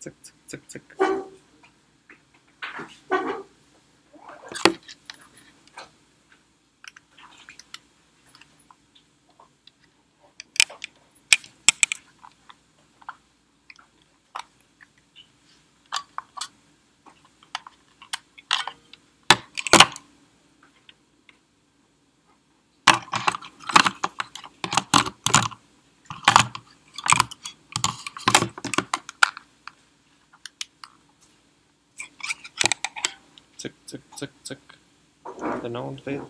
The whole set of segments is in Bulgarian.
цък, цък, цък, цък. Цък, цък, цък, цък. Едно, две,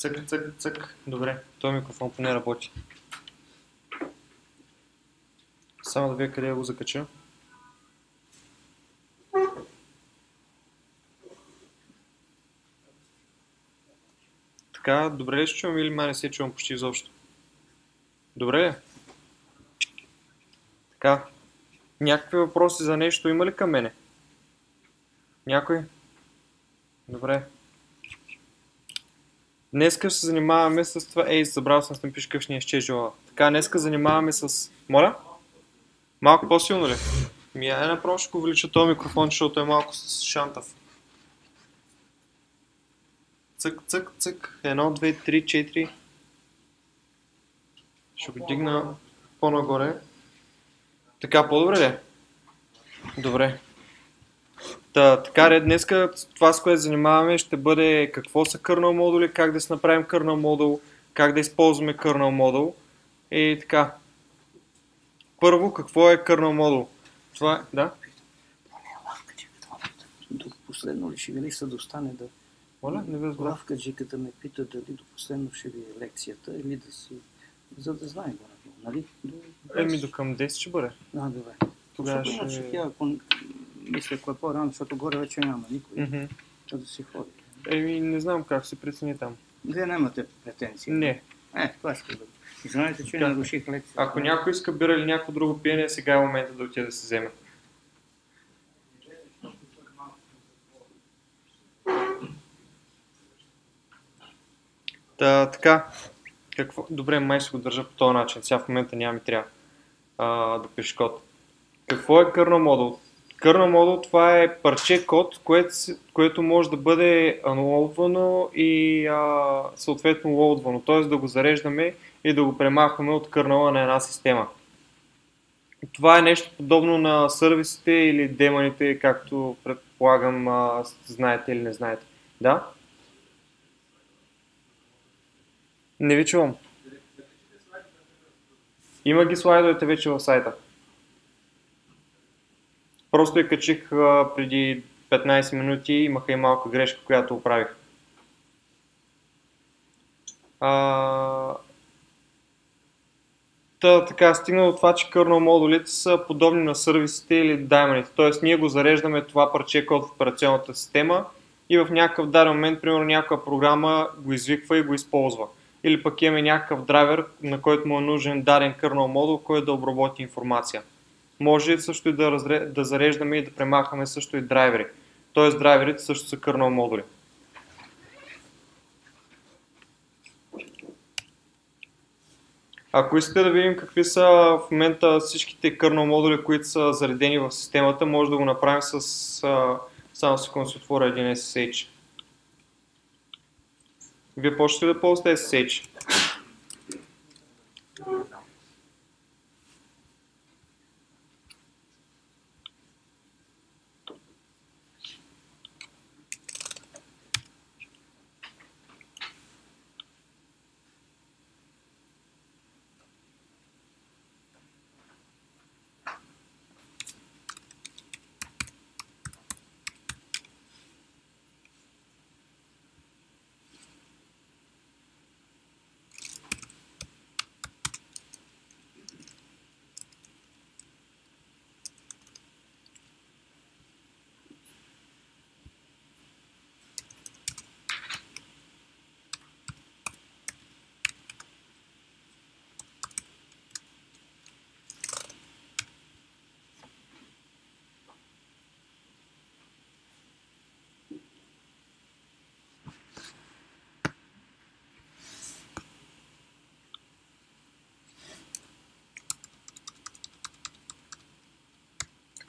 Цък, цък, цък. Добре, този микрофон поне работи. Само да видя къде го закача. Така, добре ли се чувам или ма не се чувам почти изобщо? Добре? Така. Някакви въпроси за нещо има ли към мене? Някой? Добре. Днеска ще се занимаваме с това. Ей, забрал съм да напиша какъв ни е. Така, днеска занимаваме с... Моля? Малко по-силно ли? Ми, е направо ще го увелича този микрофон, защото е малко с шантав. Цък, цък, цък. Едно, две, три, четири. Ще го дигна по-нагоре. Така, по-добре ли? е? Добре. Та, така, ред, днеска това, с което занимаваме, ще бъде какво са kernel модули, как да си направим kernel модул, как да използваме kernel модул и така. Първо, какво е kernel модул? Това е, да? До последно ли ще ви ли се достане да... Моля, не ви разбрах. Ме пита дали до последно ще ви е лекцията или да си... За да знае го, нали? До... Еми, до към 10 ще бъде. А, добре. Тогава иначе ще... тя, ако мисля, ако е по-рано, защото горе вече няма никой, Мгм. да си ходи. Еми, не знам как се прецени там. Вие нямате претенции. Не. Е, това ще да. Извинете, че Да. наруших лекцията. Ако някой иска бира или някакво друго пиене, сега е момента да отиде да се вземе. Та, така. Какво? Добре, май ще го държа по този начин. Сега в момента няма ми трябва а, да пише код. Какво е kernel модул? Kernel модул това е парче код, което, което може да бъде unloadвано и а, съответно лоудвано. Т.е. да го зареждаме и да го премахваме от кърнала на една система. Това е нещо подобно на сервисите или демоните, както предполагам а, знаете или не знаете. Да? Не ви чувам. Има ги слайдовете вече в сайта. Просто я качих а, преди 15 минути, имаха и малка грешка, която оправих. А, Та, така, стигна до това, че kernel модулите са подобни на сервисите или даймоните. Тоест, ние го зареждаме това парче код в операционната система и в някакъв даден момент, примерно някаква програма го извиква и го използва. Или пък имаме някакъв драйвер, на който му е нужен даден kernel модул, който да обработи информация. Може също и да, разре... да зареждаме и да премахваме също и драйвери. Тоест, драйверите също са kernel модули. Ако искате да видим какви са в момента всичките kernel модули, които са заредени в системата, може да го направим с... Само секунда си отворя един SSH. Вие почвате да ползвате SSH.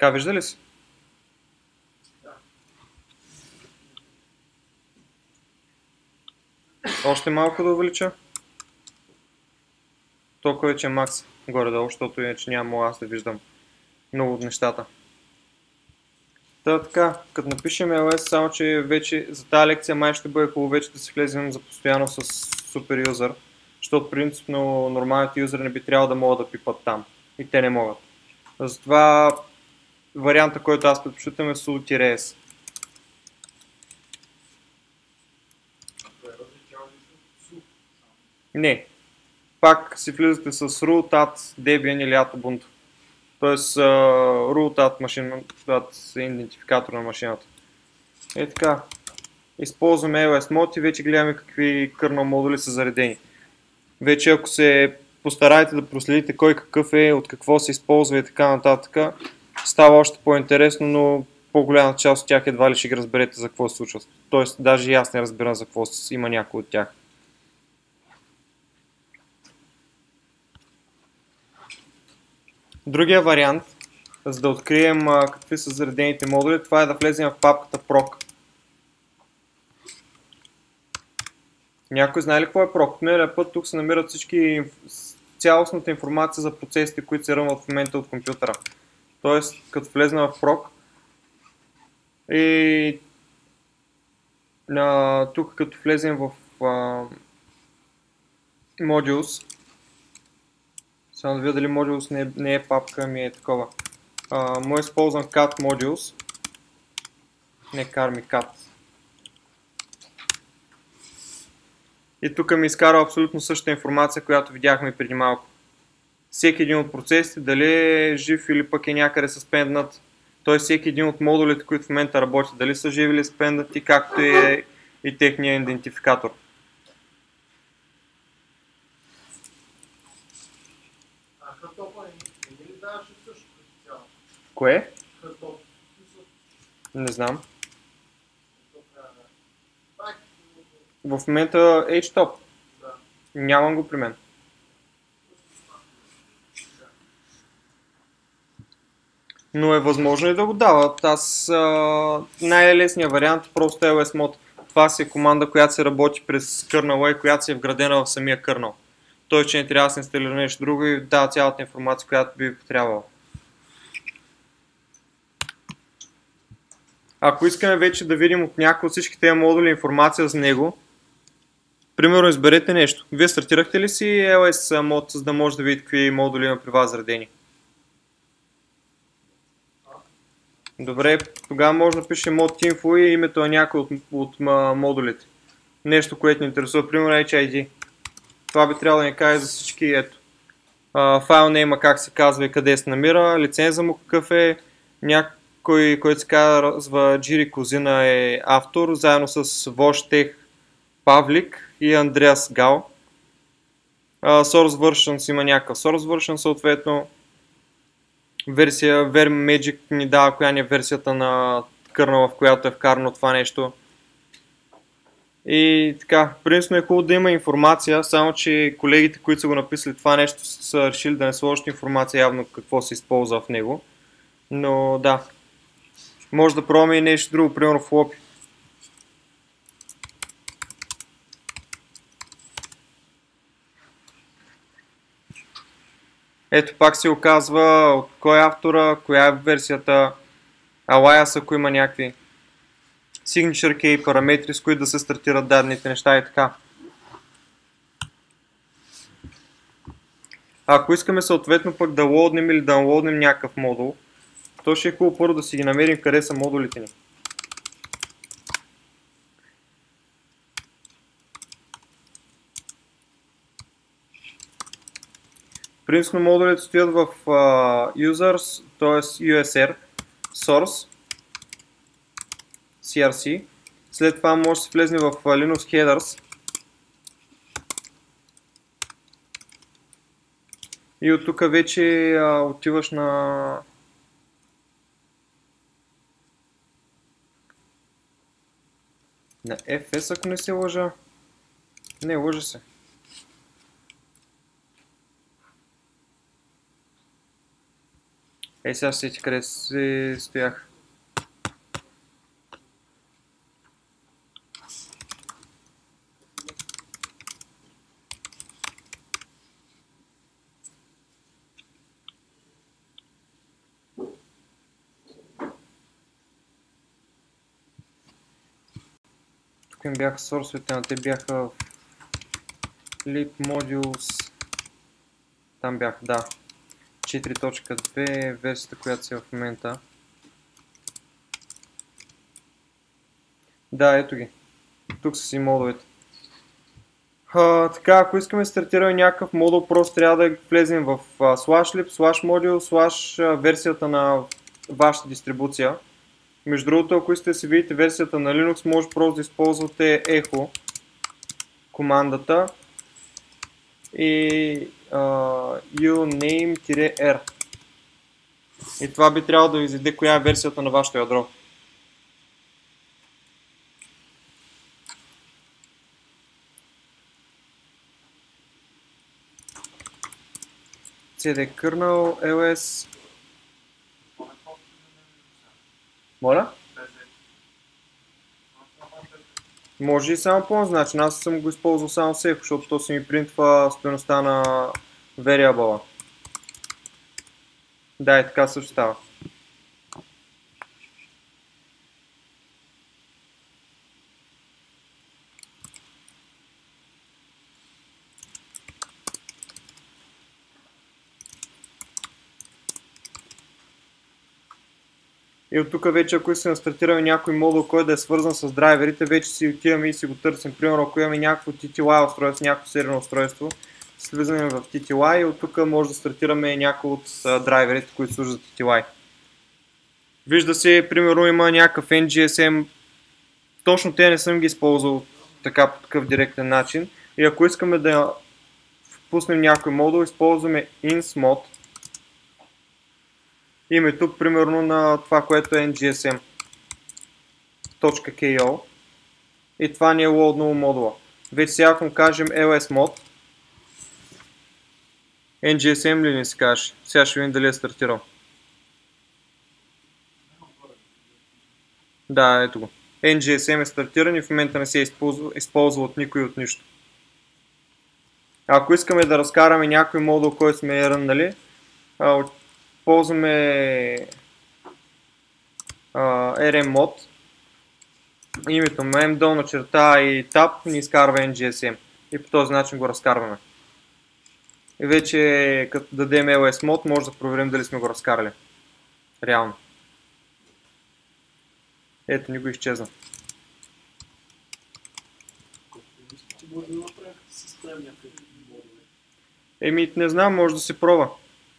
Така, вижда ли си? Още малко да увелича. Толкова вече е макс горе-долу, защото иначе няма аз да виждам много от нещата. Та така, като напишем LS, само че вече за тази лекция май ще бъде хубаво вече да се влезем за постоянно с супер юзър, защото принципно нормалните юзери не би трябвало да могат да пипат там и те не могат. Затова варианта, който аз предпочитам е su-s. Не. Пак си влизате с root, add, debian или add ubuntu. Тоест uh, root add, машина, add идентификатор на машината. Е така. Използваме LS Mode и вече гледаме какви kernel модули са заредени. Вече ако се постарайте да проследите кой какъв е, от какво се използва и така нататък, става още по-интересно, но по-голямата част от тях едва ли ще ги разберете за какво се случва. Тоест, даже и аз не разбирам за какво има някой от тях. Другия вариант, за да открием а, какви са заредените модули, това е да влезем в папката PROC. Някой знае ли какво е PROC? Миналия път тук се намират всички цялостната информация за процесите, които се ръмват в момента от компютъра. Тоест, като влезем в PROC и а, тук като влезем в а, Modules, само да видя дали Modules не е, не е папка, ми е такова. А, му използвам cat modules. Не car ми cat. И тук ми изкарва абсолютно същата информация, която видяхме преди малко. Всеки един от процесите, дали е жив или пък е някъде суспенднат. Т.е. всеки един от модулите, които в момента работят, дали са живи или суспенднати, както е и техния идентификатор. Кое? Не знам. В момента HTOP. Нямам го при мен. Но е възможно и да го дават. Аз най-лесният вариант е просто LS mod. Това си е команда, която се работи през kernel и която си е вградена в самия kernel. Той, че не трябва да се инсталира нещо друго и дава цялата информация, която би потребвала. Ако искаме вече да видим от някои от всички тези модули информация за него, примерно изберете нещо. Вие стартирахте ли си LS мод, за да може да видите какви модули има при вас заредени? Добре, тогава може да пише mod info и името на някой от, от модулите. Нещо, което ни интересува, примерно HID. Това би трябвало да ни каже за всички, ето. файл нейма как се казва и къде се намира, лиценза му какъв е, няк кой, който се казва Джири Козина е автор, заедно с Воштех Павлик и Андреас Гал. Uh, source versions има някакъв source version съответно. Версия VerMagic ни дава коя ни е версията на кърнала, в която е вкарано това нещо. И така, принципно е хубаво да има информация, само че колегите, които са го написали това нещо, са решили да не сложат информация явно какво се използва в него. Но да, може да пробваме и нещо друго, примерно флопи. Ето пак се оказва от кой е автора, коя е версията, алаяс ако има някакви signature key, параметри, с които да се стартират дадените неща и така. Ако искаме съответно пък да лоднем или да лоднем някакъв модул, то ще е хубаво първо да си ги намерим къде са модулите ни. Принципно модулите стоят в uh, users, т.е. USR, source, CRC. След това може да се влезне в Linux headers. И от тук вече uh, отиваш на На FS, ако не се лъжа. Не, лъжа се. Ей, сега ще ти къде си стоях. Тук им бяха сорсовете, но те бяха в Lip Modules. Там бях, да. 4.2 версията, която си е в момента. Да, ето ги. Тук са си модулите. А, така, ако искаме да стартираме някакъв модул, просто трябва да влезем в uh, slash lib, slash версията на вашата дистрибуция. Между другото, ако искате да си видите версията на Linux, може просто да използвате echo командата и uh, uname-r. И това би трябвало да ви изведе коя е версията на вашето ядро. cd kernel ls Моля? Може и само по значи аз съм го използвал само сейф, защото то си ми принтва стоеността на variable. Да, и така също става. И от тук вече, ако искаме да стартираме някой модул, който да е свързан с драйверите, вече си отиваме и си го търсим. Примерно, ако имаме някакво TTY устройство, някакво сериално устройство, слизаме в TTY и от тук може да стартираме някой от драйверите, които служат за TTY. Вижда се, примерно има някакъв NGSM, точно те не съм ги използвал така по такъв директен начин. И ако искаме да впуснем някой модул, използваме insmod името, примерно на това, което е ngsm.ko и това ни е лоуднало модула. Вече сега ако кажем lsmod, ngsm ли ни се каже? Сега ще видим дали е стартирал. Да, ето го. NGSM е стартиран и в момента не се използва от никой от нищо. Ако искаме да разкараме някой модул, който сме ръннали, ползваме rmmod, името му долна черта и tab ни изкарва NGSM и по този начин го разкарваме. И вече като дадем lsmod може да проверим дали сме го разкарали. Реално. Ето ни го изчезна. Еми, не знам, може да се пробва.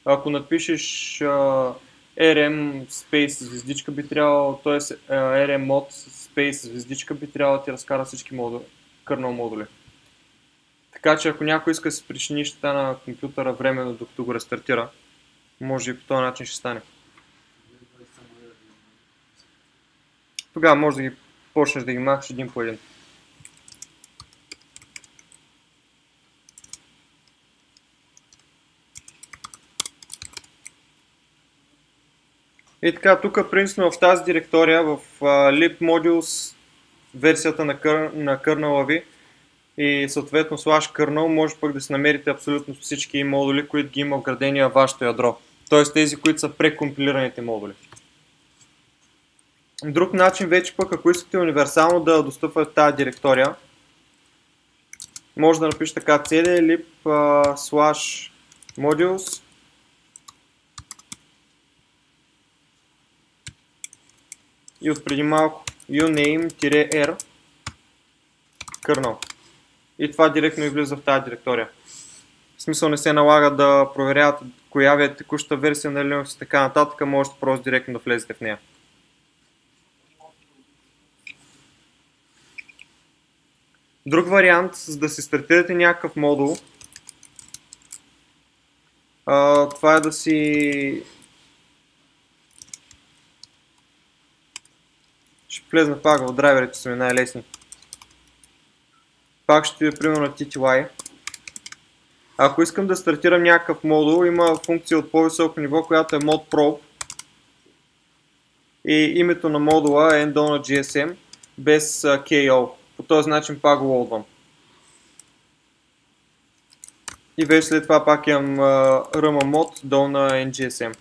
Ако напишеш uh, rm space звездичка би трябвало, т.е. rm mod space звездичка би трябвало да ти разкара всички модули, kernel модули. Така че ако някой иска да се причини щета на компютъра временно докато го рестартира, може и по този начин ще стане. Тогава може да ги почнеш да ги махаш един по един. И така, тук принципно в тази директория, в uh, lib версията на, кър, на kernel ви и съответно slash kernel, може пък да си намерите абсолютно всички модули, които ги има вградени във вашето ядро. Т.е. тези, които са прекомпилираните модули. Друг начин вече пък, ако искате универсално да достъпвате тази директория, може да напишете така cd lib uh, slash modules и от преди малко uname-r kernel. И това директно излиза в тази директория. В смисъл не се налага да проверявате коя ви е текущата версия на Linux и така нататък, можете просто директно да влезете в нея. Друг вариант, за да си стартирате някакъв модул, това е да си влезна пак в драйверите са ми най-лесни. Пак ще ви примерно TTY. Ако искам да стартирам някакъв модул, има функция от по-високо ниво, която е mod probe, и името на модула е endo на GSM без KO. По този начин пак го лоудвам. И вече след това пак имам RMA мод долу NGSM.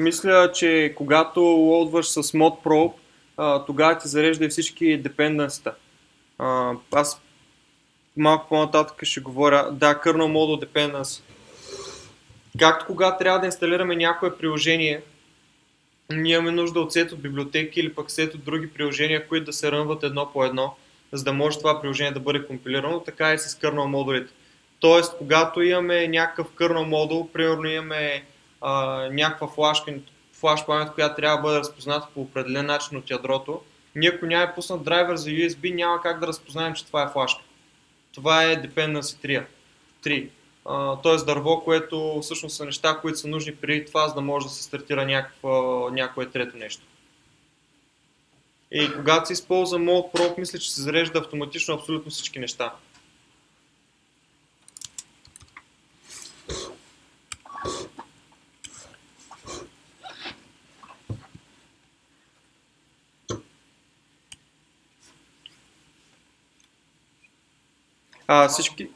Мисля, че когато лоудваш с mod тогава ти зарежда и всички dependency Аз малко по-нататък ще говоря. Да, kernel model dependency. Както когато трябва да инсталираме някое приложение, ние имаме нужда от сет от библиотеки или пък сет от други приложения, които да се рънват едно по едно, за да може това приложение да бъде компилирано, така и с kernel модулите. Тоест, когато имаме някакъв kernel модул, примерно имаме а, някаква флашка, флаш памет, която трябва да бъде разпозната по определен начин от ядрото, ние ако няма пуснат драйвер за USB, няма как да разпознаем, че това е флашка. Това е Dependency 3 т.е. дърво, което всъщност са неща, които са нужни преди това, за да може да се стартира някакво, някое трето нещо. И когато се използва Mode Probe, мисля, че се зарежда автоматично абсолютно всички неща. А, всички,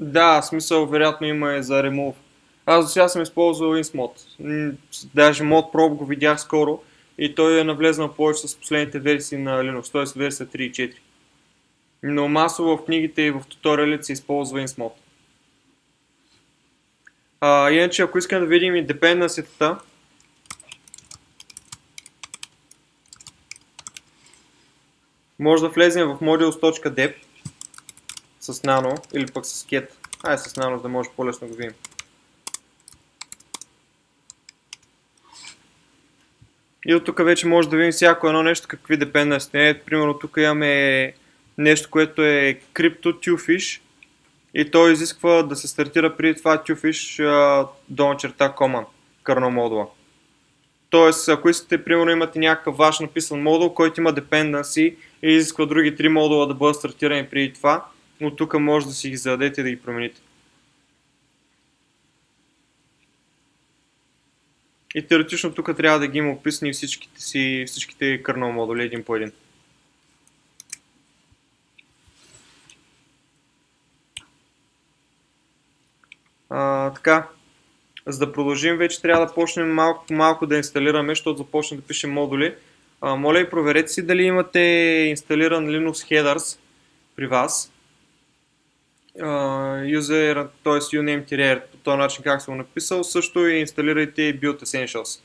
Да, смисъл вероятно има и за remove. Аз до сега съм използвал InSmod. Даже mod Probe го видях скоро и той е навлезнал повече с последните версии на Linux, т.е. версия 3 и 4. Но масово в книгите и в туториалите се използва InSmod. А, иначе, ако искам да видим и dependency може да влезем в modules.dep с нано или пък с кет. Ай с нано, за да може по-лесно го видим. И от тук вече може да видим всяко едно нещо, какви dependency. Е, примерно тук имаме нещо, което е Crypto Twofish и то изисква да се стартира преди това Twofish долна черта command, kernel модула. Тоест, ако искате, примерно имате някакъв ваш написан модул, който има dependency и изисква други три модула да бъдат стартирани преди това, но тук може да си ги зададете и да ги промените. И теоретично тук трябва да ги има описани всичките си, всичките kernel модули един по един. А, така, за да продължим вече трябва да почнем малко малко да инсталираме, защото започнем да пишем модули. А, моля и проверете си дали имате инсталиран Linux Headers при вас user, т.е. uname-r по този начин как съм го написал, също и инсталирайте Build Essentials.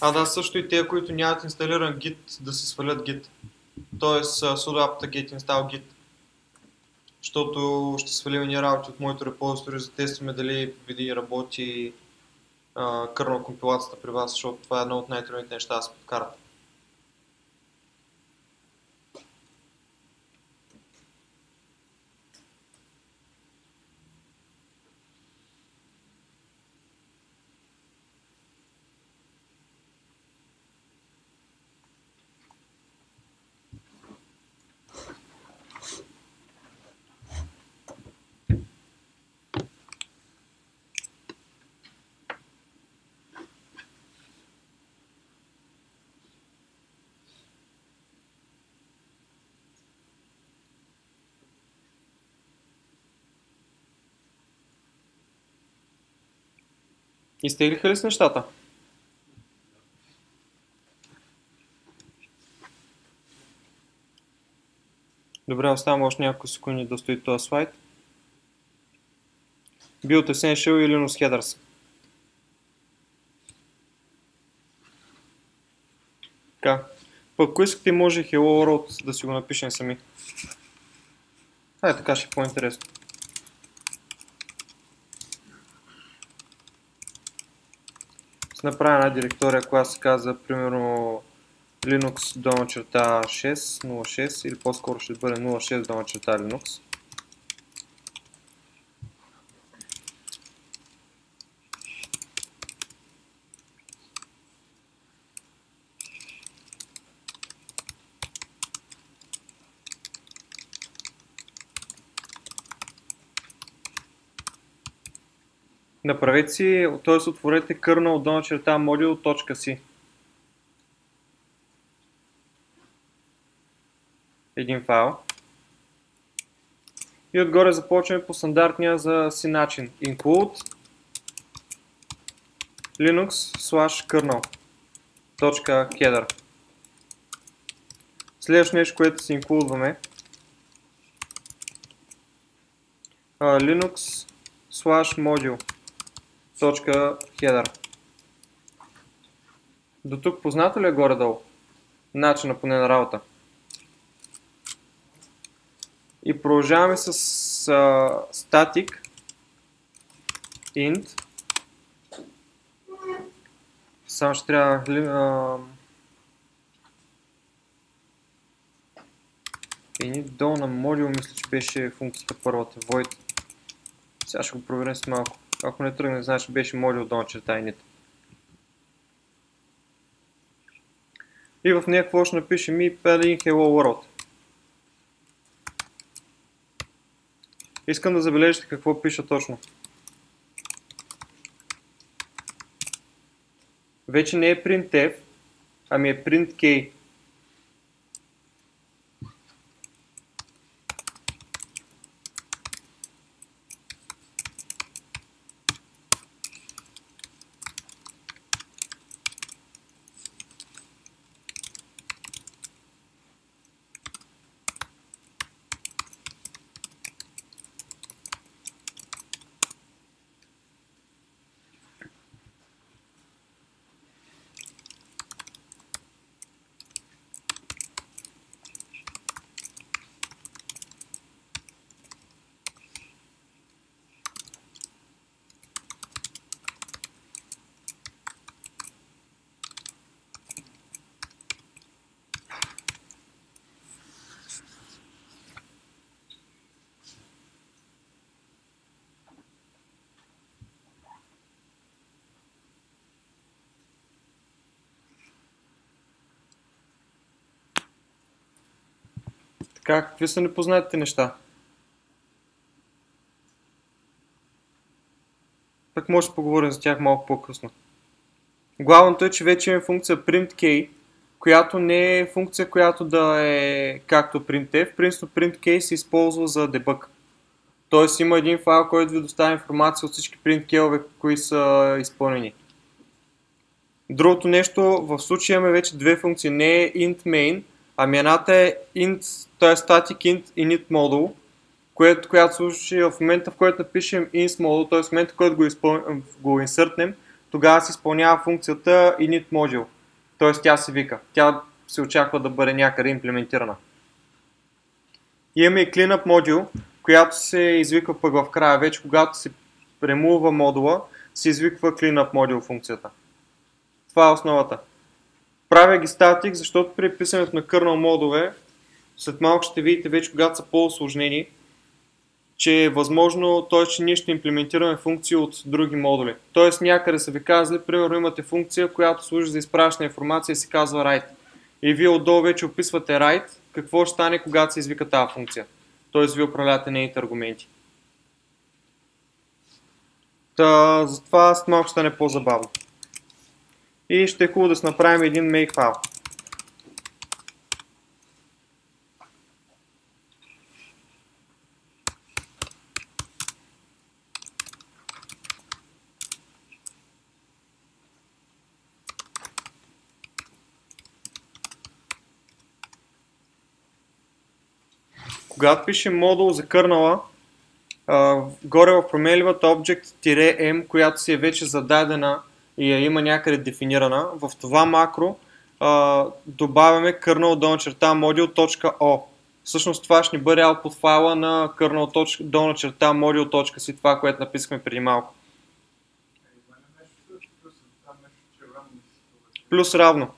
А да, също и те, които нямат инсталиран Git, да си свалят Git. Тоест sudo apt get install Git. Защото ще свалим ни работи от моето репозитори, за тестваме дали види работи кърнал компилацията при вас, защото това е едно от най-трудните неща да се подкарат. Изтеглиха ли с нещата? Добре, оставам още няколко секунди да стои този слайд. Build Essential и Linux Headers. Така. Пък ако искате, може Hello World да си го напишем сами. Ай, така ще е по-интересно. Направя една директория, която се казва, примерно, Linux долна черта 6, 06 или по-скоро ще бъде 06 долна черта Linux. Направете си, т.е. отворете kernel долна черта module.c. Един файл. И отгоре започваме по стандартния за си начин. include linux slash kernel .header Следващото нещо, което си инклюдваме linux slash module точка header. До тук познато ли е горе-долу? Начина поне на работа. И продължаваме с uh, static int само ще трябва uh, init долу на модул мисля, че беше функцията първата void. Сега ще го проверим с малко. Ако не тръгне, значи беше модул долна черта init. И в нея какво ще напишем и padding hello world. Искам да забележите какво пиша точно. Вече не е printf, ами е printk. Какви са непознатите неща? Пък може да поговорим за тях малко по-късно. Главното е, че вече имаме функция printk, която не е функция, която да е както printf. Принципно printk се използва за дебъг. Тоест има един файл, който ви доставя информация от всички printkey-ове, които са изпълнени. Другото нещо, в случая имаме вече две функции. Не е int main, ами едната е int т.е. static int init module, което, която служи в момента, в който напишем ins module, т.е. в момента, в който го, го инсъртнем, тогава се изпълнява функцията init module. Т.е. тя се вика. Тя се очаква да бъде някъде имплементирана. Имаме и cleanup module, която се извиква пък в края. Вече когато се премува модула, се извиква cleanup module функцията. Това е основата. Правя ги статик, защото при писането на kernel модове след малко ще видите вече, когато са по-осложнени, че е възможно, т.е. че ние ще имплементираме функции от други модули. Т.е. някъде са ви казали, примерно имате функция, която служи за изпращане информация и се казва write. И вие отдолу вече описвате write, какво ще стане, когато се извика тази функция. Т.е. вие управлявате нейните аргументи. Та, затова с малко стане по-забавно. И ще е хубаво да си направим един makefile. Когато пишем модул за кърнала, горе в промеливата object-m, която си е вече зададена, и я има някъде дефинирана, в това макро а, добавяме kernel долна черта module.o. Всъщност това ще ни бъде output файла на kernel долна черта module.si, това, което написахме преди малко. Плюс равно.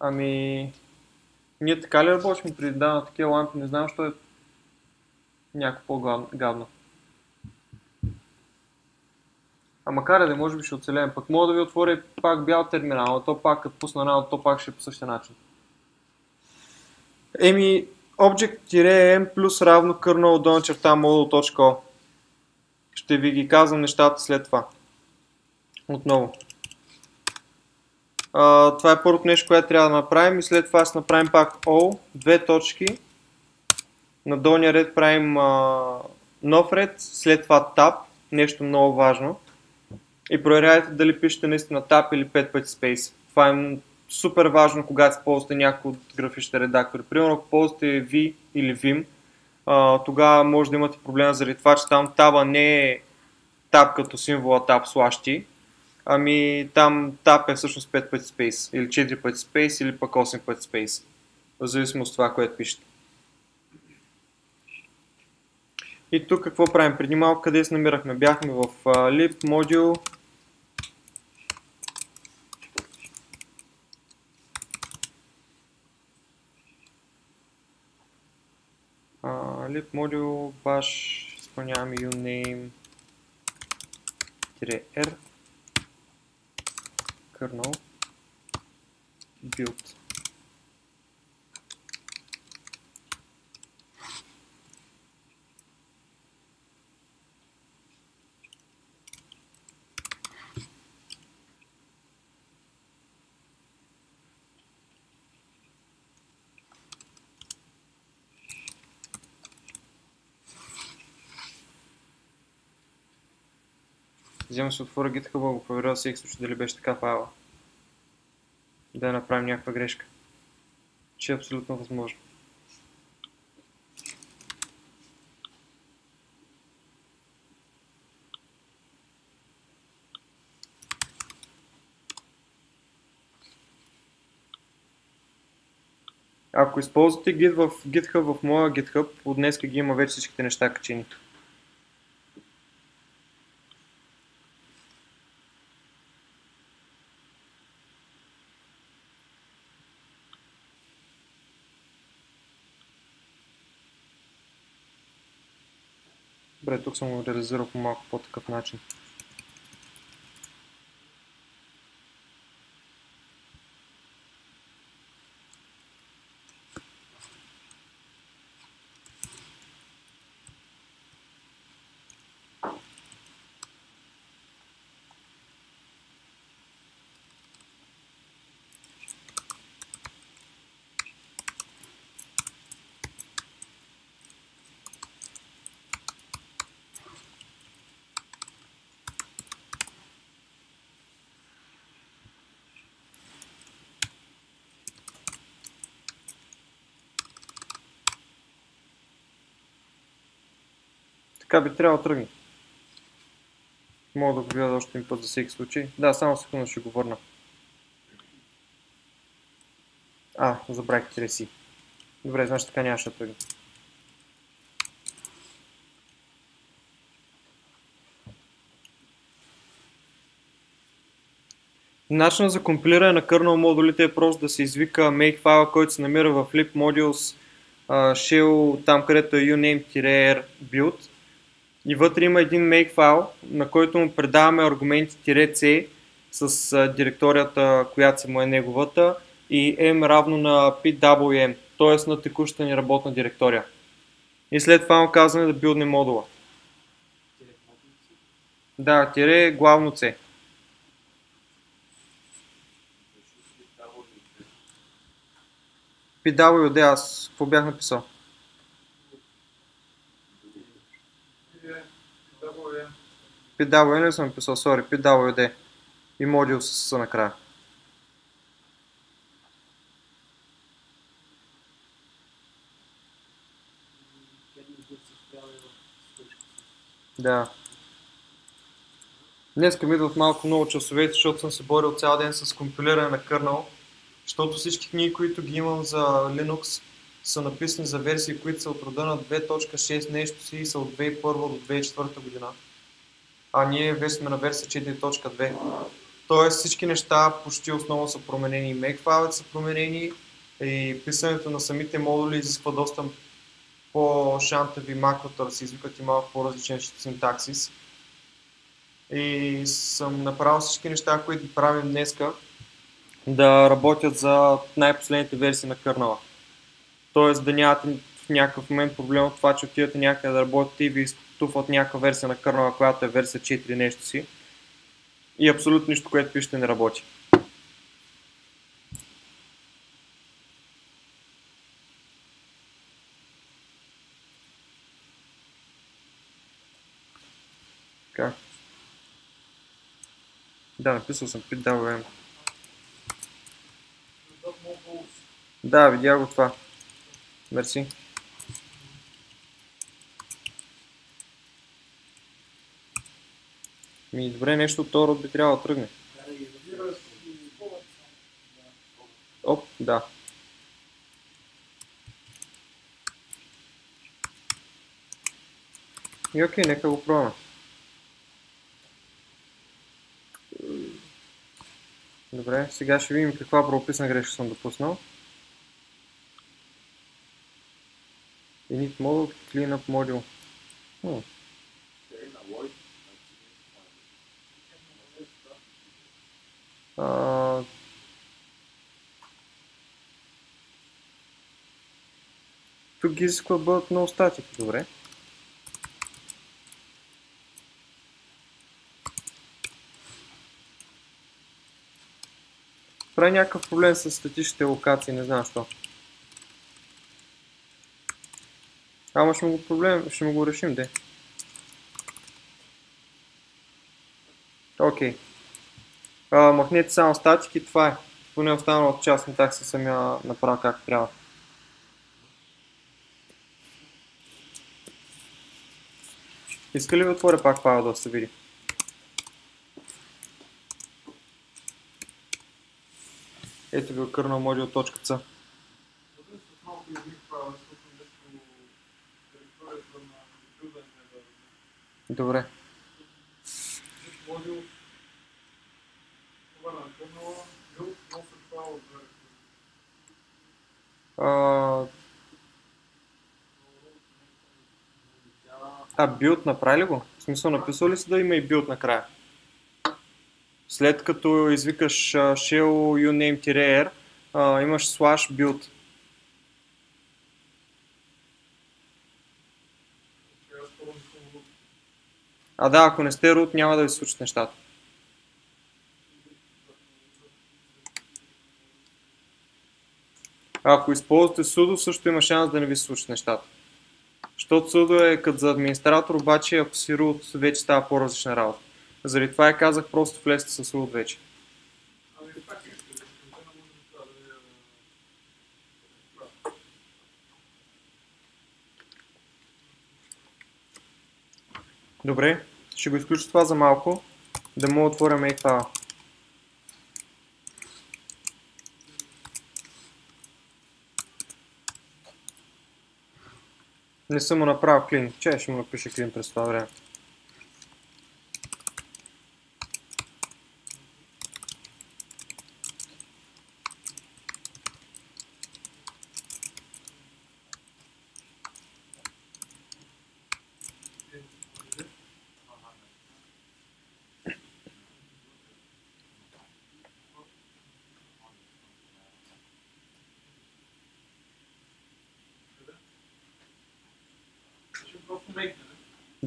Ами... Ние така ли работим преди да на такива лампи? Не знам, що е някакво по-гадно. А макар да може би ще оцелем. Пък мога да ви отворя пак бял терминал, а то пак като пусна една, то пак ще е по същия начин. Еми, object-m плюс равно kernel до черта module.o. Ще ви ги казвам нещата след това. Отново. А, това е първото нещо, което трябва да направим и след това ще направим пак O, две точки. На долния ред правим а, нов ред, след това Tab, нещо много важно. И проверяйте дали пишете наистина Tab или 5 пъти Space. Това е супер важно, когато ползвате някой от графичните редактори. Примерно, ако ползвате V или Vim, тогава може да имате проблема заради това, че там таба не е таб като символа tab slash t, ами там таб е всъщност 5 пъти space, или 4 пъти space, или пък 8 пъти space, в зависимост от това, което пишете. И тук какво правим? Преди малко къде се намирахме? Бяхме в uh, lib module lib module bash изпълняваме uname r kernel build Взема се отворя GitHub, го проверя всеки случай дали беше така файла. Да направим някаква грешка. Че е абсолютно възможно. Ако използвате Git в GitHub, в моя GitHub, от днеска ги има вече всичките неща качени. Тук съм го реализирал по малко по-такъв начин. Така би трябвало да тръгне. Мога да го гледа още един път за всеки случай. Да, само секунда ще го върна. А, забравих треси. Добре, значи така нямаше да тръгне. Начинът за компилиране на kernel модулите е просто да се извика make който се намира в libmodules shell, там където е uname-r build и вътре има един make файл, на който му предаваме аргументи-c с директорията, която се му е неговата и m равно на pwm, т.е. на текущата ни работна директория. И след това му казваме да билдне модула. Да, тире главно C. PWD, аз какво бях написал? PWN ли е, съм написал? Sorry, PWD. И модул са накрая. Да. Днеска ми идват малко много часове, защото съм се борил цял ден с компилиране на кърнал, защото всички книги, които ги имам за Linux, са написани за версии, които са от рода на 2.6 нещо си и са от 2001 до 2004 година. А ние вече сме на версия 4.2. Тоест всички неща почти основно са променени. И са променени и писането на самите модули изисква доста по-шантави макрота да се извикат и малко по-различен синтаксис. И съм направил всички неща, които правим днеска, да работят за най-последните версии на кърнала. Тоест да нямате в някакъв момент проблем от това, че отидете някъде да работите и ви изтуфват някаква версия на кърнала, която е версия 4 нещо си. И абсолютно нищо, което пишете не работи. Така. Да, написал съм пит да, Да, видя го това. Мерси. Ми, добре, нещо от род би трябвало да тръгне. Оп, да. И окей, нека го пробваме. Добре, сега ще видим каква правописна грешка съм допуснал. Init module, cleanup module. Hmm. Тук ги изисква да бъдат много статики, добре. Прави някакъв проблем с статичните локации, не знам защо. Ама ще му го проблем, ще му го решим, де. Окей. Okay. Махнете само статики, това е. Поне останалата част на такса съм я направил както трябва. Иска ли да отворя пак файла да се види? Ето ви кърнал модул точка C. Добре. А, а билд направи го? В смисъл ли си да има и билд накрая? След като извикаш shell uname-r, имаш slash build. А да, ако не сте root, няма да ви случат нещата. Ако използвате sudo, също има шанс да не ви случат нещата. Защото sudo е като за администратор, обаче ако си root, вече става по-различна работа. Заради това я казах, просто влезте с root вече. Добре, ще го изключа това за малко, да му отворя Makefile. ne samo naprav klin, če še mu napiše klin predstavlja.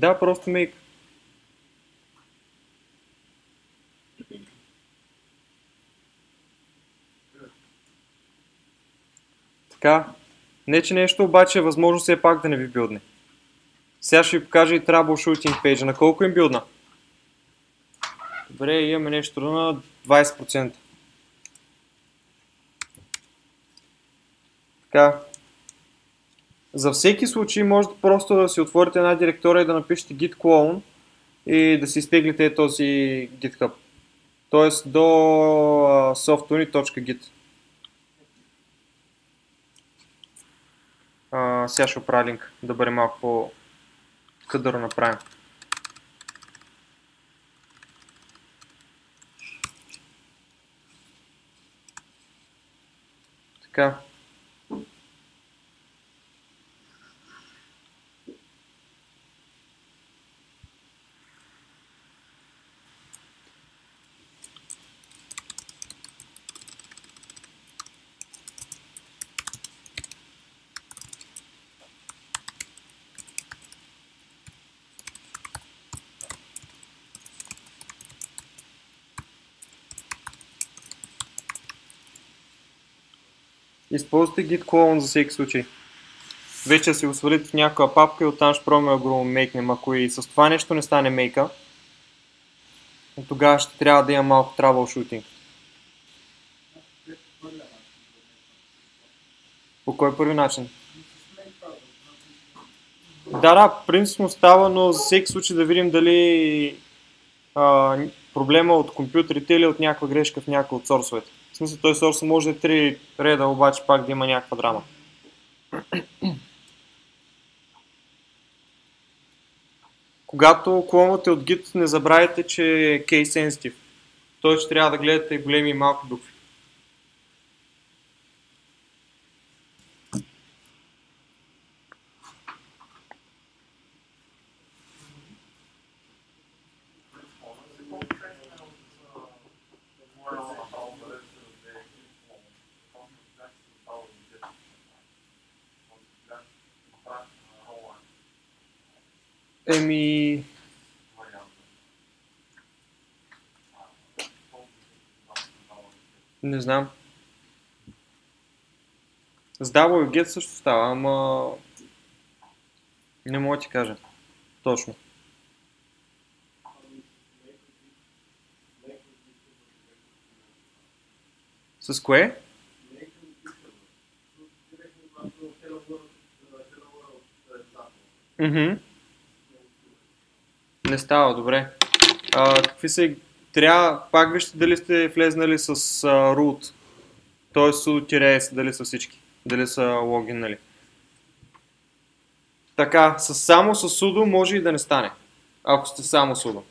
Да, просто make. Така. Не, че нещо обаче е възможно все пак да не ви билдне. Сега ще ви покажа и troubleshooting page. На колко им билдна? Добре, имаме нещо на 20%. Така. За всеки случай може просто да си отворите една директория и да напишете git clone и да си изтеглите този GitHub. Тоест до softuni.git. Сега ще оправя линк, да бъде малко по-къдър направим. Така. Използвайте git clone за всеки случай. Вече си го свалите в някаква папка и оттам ще пробваме да го мейкнем. Ако и с това нещо не стане мейка, тогава ще трябва да има малко troubleshooting. По кой първи начин? Да, да, принципно става, но за всеки случай да видим дали а, проблема от компютрите или от някаква грешка в някой от сорсовете. В смисъл, той сорс може да е 3 реда, обаче пак да има някаква драма. Когато клонвате от Git, не забравяйте, че е case sensitive. Той ще трябва да гледате големи и малки букви. Еми... Не знам. С WGET също става, ама... Не мога ти кажа. Точно. С кое? Мхм. Не става, добре. А, какви са... Трябва, пак вижте дали сте влезнали с а, root. Т.е. sudo-s, дали са всички. Дали са логинали. Така, с, само с sudo може и да не стане. Ако сте само sudo.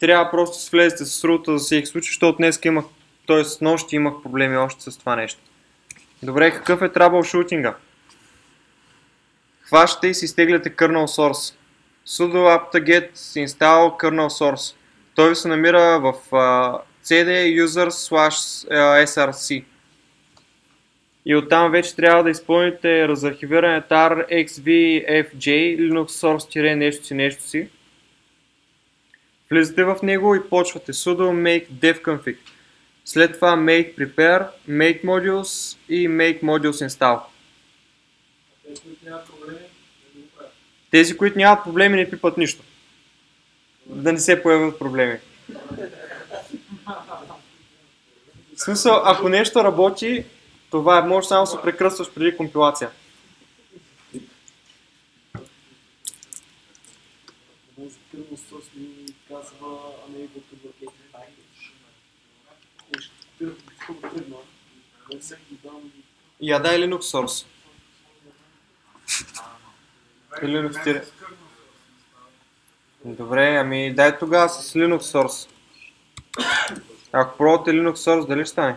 Трябва просто да влезете с root за всеки случай, защото днес имах, т.е. нощи имах проблеми още с това нещо. Добре, какъв е troubleshooting-а? Хващате и си изтегляте kernel source sudo apt-get install kernel source. Той се намира в uh, cd user slash src. И оттам вече трябва да изпълните разархивиране tar xvfj linux source нещо си нещо си. Влизате в него и почвате sudo make devconfig. След това make prepare, make modules и make modules install. Тези, които нямат проблеми, не пипат нищо. Да не се появят проблеми. В смисъл, ако нещо работи, това е, може само да се прекръстваш преди компилация. Я дай Linux Source. Linux. Добре, ами дай тогава с Linux Source. Ако пробвате Linux Source, дали ще стане?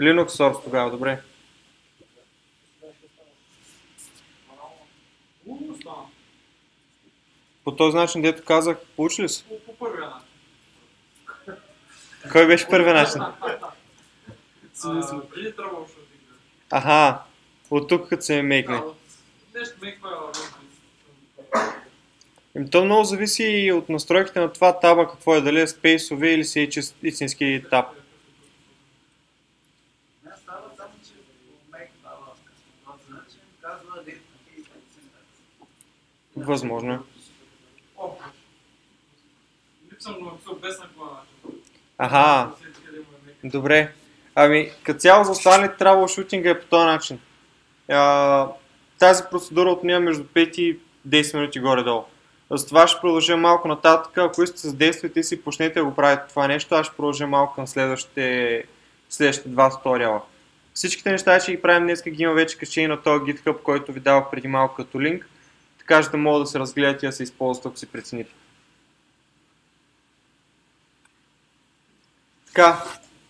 Linux Source тогава, добре. По този начин, дето казах, получи ли се? По, първия начин. Кой беше първия начин? Преди да Аха, от тук като се мейкне. Ем, то много зависи и от настройките на това таба, какво е, дали е спейсове или си е чист, истински таб. Възможно е. Аха, добре. Ами, като цяло за останалите траблшутинга е по този начин. А, тази процедура отнема между 5 и 10 минути горе-долу. Затова ще продължа малко нататък. Ако искате с действайте си, почнете да го правите това нещо. Аз ще продължа малко към следващите, следващите два туториала. Всичките неща ще ги правим днес, ги има вече качени на този GitHub, който ви давах преди малко като линк. Така ще да могат да се разгледат и да се използват, ако си прецените. Така,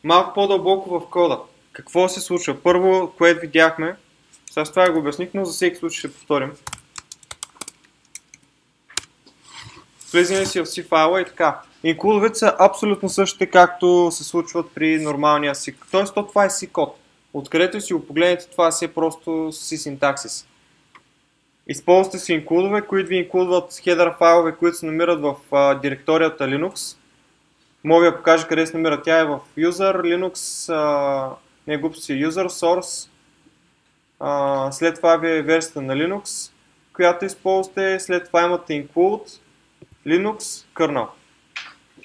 малко по-дълбоко в кода. Какво се случва? Първо, което видяхме, сега с това го обясних, но за всеки случай ще повторим. Влизане си в C файла и така. Инклудовете са абсолютно същите, както се случват при нормалния C. Тоест, то това е C код. Откъдето си го погледнете, това си е просто C синтаксис. Използвате си инклудове, които ви инклудват хедър файлове, които се намират в а, директорията Linux. Мога да покажа къде се намира. Тя е в user, Linux, а, не е глупости, user, source. А, след това ви е версията на Linux, която използвате. След това имате include, Linux, kernel.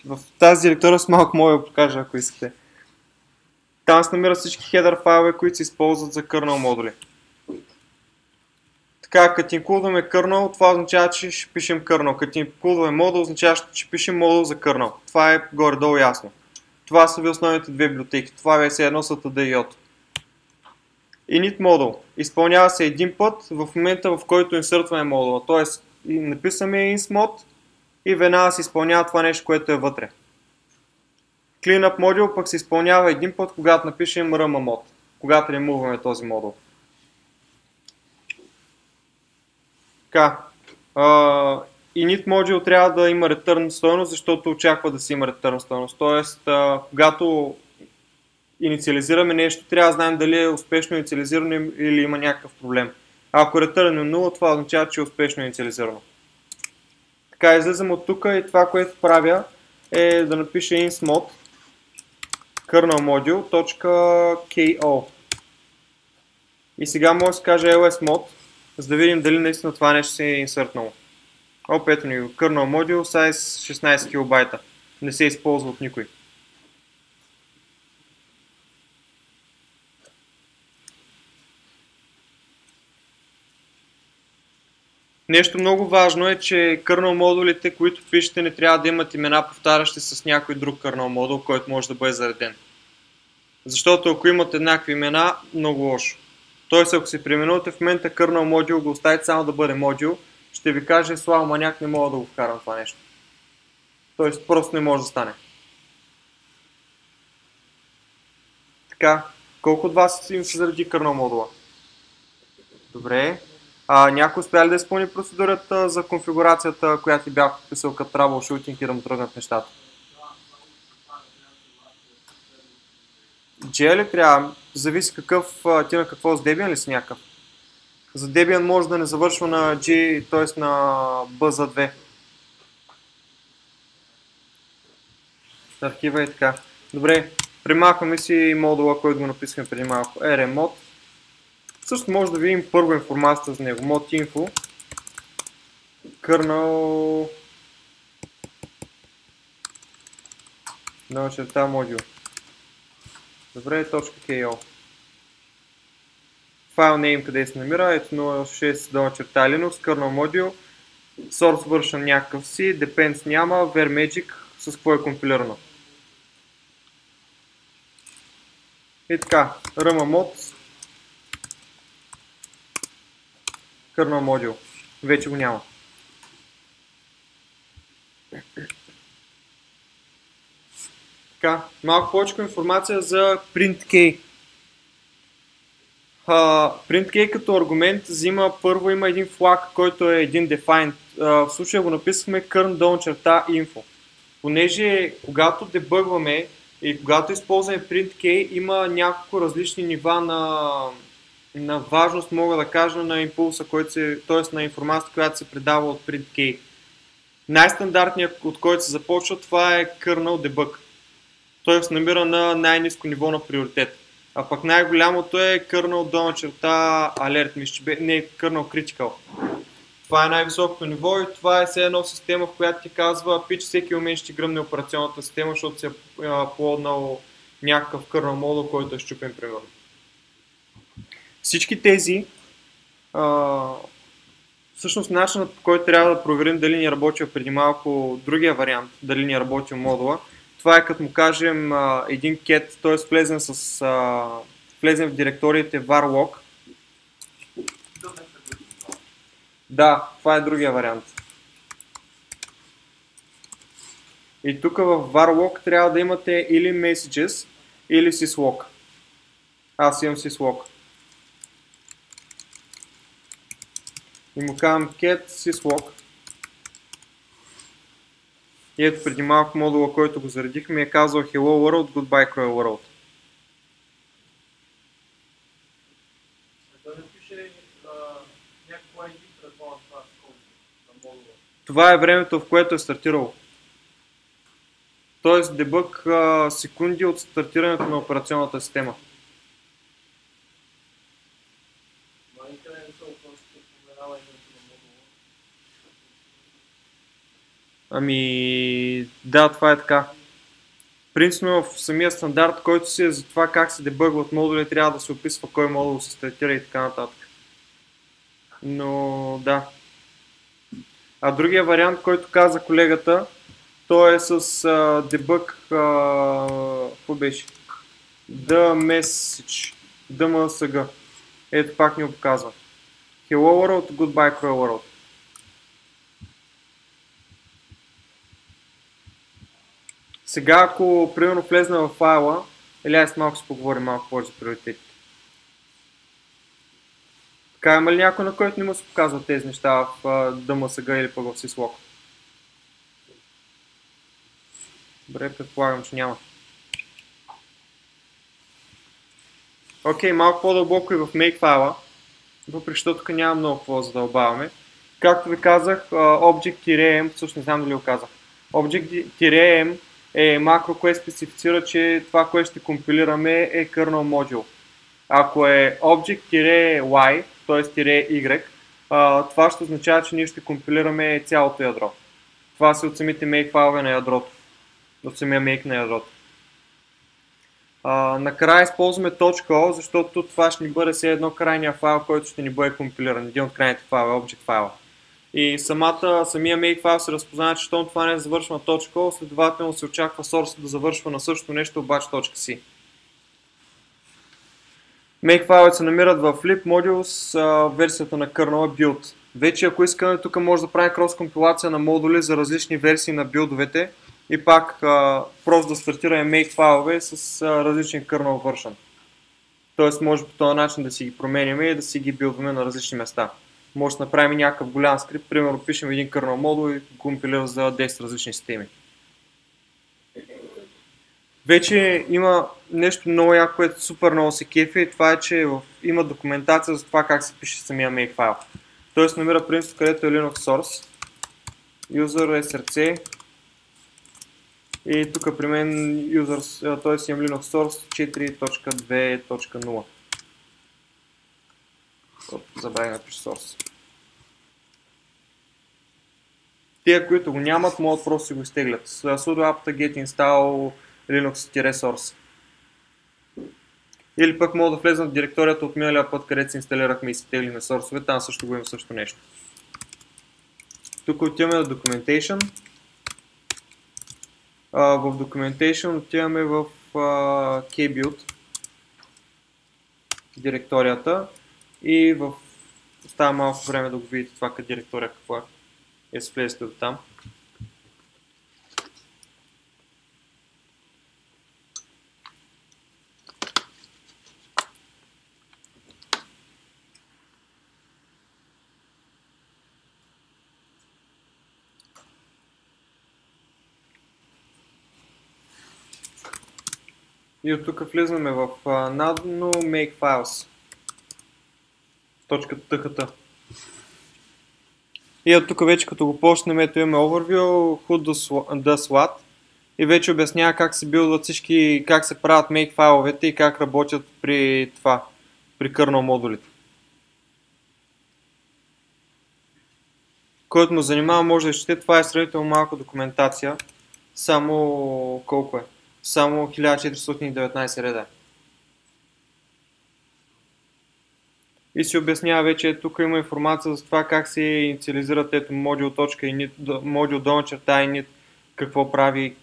В тази директория с малко мога да покажа, ако искате. Там се намират всички хедър файлове, които се използват за kernel модули. Така, като инклудваме kernel, това означава, че ще пишем kernel. Като инклудваме модул, означава, че пишем модул за kernel. Това е горе-долу ясно. Това са ви основните две библиотеки. Това е все едно са TD и. Init модул. Изпълнява се един път в момента, в който инсъртваме модула. Тоест, написаме insmod и веднага се изпълнява това нещо, което е вътре. Cleanup модул пък се изпълнява един път, когато напишем rmmod, когато ремуваме този модул. Така, uh, init модул трябва да има return стоеност, защото очаква да си има return стоеност. Тоест, uh, когато инициализираме нещо, трябва да знаем дали е успешно инициализирано или има някакъв проблем. Ако return е 0, това означава, че е успешно инициализирано. Така, излизам от тук и това, което правя е да напиша insmod kernel module.ko и сега може да се каже lsmod, за да видим дали наистина това нещо се е инсъртнало. Оп, ето ни. Kernel module size 16 кБ. Не се използва от никой. Нещо много важно е, че kernel модулите, които пишете, не трябва да имат имена повтарящи с някой друг kernel модул, който може да бъде зареден. Защото ако имат еднакви имена, много лошо. Тоест, ако си преименувате в момента kernel модул, го оставите само да бъде модул, ще ви каже, слава маняк, не мога да го вкарам това нещо. Тоест, просто не може да стане. Така, колко от вас им се заради kernel модула? Добре. А, някой успя ли да изпълни процедурата за конфигурацията, която ти бях подписал като troubleshooting и да му тръгнат нещата? G ли трябва? Зависи какъв, ти на какво с Debian ли си някакъв? За Debian може да не завършва на G, т.е. на B за 2. Архива и така. Добре, примахваме си модула, който го написахме преди малко. rmod също може да видим първо информацията за него. mod info kernel на черта модул. Добре, точка .ko Файл name къде се намира, ето 06 долна черта Linux, kernel модул, source version някакъв си, depends няма, vermagic с какво е компилирано. И така, rmmod kernel модул. Вече го няма. Така, малко повече информация за PrintK. Uh, PrintK като аргумент взима първо има един флаг, който е един defined. Uh, в случая го написахме kern долу черта info. Понеже когато дебъгваме и когато използваме PrintK има няколко различни нива на на важност мога да кажа на импулса, който се, т.е. на информацията, която се предава от PrintK. Най-стандартният, от който се започва, това е kernel debug. Той се намира на най-низко ниво на приоритет. А пък най-голямото е kernel долна черта alert, мисля, не kernel critical. Това е най-високото ниво и това е все едно система, в която ти казва, пич всеки момент ще гръмне операционната система, защото си е плоднал някакъв kernel модул, който е щупен примерно. Всички тези, а, всъщност начинът по който трябва да проверим дали ни е работил преди малко другия вариант, дали ни е работил модула, това е като му кажем а, един cat, т.е. влезем, с, а, влезем в директориите varlog. Да, това е другия вариант. И тук в varlog трябва да имате или messages, или syslog. Аз имам syslog. И му казвам cat syslog. И ето преди малко модула, който го заредихме, е казал Hello World, Goodbye Cruel World. Предполагам това е времето, в което е стартирало. Тоест дебъг а, секунди от стартирането на операционната система. Ма никъде не се просто споменава името на модула. Ами, да, това е така. Принципно в самия стандарт, който си е за това как се дебъгват модули, трябва да се описва кой модул се стартира и така нататък. Но да. А другия вариант, който каза колегата, той е с а, а, какво беше? The message, DMSG. Ето пак ни го показва. Hello world, goodbye cruel world. Сега, ако примерно влезна в файла, или аз малко ще поговорим малко повече за приоритетите. Така, има ли някой, на който не му се показват тези неща в DMSG или пък в syslog? Добре, предполагам, че няма. Окей, okay, малко по-дълбоко и в Makefile, въпреки че тук няма много какво задълбаваме. Както ви казах, Object-M, всъщност не знам дали го казах, Object-M е макро, което специфицира, че това, което ще компилираме е kernel module. Ако е Object-Y, т.е. Y, това ще означава, че ние ще компилираме цялото ядро. Това са от самите make файлове на ядрото. От самия make на ядрото. А, накрая използваме .o, защото това ще ни бъде все едно крайния файл, който ще ни бъде компилиран. Един от крайните файлове, object файла. И самата, самия make се разпознава, че щом това не е завършва .o, следователно се очаква source да завършва на същото нещо, обаче .c. Make файловете се намират в Flip Modules, версията на kernel build. Вече ако искаме, тук може да правим крос компилация на модули за различни версии на билдовете и пак а, просто да стартираме make файлове с а, различен kernel version. Тоест може по този начин да си ги променяме и да си ги билдваме на различни места. Може да направим някакъв голям скрипт, примерно пишем един kernel модул и компилира за 10 различни системи. Вече има нещо много яко, което супер много се кефи и това е, че има документация за това как се пише самия make файл. Тоест намира принцип, където е Linux source, user src и тук при мен users, т.е. имам Linux source 4.2.0. Забравя да пише source. Тия, които го нямат, могат просто да го изтеглят. sudo apt get install linux-source. Или пък мога да влезна в директорията от миналия път, където се инсталирахме и си теглиме сорсове, там също го има също нещо. Тук отиваме в Documentation. Uh, в Documentation отиваме в uh, kbuild директорията и в... Остава малко време да го видите това къде директория какво е. И влезете до там. И от тук влизаме в uh, Nano Make Files. Точка тъхата. И от тук вече като го почнем, ето имаме Overview, Who does what. И вече обяснява как се билдват всички, как се правят make файловете и как работят при това, при kernel модулите. Който му занимава може да изчете, това е сравнително малко документация. Само колко е? Само 1419 реда. И си обяснява вече, тук има информация за това как се инициализират ето module.init, module долна черта init, какво прави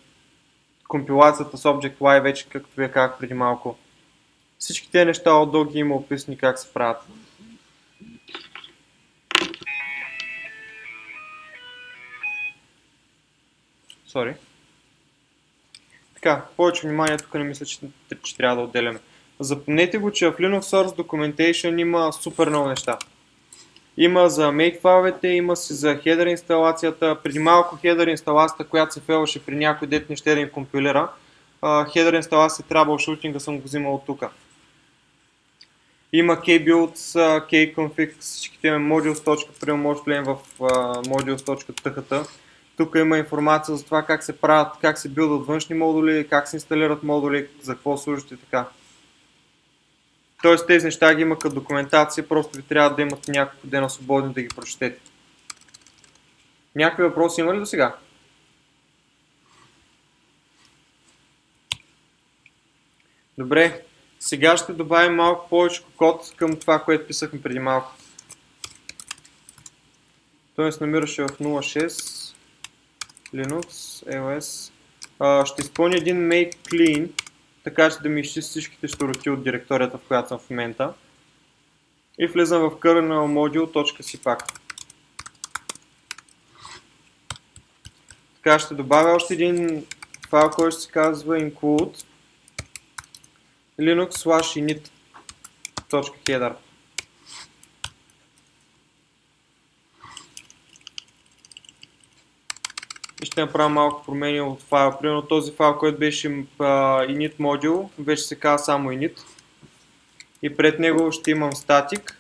компилацията с Object-Y, вече както ви казах преди малко. Всички тези неща отдолу ги има описани как се правят. Sorry. Така, повече внимание тук не мисля, че, че трябва да отделяме. Запомнете го, че в Linux Source Documentation има супер много неща. Има за make файловете, има си за header инсталацията. Преди малко header инсталацията, която се фейлваше при някой дет не ще да им компилира. Header инсталация troubleshooting съм го взимал от тук. Има kbuilds, kconfig, всичките modules. Примерно може да влезем в modules.tht. Тук има информация за това как се правят, как се билдат външни модули, как се инсталират модули, за какво служат и така. Тоест тези неща ги има като документация, просто ви трябва да имате няколко дена свободни да ги прочетете. Някакви въпроси има ли до сега? Добре, сега ще добавим малко повече код към това, което писахме преди малко. Той се намираше в 06 Linux, LS. ще изпълня един make clean така че да ми изчисти всичките щуроти от директорията, в която съм в момента. И влизам в kernel module.cpack. Така ще добавя още един файл, който се казва include linux slash init.header. ще направя малко промени от файла. Примерно този файл, който беше init module, вече се казва само init. И пред него ще имам static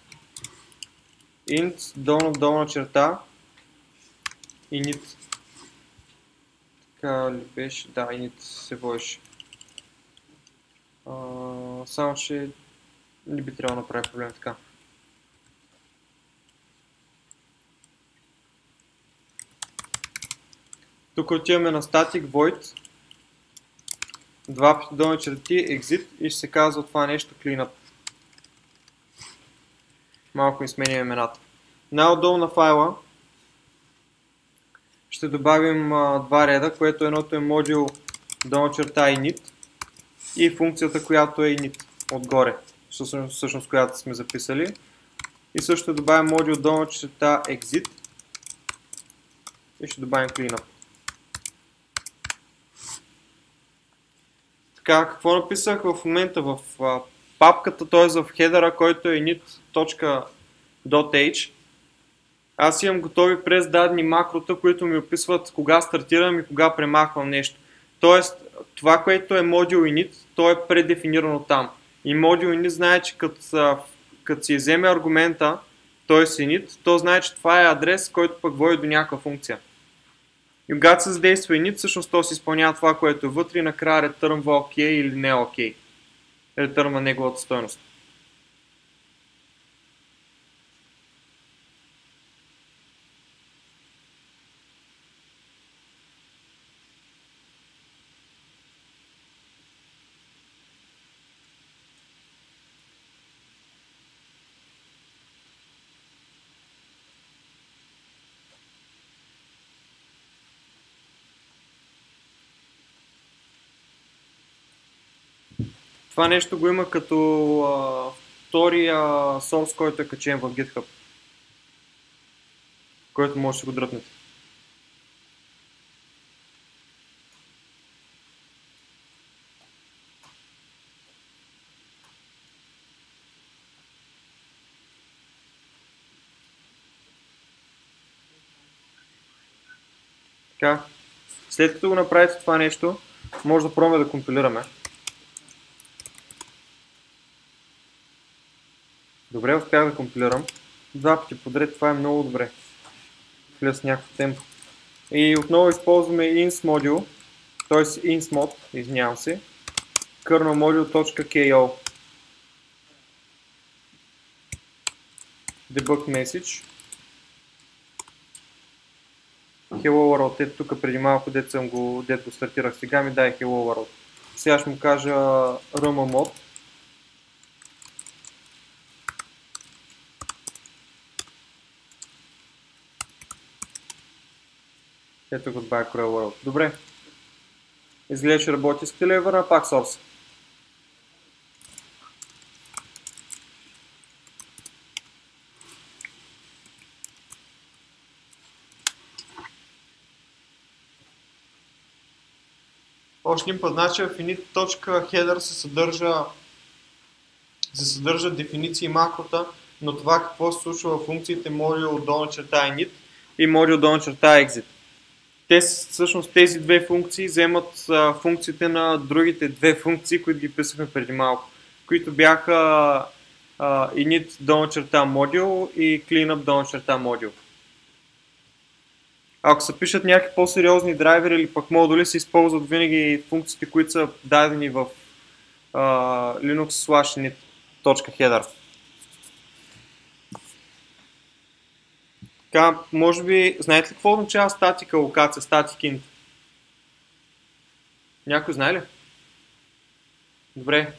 int долна долна черта init. Така ли беше? Да, init се водеше. само че не би трябвало да направя проблем така. Тук отиваме на static void, два пъти долни черти, exit и ще се казва това нещо cleanup. Малко изменим имената. Най-отдолу на файла ще добавим два реда, което едното е модул долна черта init и функцията, която е init отгоре, всъщност която сме записали. И също ще добавим модул долна черта exit и ще добавим cleanup. Така, какво написах в момента в а, папката, т.е. в хедера, който е init.h. Аз имам готови през дадени макрота, които ми описват кога стартирам и кога премахвам нещо. Тоест, това, което е модул init, то е предефинирано там. И модул init знае, че като, като си вземе аргумента, т.е. init, то знае, че това е адрес, който пък води до някаква функция. Когато се задейства init, всъщност то се изпълнява това, което е вътре и накрая ретърнва OK или не OK. Ретърнва неговата стойност. Това нещо го има като а, втория source, който е качен в GitHub, който може да го дръпнете. След като го направите това нещо, може да пробваме да компилираме. Добре, успях да компилирам. Два пъти подред, това е много добре. Влез някакво темпо. И отново използваме ins module, т.е. insmod, извинявам се, kernelmodule.ko debug message Hello World, ето тук преди малко дет, съм го, дет го стартирах сега, ми дай Hello World. Сега ще му кажа rmod. Ето goodbye Cruel World. Добре. Изглежда, че работи. Искате ли върна пак source? Още един път, значи в init.header се съдържа се съдържат дефиниции и макрота, но това какво се случва в функциите module долна черта init и module долна черта exit. Те, всъщност тези две функции вземат а, функциите на другите две функции, които ги писахме преди малко, които бяха а, init долна черта module и cleanup долна черта module. Ако се пишат някакви по-сериозни драйвери или пък модули, се използват винаги функциите, които са дадени в а, Linux slash init.header. Така, може би, знаете ли какво означава статика локация, static int? Някой знае ли? Добре.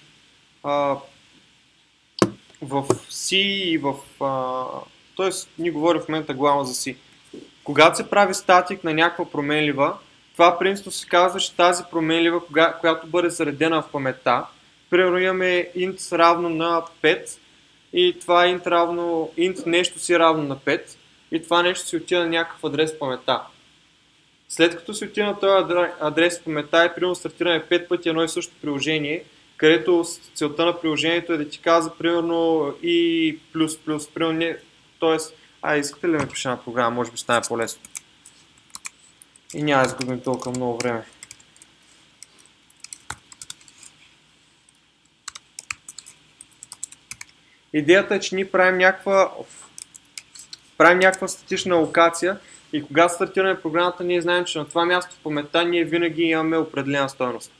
А, в C и в... А, тоест, ние говорим в момента главно за C. Когато се прави статик на някаква променлива, това принципно се казва, че тази променлива, кога, която бъде заредена в паметта, примерно имаме int равно на 5 и това int равно, int нещо си е равно на 5 и това нещо си отива на някакъв адрес в паметта. След като си отива на този адре- адрес в паметта и примерно стартираме 5 пъти едно и също приложение, където целта на приложението е да ти казва примерно и плюс плюс, примерно не, т.е. а искате ли да пиша на програма, може би стане по-лесно. И няма да изгубим толкова много време. Идеята е, че ние правим някаква, правим някаква статична локация и когато стартираме програмата, ние знаем, че на това място в паметта ние винаги имаме определена стоеност.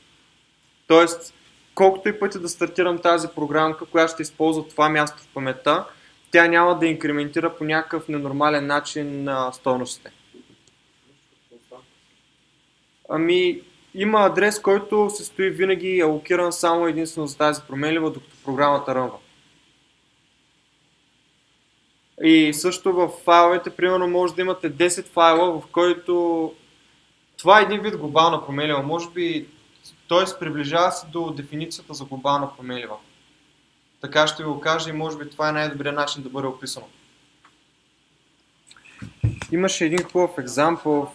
Тоест, колкото и пъти да стартирам тази програмка, която ще използва това място в паметта, тя няма да инкрементира по някакъв ненормален начин на стойностите. Ами, има адрес, който се стои винаги алокиран само единствено за тази променлива, докато програмата рънва. И също в файловете, примерно, може да имате 10 файла, в който това е един вид глобална променлива. Може би, т.е. приближава се до дефиницията за глобална променлива. Така ще ви го кажа и може би това е най-добрият начин да бъде описано. Имаше един хубав екзампъл.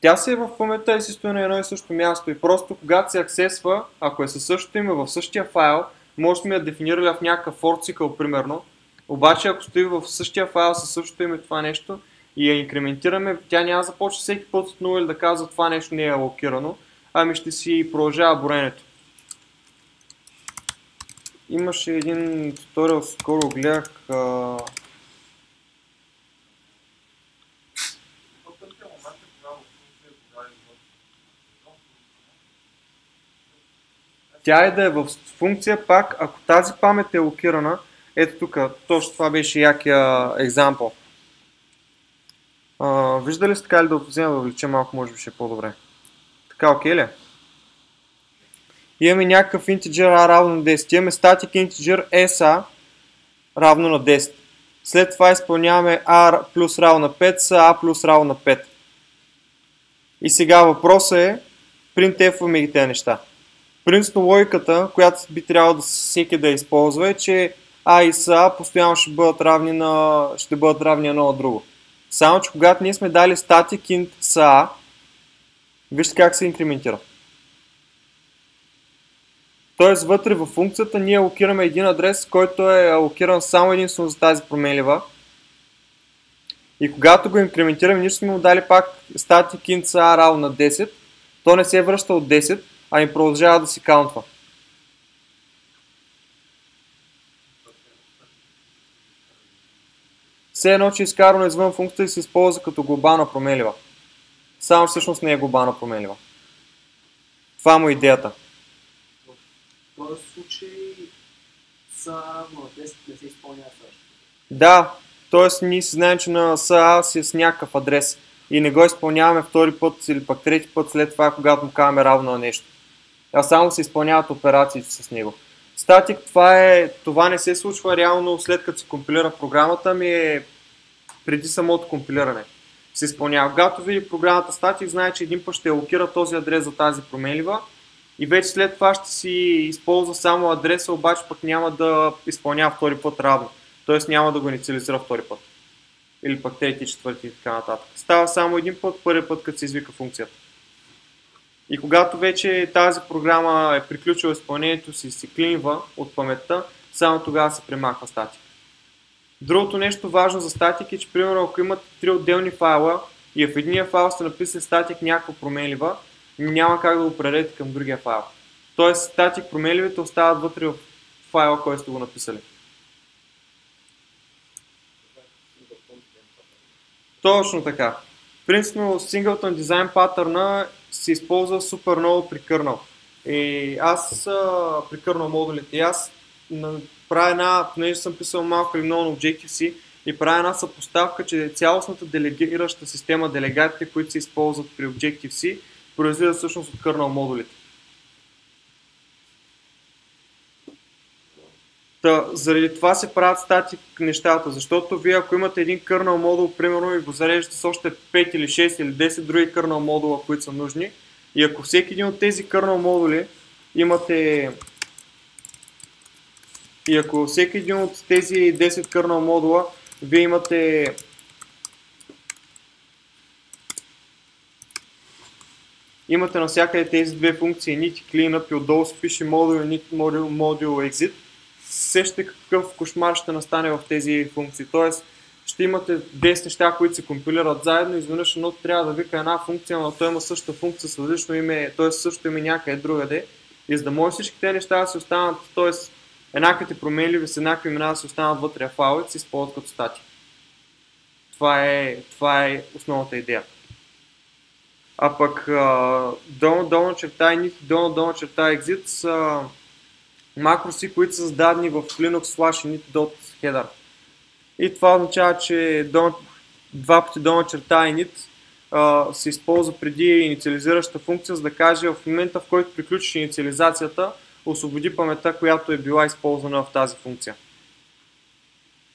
Тя се е в паметта и си стои на едно и също място и просто когато се аксесва, ако е със същото име в същия файл, може да сме я дефинирали в някакъв for цикъл, примерно. Обаче ако стои в същия файл със същото име това нещо и я инкрементираме, тя няма да започва всеки път от нула или да казва това нещо не е алокирано, ами ще си продължава броенето. Имаше един туториал, скоро гледах. А... В първия момент е тогава функция, кога е Тя е да е в функция пак, ако тази памет е локирана, ето тук, точно това беше якия екзампъл. А, виждали сте така ли да взема да увелича малко, може би ще е по-добре. Така, окей ли? Имаме някакъв integer a равно на 10. Имаме static integer sa равно на 10. След това изпълняваме a плюс равно на 5 с a плюс равно на 5. И сега въпросът е, принтефваме ги тези неща. Принципно логиката, която би трябвало да всеки да използва е, че А и СА постоянно ще бъдат равни на, ще бъдат равни едно на друго. Само, че когато ние сме дали static int СА, вижте как се инкрементира. Тоест вътре във функцията ние алокираме един адрес, който е алокиран само единствено за тази променлива. И когато го инкрементираме, ние сме му дали пак static int СА равно на 10, то не се връща от 10, ами продължава да си каунтва. Все едно, че е изкарано извън функцията и се използва като глобална променлива. Само всъщност не е глобална променлива. Това му е идеята. В този случай са равно на 10 не се изпълнява също. Да, т.е. ние си знаем, че на СА си е с някакъв адрес. и не го изпълняваме втори път или пък трети път след това, когато му казваме равно на нещо. А само се изпълняват операциите с него. Статик, това, е, това не се случва реално след като се компилира програмата, ми е преди самото компилиране. Се изпълнява. Когато види програмата статик, знае, че един път ще локира този адрес за тази променлива и вече след това ще си използва само адреса, обаче пък няма да изпълнява втори път равно. Тоест няма да го инициализира втори път. Или пък трети, четвърти и така нататък. Става само един път, първи път, като се извика функцията. И когато вече тази програма е приключила изпълнението си и се клинва от паметта, само тогава се премахва статик. Другото нещо важно за статик е, че примерно ако имате три отделни файла и в единия файл сте написали статик някаква променлива, няма как да го предадете към другия файл. Тоест статик променливите остават вътре в файла, който сте го написали. Точно така. Принципно Singleton Design патърна се използва супер много при кърнал. И аз а, при кърнал модулите, аз правя една, понеже съм писал малко или много на Objective-C и правя една съпоставка, че цялостната делегираща система, делегатите, които се използват при Objective-C, произлизат всъщност от кърнал модулите. Та, заради това се правят статик нещата, защото вие ако имате един кърнал модул, примерно и го зареждате с още 5 или 6 или 10 други кърнал модула, които са нужни, и ако всеки един от тези кърнал модули имате и ако всеки един от тези 10 кърнал модула вие имате имате навсякъде тези две функции init и cleanup и отдолу се пише init, модул, модул exit, сещате какъв кошмар ще настане в тези функции. Тоест, ще имате 10 неща, които се компилират заедно, изведнъж едно трябва да вика една функция, но той има същата функция с различно име, т.е. също име някъде другаде. И за да може всички тези неща да се останат, т.е. еднаквите променливи с еднакви имена да се останат вътре в файлът, се използват като стати. Това е, това е основната идея. А пък долна черта init долна черта exit са макроси, които са създадени в Linux slash init.header. И това означава, че долна, два пъти долна черта init а, се използва преди инициализираща функция, за да каже в момента, в който приключиш инициализацията, освободи паметта, която е била използвана в тази функция.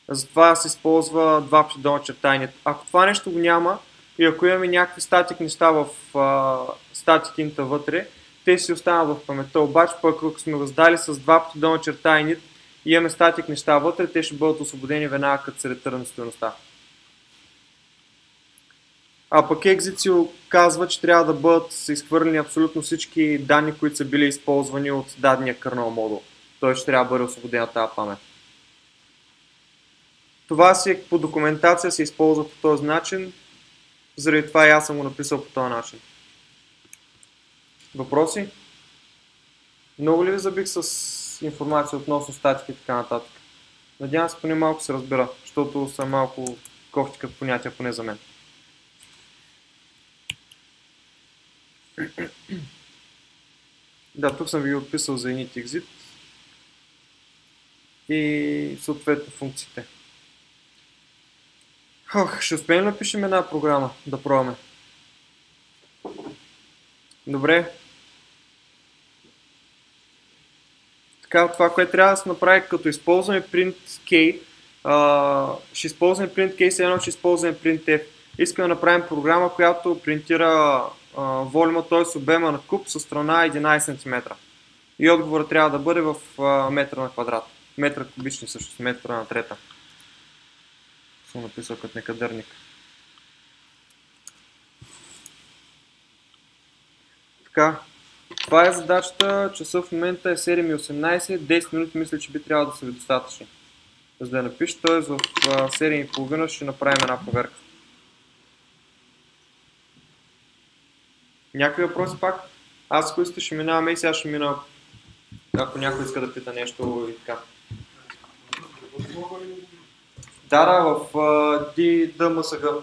Затова се използва два пъти долна черта init. Ако това нещо го няма, и ако имаме някакви статик неща в статик инта вътре, те си остават в паметта. Обаче, пък ако сме раздали с два пъти долна черта init и имаме статик неща вътре, те ще бъдат освободени веднага като се ретърна стоеността. А пък Exit си казва, че трябва да бъдат изхвърлени абсолютно всички данни, които са били използвани от дадения кърнал модул. Той ще трябва да бъде освободена тази памет. Това си по документация се използва по този начин. Заради това и аз съм го написал по този начин. Въпроси? Много ли ви забих с информация относно статики и така нататък? Надявам се поне малко се разбира, защото са малко кофти като понятия, поне за мен. Да, тук съм ви отписал за init exit и съответно функциите. Ох, ще успеем да напишем една програма, да пробваме. Добре. Така, това, което трябва да се направи, като използваме printk, а, ще използваме printk, все едно ще използваме printf. Искаме да направим програма, която принтира волюма, т.е. обема на куб с страна 11 см. И отговорът трябва да бъде в а, метра на квадрат. Метра кубични също, метра на трета съм написал като некадърник. Така, това е задачата. Часа в момента е 7.18. 10 минути мисля, че би трябвало да са ви достатъчни. За да напиша, т.е. в 7.30 ще направим една проверка. Някакви въпроси пак? Аз ако искате ще минаваме и сега ще мина, ако някой иска да пита нещо и така. Да, да, в DMSG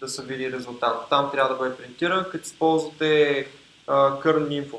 да се види резултат. Там трябва да бъде принтиран, като използвате uh, Kern Info.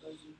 dans une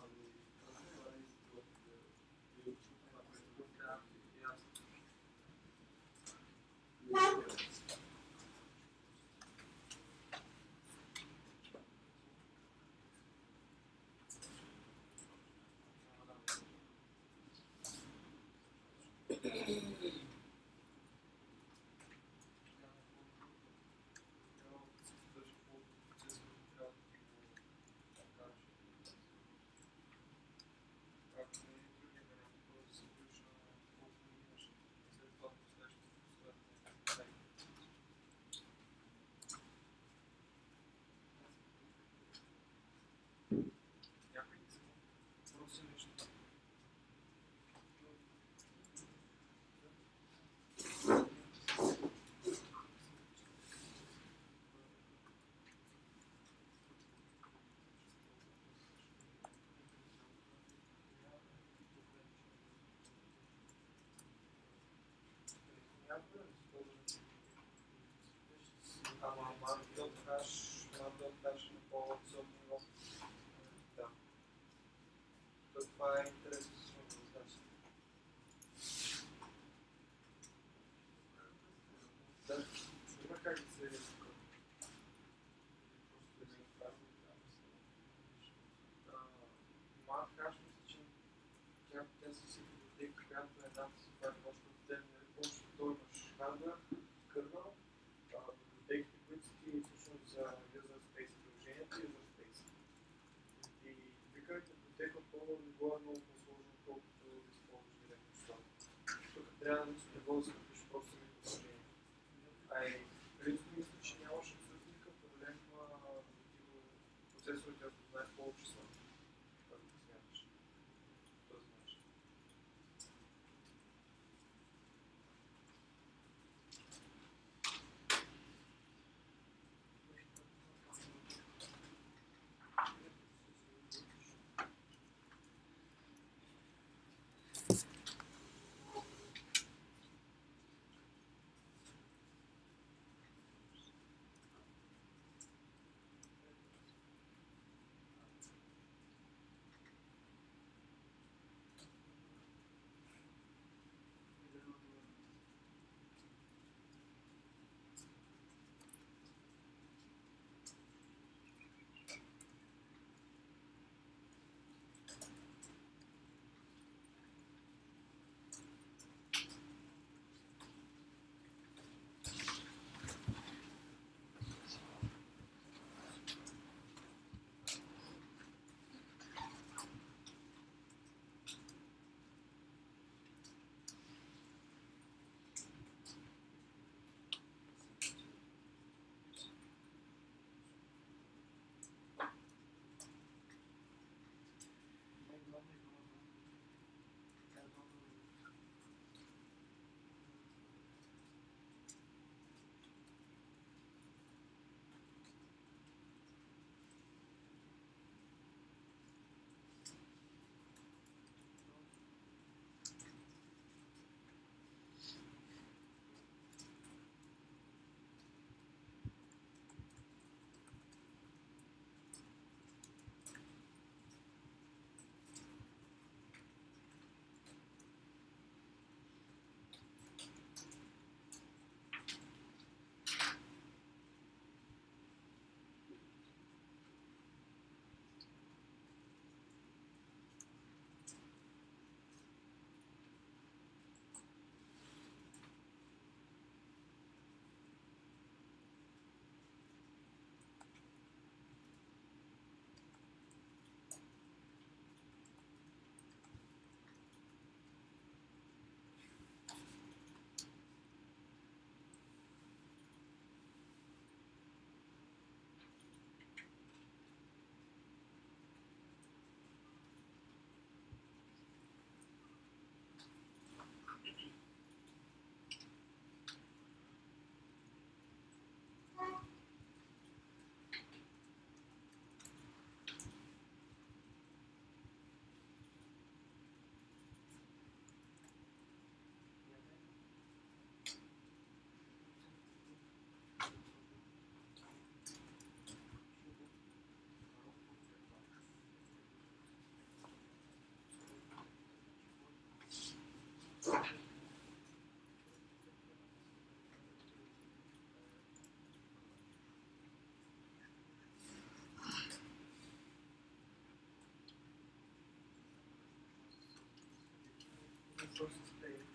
Just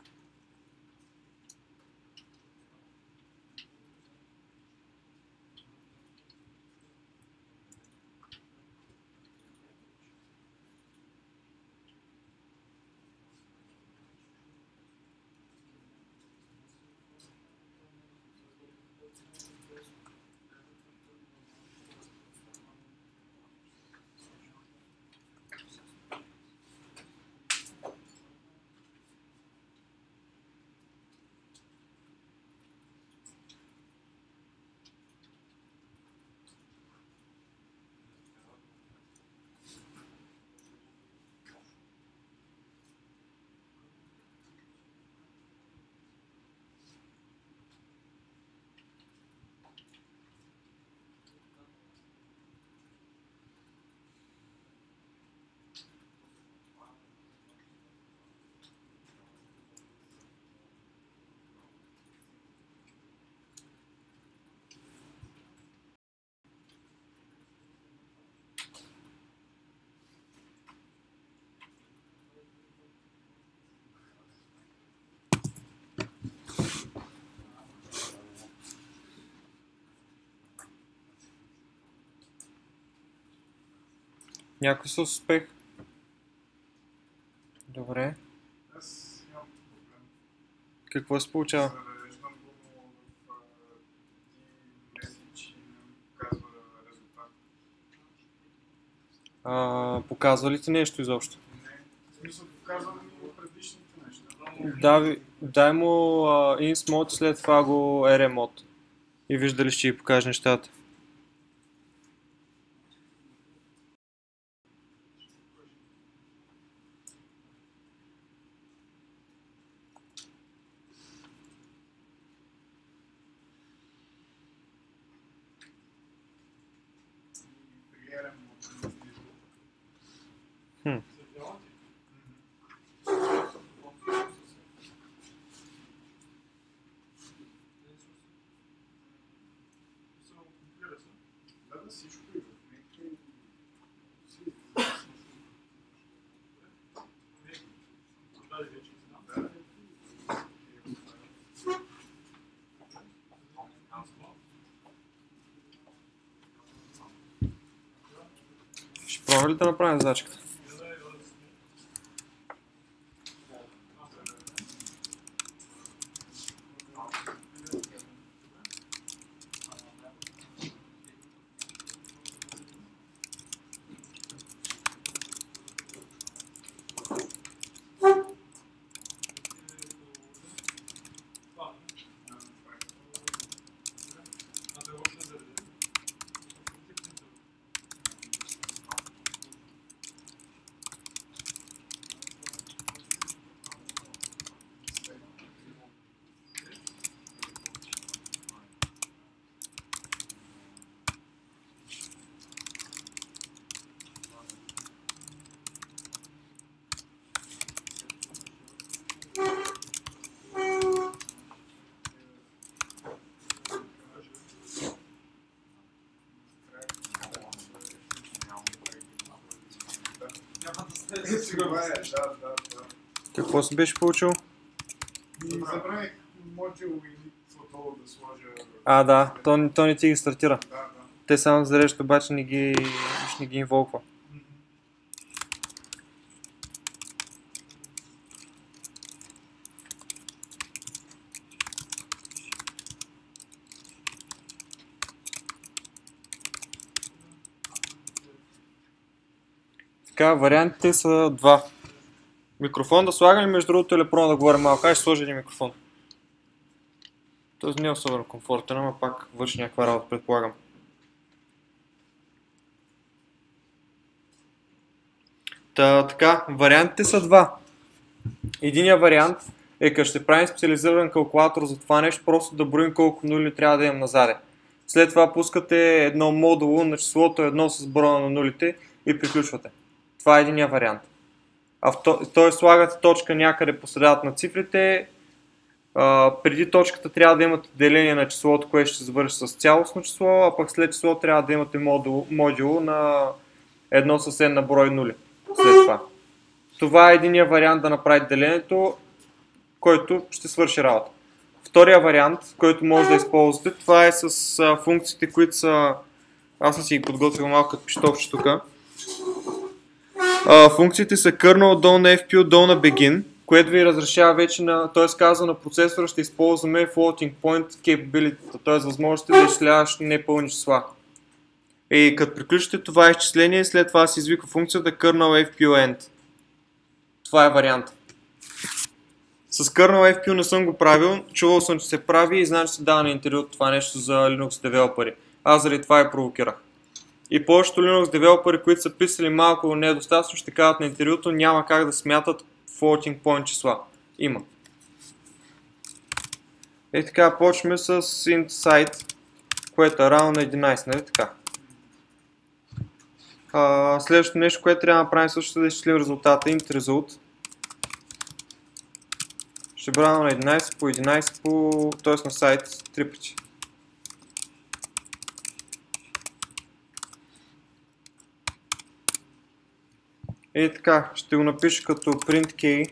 Някой с успех. Добре. Какво се получава? А, показва ли ти нещо изобщо? Не. Дай, му а, ins mode, след това го rm mode. И виж дали ще ти покаже нещата. Да направим задачката? Какво си беше получил? Забравих мотил и фото да сложа. А, да, то, то не ти ги стартира. Да, да. Те само зареждат, обаче не ги, не ги инволква. Така, вариантите са два. Микрофон да слагам ли между другото прона да говоря малко? Ай, ще сложа един микрофон. Този не е особено комфортен, ама пак върши някаква работа, предполагам. Та, така, вариантите са два. Единият вариант е като ще правим специализиран калкулатор за това нещо, просто да броим колко нули трябва да имам назаде. След това пускате едно модуло на числото едно с броя на нулите и приключвате. Това е единия вариант. Т.е. слагате точка някъде по средата на цифрите. А, преди точката трябва да имате деление на числото, което ще завърши с цялостно число, а пък след число трябва да имате модул, модул на едно с n на брой нули. След това. Това е единия вариант да направите делението, който ще свърши работа. Втория вариант, който може да използвате, това е с а, функциите, които са... Аз съм си ги подготвил малко като пиштовче тук. А, функциите са kernel долу на FPU долу на begin, което ви разрешава вече на, т.е. казва на процесора ще използваме floating point capability, т.е. възможности да изчисляваш непълни числа. И като приключите това изчисление, след това се извиква функцията kernel FPU end. Това е вариант. С kernel FPU не съм го правил, чувал съм, че се прави и знам, че се дава на интервю това нещо за Linux developer. Аз заради това и провокирах. И повечето Linux девелопери, които са писали малко недостатъчно, ще кажат на интервюто, няма как да смятат floating point числа. Има. И така, почваме с int което е равно на 11, нали така? А, следващото нещо, което трябва да направим също е да изчислим резултата int result. Ще бъде на 11 по 11 по, т.е. на сайт 3 пъти. И така, ще го напиша като print key.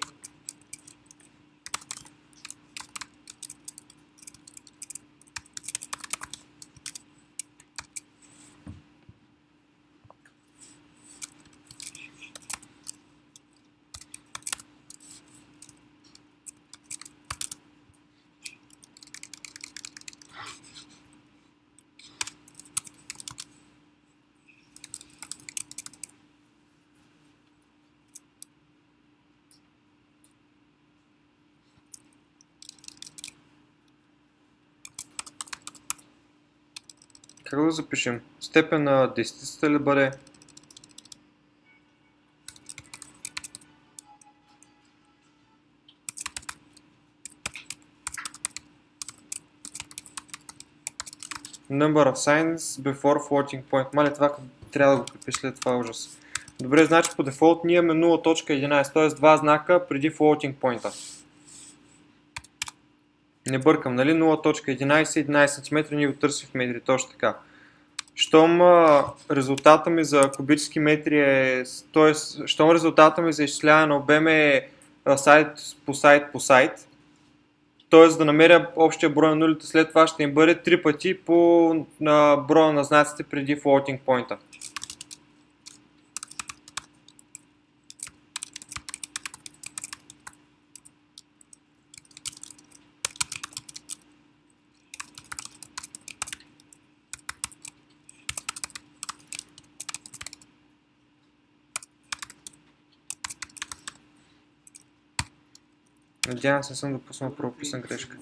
Запишем? Степен на десетицата ли бъде? Number of signs before floating point. Мале това трябва да го припиш след това е ужас. Добре, значи по дефолт ние имаме 0.11, т.е. два знака преди floating point. Не бъркам, нали? 0.11 11 см ние го търсим в метри, точно така. Щом резултата ми за кубически метри е, т.е. щом резултата ми за изчисляване на обем е сайт по сайт по сайт, т.е. да намеря общия брой на нулите след това ще им бъде 3 пъти по на броя на знаците преди floating point. Надявам се, съм допуснал правописна грешка.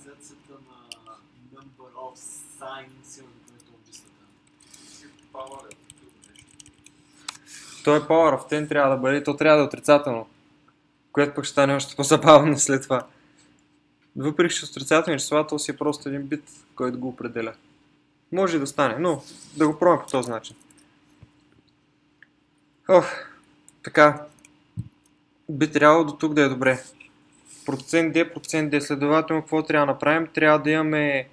Той е Power of 10 трябва да бъде, то трябва да е отрицателно. Което пък ще стане още по-забавно след това. Въпреки, че с отрицателни числа, то си е просто един бит, който го определя. Може и да стане, но да го пробваме по този начин. Ох, така. Би трябвало до тук да е добре. Процент D, процент D. Следователно, какво трябва да направим? Трябва да имаме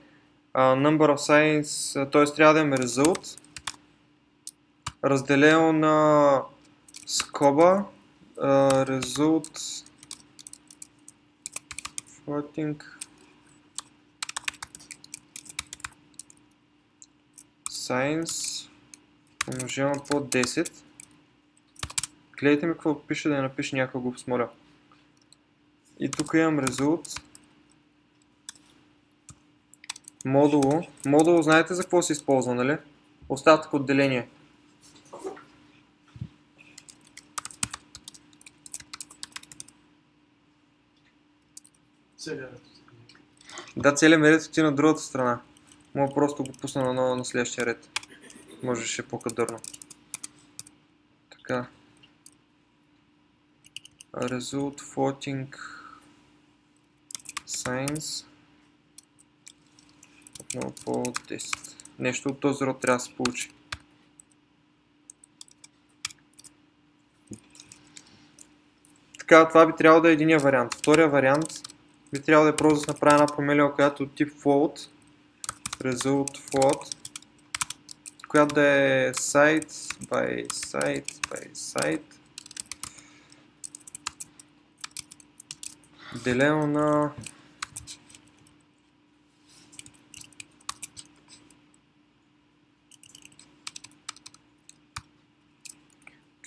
number of signs, т.е. трябва да имаме result, разделено на скоба, result floating science умножено по 10. Гледайте ми какво пише да я напише някаква глупост, моля. И тук имам result. Модуло. Модуло знаете за какво се използва, нали? Остатък от деление. Да, целият ми ред отива на другата страна. Мога просто го пусна на ново на следващия ред. Може ще е по-кадърно. Така. Result floating science. Отново по 10. Нещо от този род трябва да се получи. Така, това би трябвало да е единия вариант. Втория вариант би трябвало да е просто да се направи една промелия, която от тип float, result float, която да е site by site by site, делено на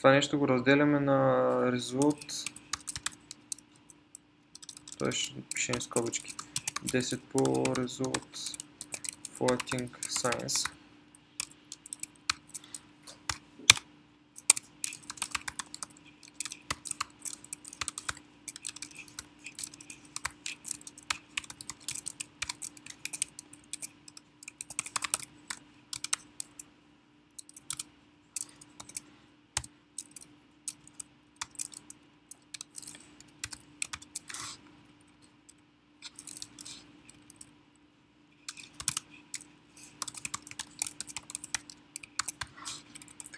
това нещо го разделяме на result той ще пишем скобички. 10 по result floating science.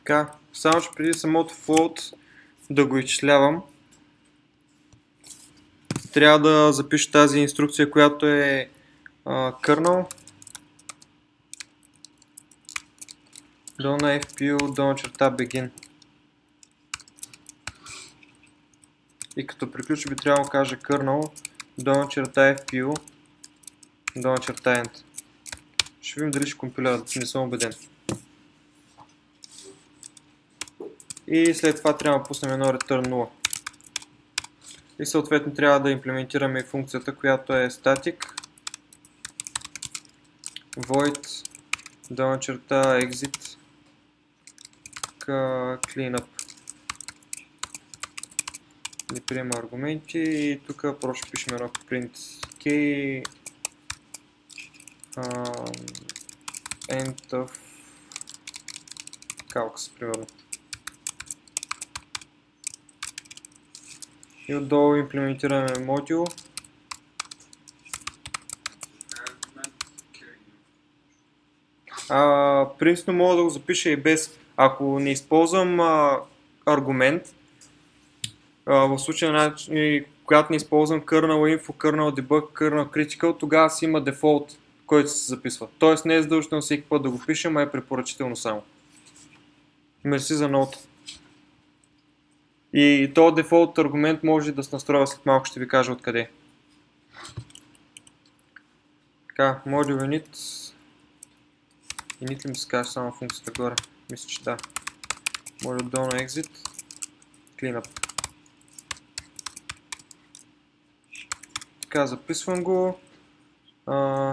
Така, само че преди самото float да го изчислявам, трябва да запиша тази инструкция, която е uh, kernel долна fpu долна черта begin. И като приключи би трябвало да кажа kernel долна черта fpu долна черта end. Ще видим дали ще компилира, не съм убеден. И след това трябва да пуснем едно return 0. И съответно трябва да имплементираме функцията, която е static void долна черта exit cleanup. Не приема аргументи и тук просто ще пишем едно print k end of Calcs, примерно. И отдолу имплементираме модул. Принципно мога да го запиша и без. Ако не използвам а, аргумент, а, в случая на, и, когато не използвам kernel info, kernel debug, kernel critical, тогава си има дефолт, който се записва. Тоест не е задължително всеки път да го пишем, а е препоръчително само. Мерси за ноута. И този дефолт аргумент може да се настроя след малко, ще ви кажа откъде. Така, module init. Init ли ми се каже само функцията горе? Мисля, че да. Module dollar exit. Cleanup. Така, записвам го. А,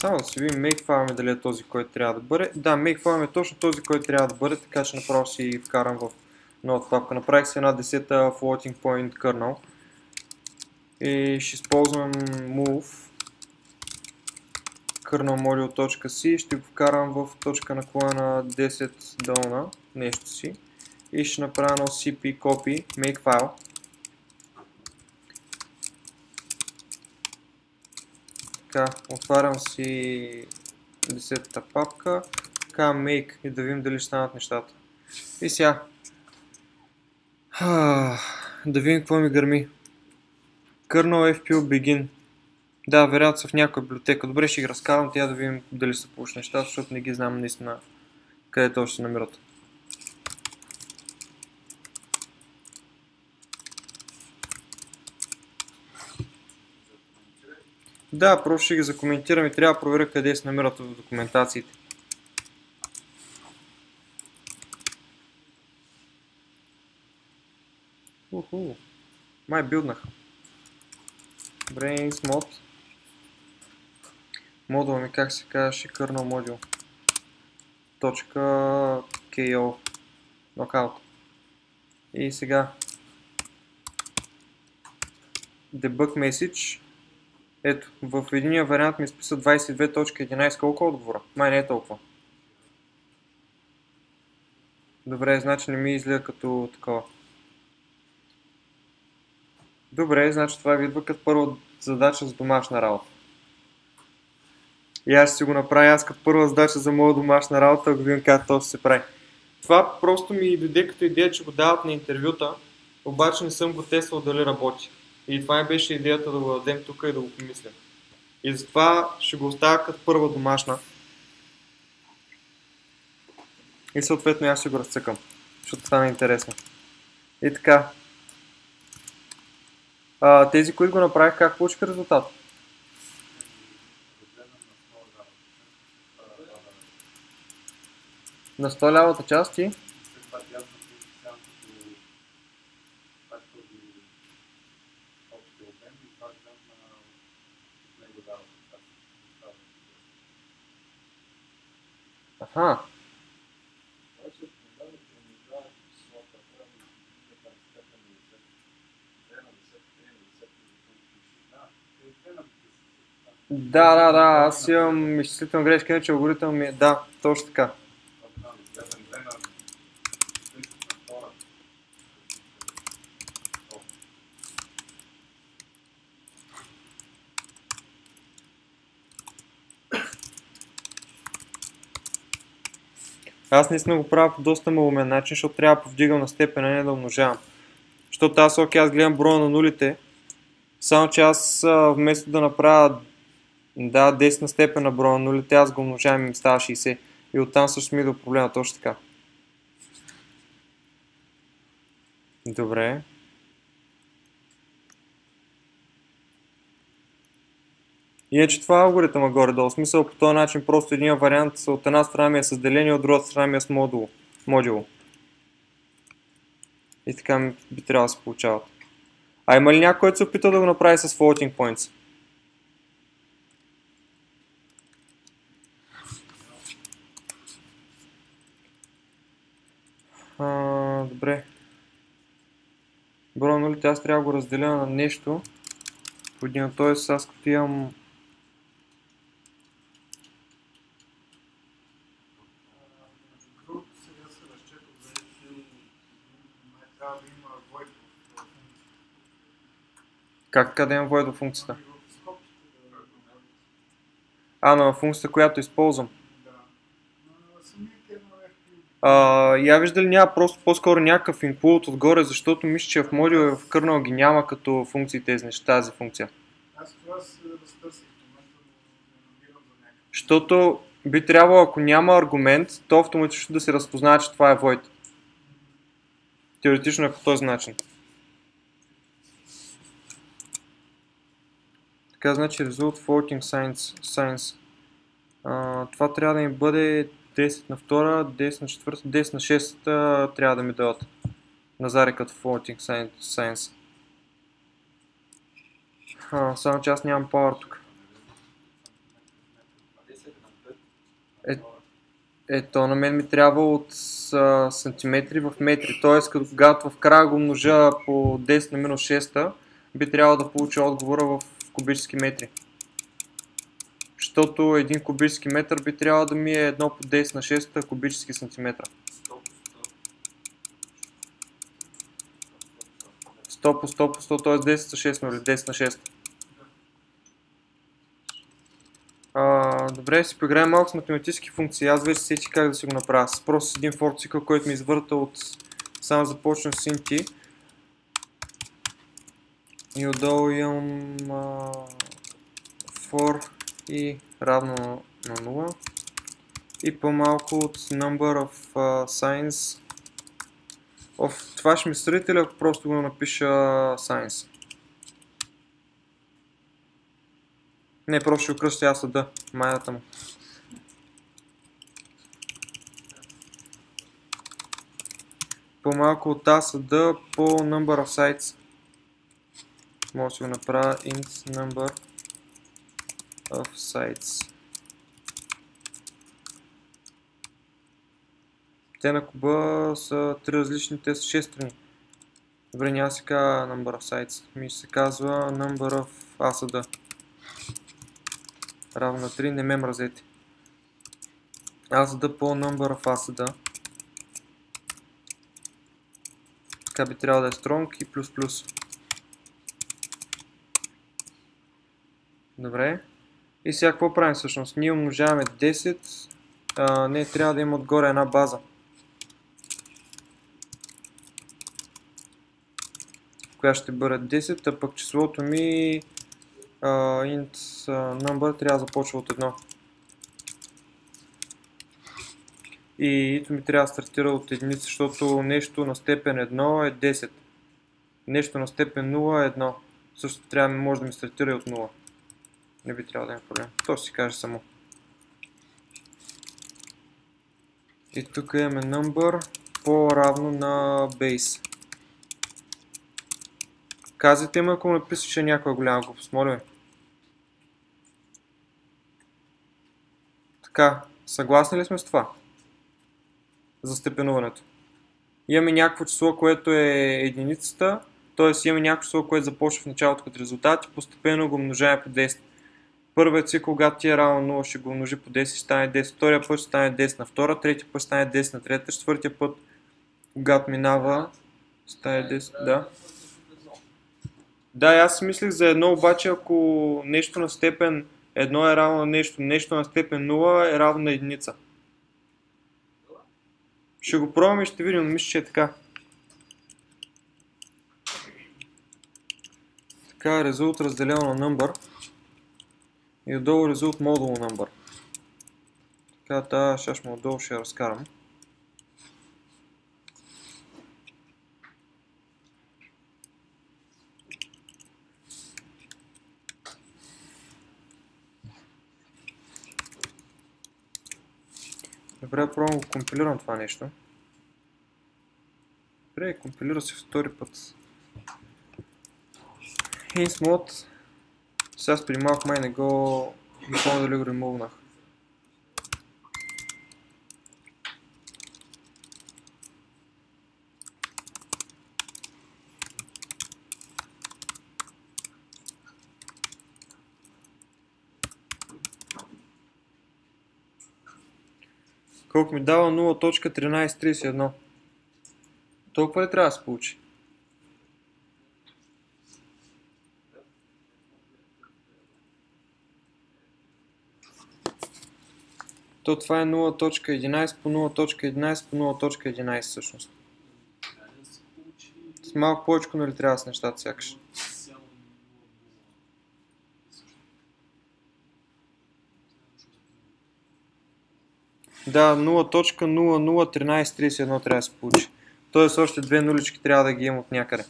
Само да си видим makefile ми дали е този, който трябва да бъде. Да, makefile е точно този, който трябва да бъде, така че направо си вкарам в новата папка. Направих си една 10 floating point kernel. И ще използвам move kernel module.c ще го вкарам в точка наклона 10 долна нещо си и ще направя едно cp copy makefile Така, отварям си 10-та папка, така make и да видим дали станат нещата. И сега, да видим какво ми гърми. Kernel FPU Begin. Да, вероятно са в някоя библиотека. Добре, ще ги разкарвам тя да видим дали са получи нещата, защото не ги знам наистина къде то ще се намират. Да, просто ще ги закоментирам и трябва да проверя къде се намират в документациите. Уху. Май билднах. Brains mod. Модул ми как се казваше kernel модул. Точка KO. Knockout. И сега debug message ето, в единия вариант ми изписа 22.11. Колко отговора? Май не е толкова. Добре, значи не ми излега като такова. Добре, значи това идва като първа задача за домашна работа. И аз ще си го направя аз като първа задача за моя домашна работа, ако видим как то се прави. Това просто ми дойде като идея, че го дават на интервюта, обаче не съм го тествал дали работи. И това ми беше идеята да го дадем тук и да го помислим. И затова ще го оставя като първа домашна. И съответно аз ще го разцъкам, защото това ми е интересно. И така. А, тези, които го направих, как получиха резултат? На 100 лявата част и? Аха. Да, да, да, аз имам изчислителна грешка, иначе алгоритъм ми е... Да, точно така. Аз наистина го правя по доста малумен начин, защото трябва да повдигам на степен, а не да умножавам. Защото аз, окей, аз гледам броя на нулите, само че аз вместо да направя да, 10 на степен на броя на нулите, аз го умножавам и ми става 60. И оттам също ми идва проблема, точно така. Добре. Иначе това е алгоритъма горе-долу. Смисъл по този начин просто един вариант от една страна ми е с деление, от другата страна ми е с модул. модул. И така би трябвало да се получават. А има ли някой, който се опита да го направи с floating points? А, добре. Броя нулите аз трябва да го разделя на нещо. Т.е. аз като имам Как така да има void в функцията? А, на функцията, която използвам. А, я вижда ли няма просто по-скоро някакъв include отгоре, защото мисля, че в модул и в kernel ги няма като функции тези неща, тази функция. Аз това се разтърсих. Защото би трябвало, ако няма аргумент, то автоматично да се разпознава, че това е void. Теоретично е по този начин. Така, значи result floating science. science. А, това трябва да ми бъде 10 на 2, 10 на 4, 10 на 6 трябва да ми дадат. Назаре като floating science-. А, само че аз нямам power тук. Е, ето, на мен ми трябва от а, сантиметри в метри. Т.е. когато в края го множа по 10 на минус 6, би трябвало да получа отговора в кубически метри. Защото един кубически метър би трябвало да ми е 1 по 10 на 6 кубически сантиметра. 100 по 100 по 100, т.е. 10 на 6 нали? 10 на 6. А, добре, си поиграем малко с математически функции. Аз вече сети как да си го направя. С просто с един for цикъл, който ми извърта от само започна с int и отдолу имам а, for и равно на 0 и по-малко от number of uh, signs of това ще ми средите ли ако просто го напиша science? Не, просто ще окръстя аз да, майната му. По-малко от А са да по number of sites. Може да си го направя int number of sites. Те на куба са три различни, те са 6 страни. Добре, няма се казва number of sites, ми се казва number of ASD. Равно на 3, не ме мразете. ASD по number of ASD. Така би трябвало да е strong и плюс плюс. Добре. И сега какво правим всъщност? Ние умножаваме 10. А, не, трябва да има отгоре една база. Която ще бъде 10, а пък числото ми а, int number трябва да започва от 1. И ито ми трябва да стартира от единица, защото нещо на степен 1 е 10. Нещо на степен 0 е 1. Също трябва може да ми стартира и от 0. Не би трябвало да има проблем. То си каже само. И тук имаме number по-равно на base. Казвайте му, ако написа, че някаква голяма глупост, моля ви. Така, съгласни ли сме с това? За степенуването. Имаме някакво число, което е единицата, т.е. имаме някакво число, което започва в началото като резултат и постепенно го умножаваме по 10. Първият цикл, когато ти е равно 0, ще го умножи по 10, ще стане 10. Втория път ще стане 10 на втора, третия път ще стане 10 на трета, четвъртия път, когато минава, стане 10, да. Да, аз си мислех за едно, обаче ако нещо на степен 1 е равно на нещо, нещо на степен 0 е равно на единица. Ще го пробваме и ще видим, мисля, че е така. Така, резулт разделено на number и отдолу result module number. Така, тази шашма отдолу ще я разкарам. Добре, пробвам го компилирам това нещо. Добре, компилира се втори път. Insmod. Сега преди малко май не го... Не помня дали го ремувнах. Колко ми дава 0.1331. Толкова ли трябва да се получи? То това е 0.11 по 0.11 по 0.11 всъщност. С малко повече, нали трябва с нещата сякаш. Да, 0.001331 трябва да се получи. Тоест още две нулички трябва да ги имам от някъде.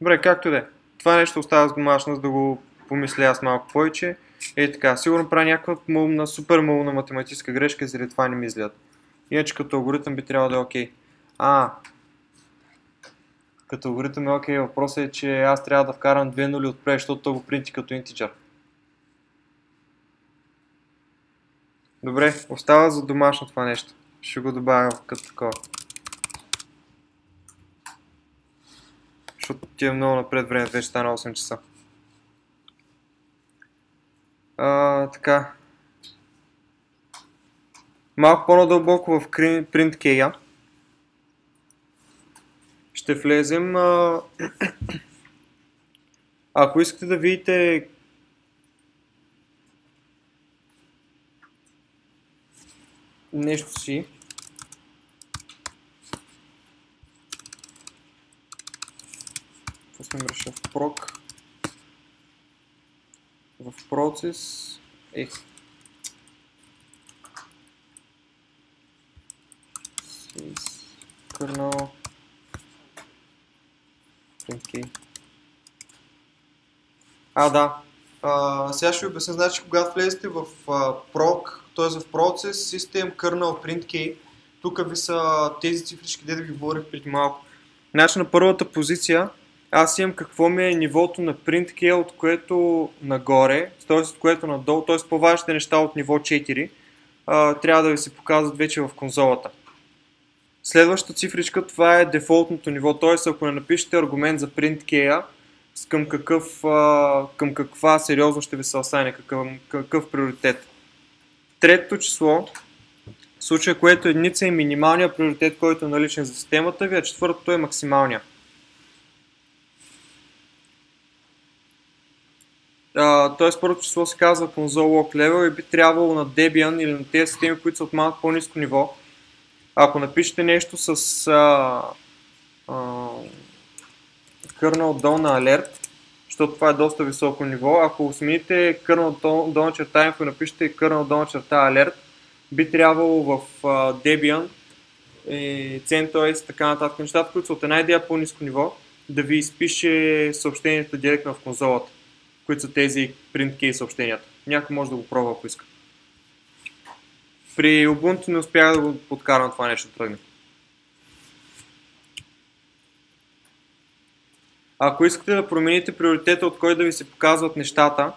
Добре, както да е. Това нещо остава с домашна, за да го помисля аз малко повече. Е така, сигурно правя някаква малумна, супер малумна математическа грешка и заради това не ми излядат. Иначе като алгоритъм би трябвало да е окей. А, като алгоритъм е окей, въпросът е, че аз трябва да вкарам две нули отпред, защото то го принти като интиджър. Добре, остава за домашно това нещо. Ще го добавя като такова. Защото ти е много напред време, вече стана 8 часа. А, така. Малко по-надълбоко в PrintKey. Ще влезем. А... Ако искате да видите нещо си, пуснем реша в прок, в процес, ех, kernel print А, да. А, сега ще ви обясня, значи когато влезете в а, proc, т.е. в Process System Kernel Print тук ви са тези цифрички, де да ви говорих преди малко. Значи на първата позиция аз имам какво ми е нивото на print key, от което нагоре, т.е. от което надолу, т.е. по-важните неща от ниво 4 а, трябва да ви се показват вече в конзолата. Следващата цифричка, това е дефолтното ниво, т.е. ако не напишете аргумент за print key, към, какъв, а, към каква сериозно ще ви се остане, какъв, какъв приоритет. Третото число, в случая, което единица е минималният приоритет, който е наличен за системата ви, а четвъртото е максималния. т.е. първото число се казва console log level и би трябвало на Debian или на тези системи, които са от малко по-низко ниво. Ако напишете нещо с а, а, kernel долна alert, защото това е доста високо ниво, ако смените kernel долна черта info и напишете kernel долна черта alert, би трябвало в а, Debian и CentOS, така нататък, нещата, които са от една идея по-низко ниво, да ви изпише съобщенията директно в конзолата които са тези print key съобщенията. Някой може да го пробва, ако иска. При Ubuntu не успях да го подкарам това нещо тръгне. Ако искате да промените приоритета, от кой да ви се показват нещата,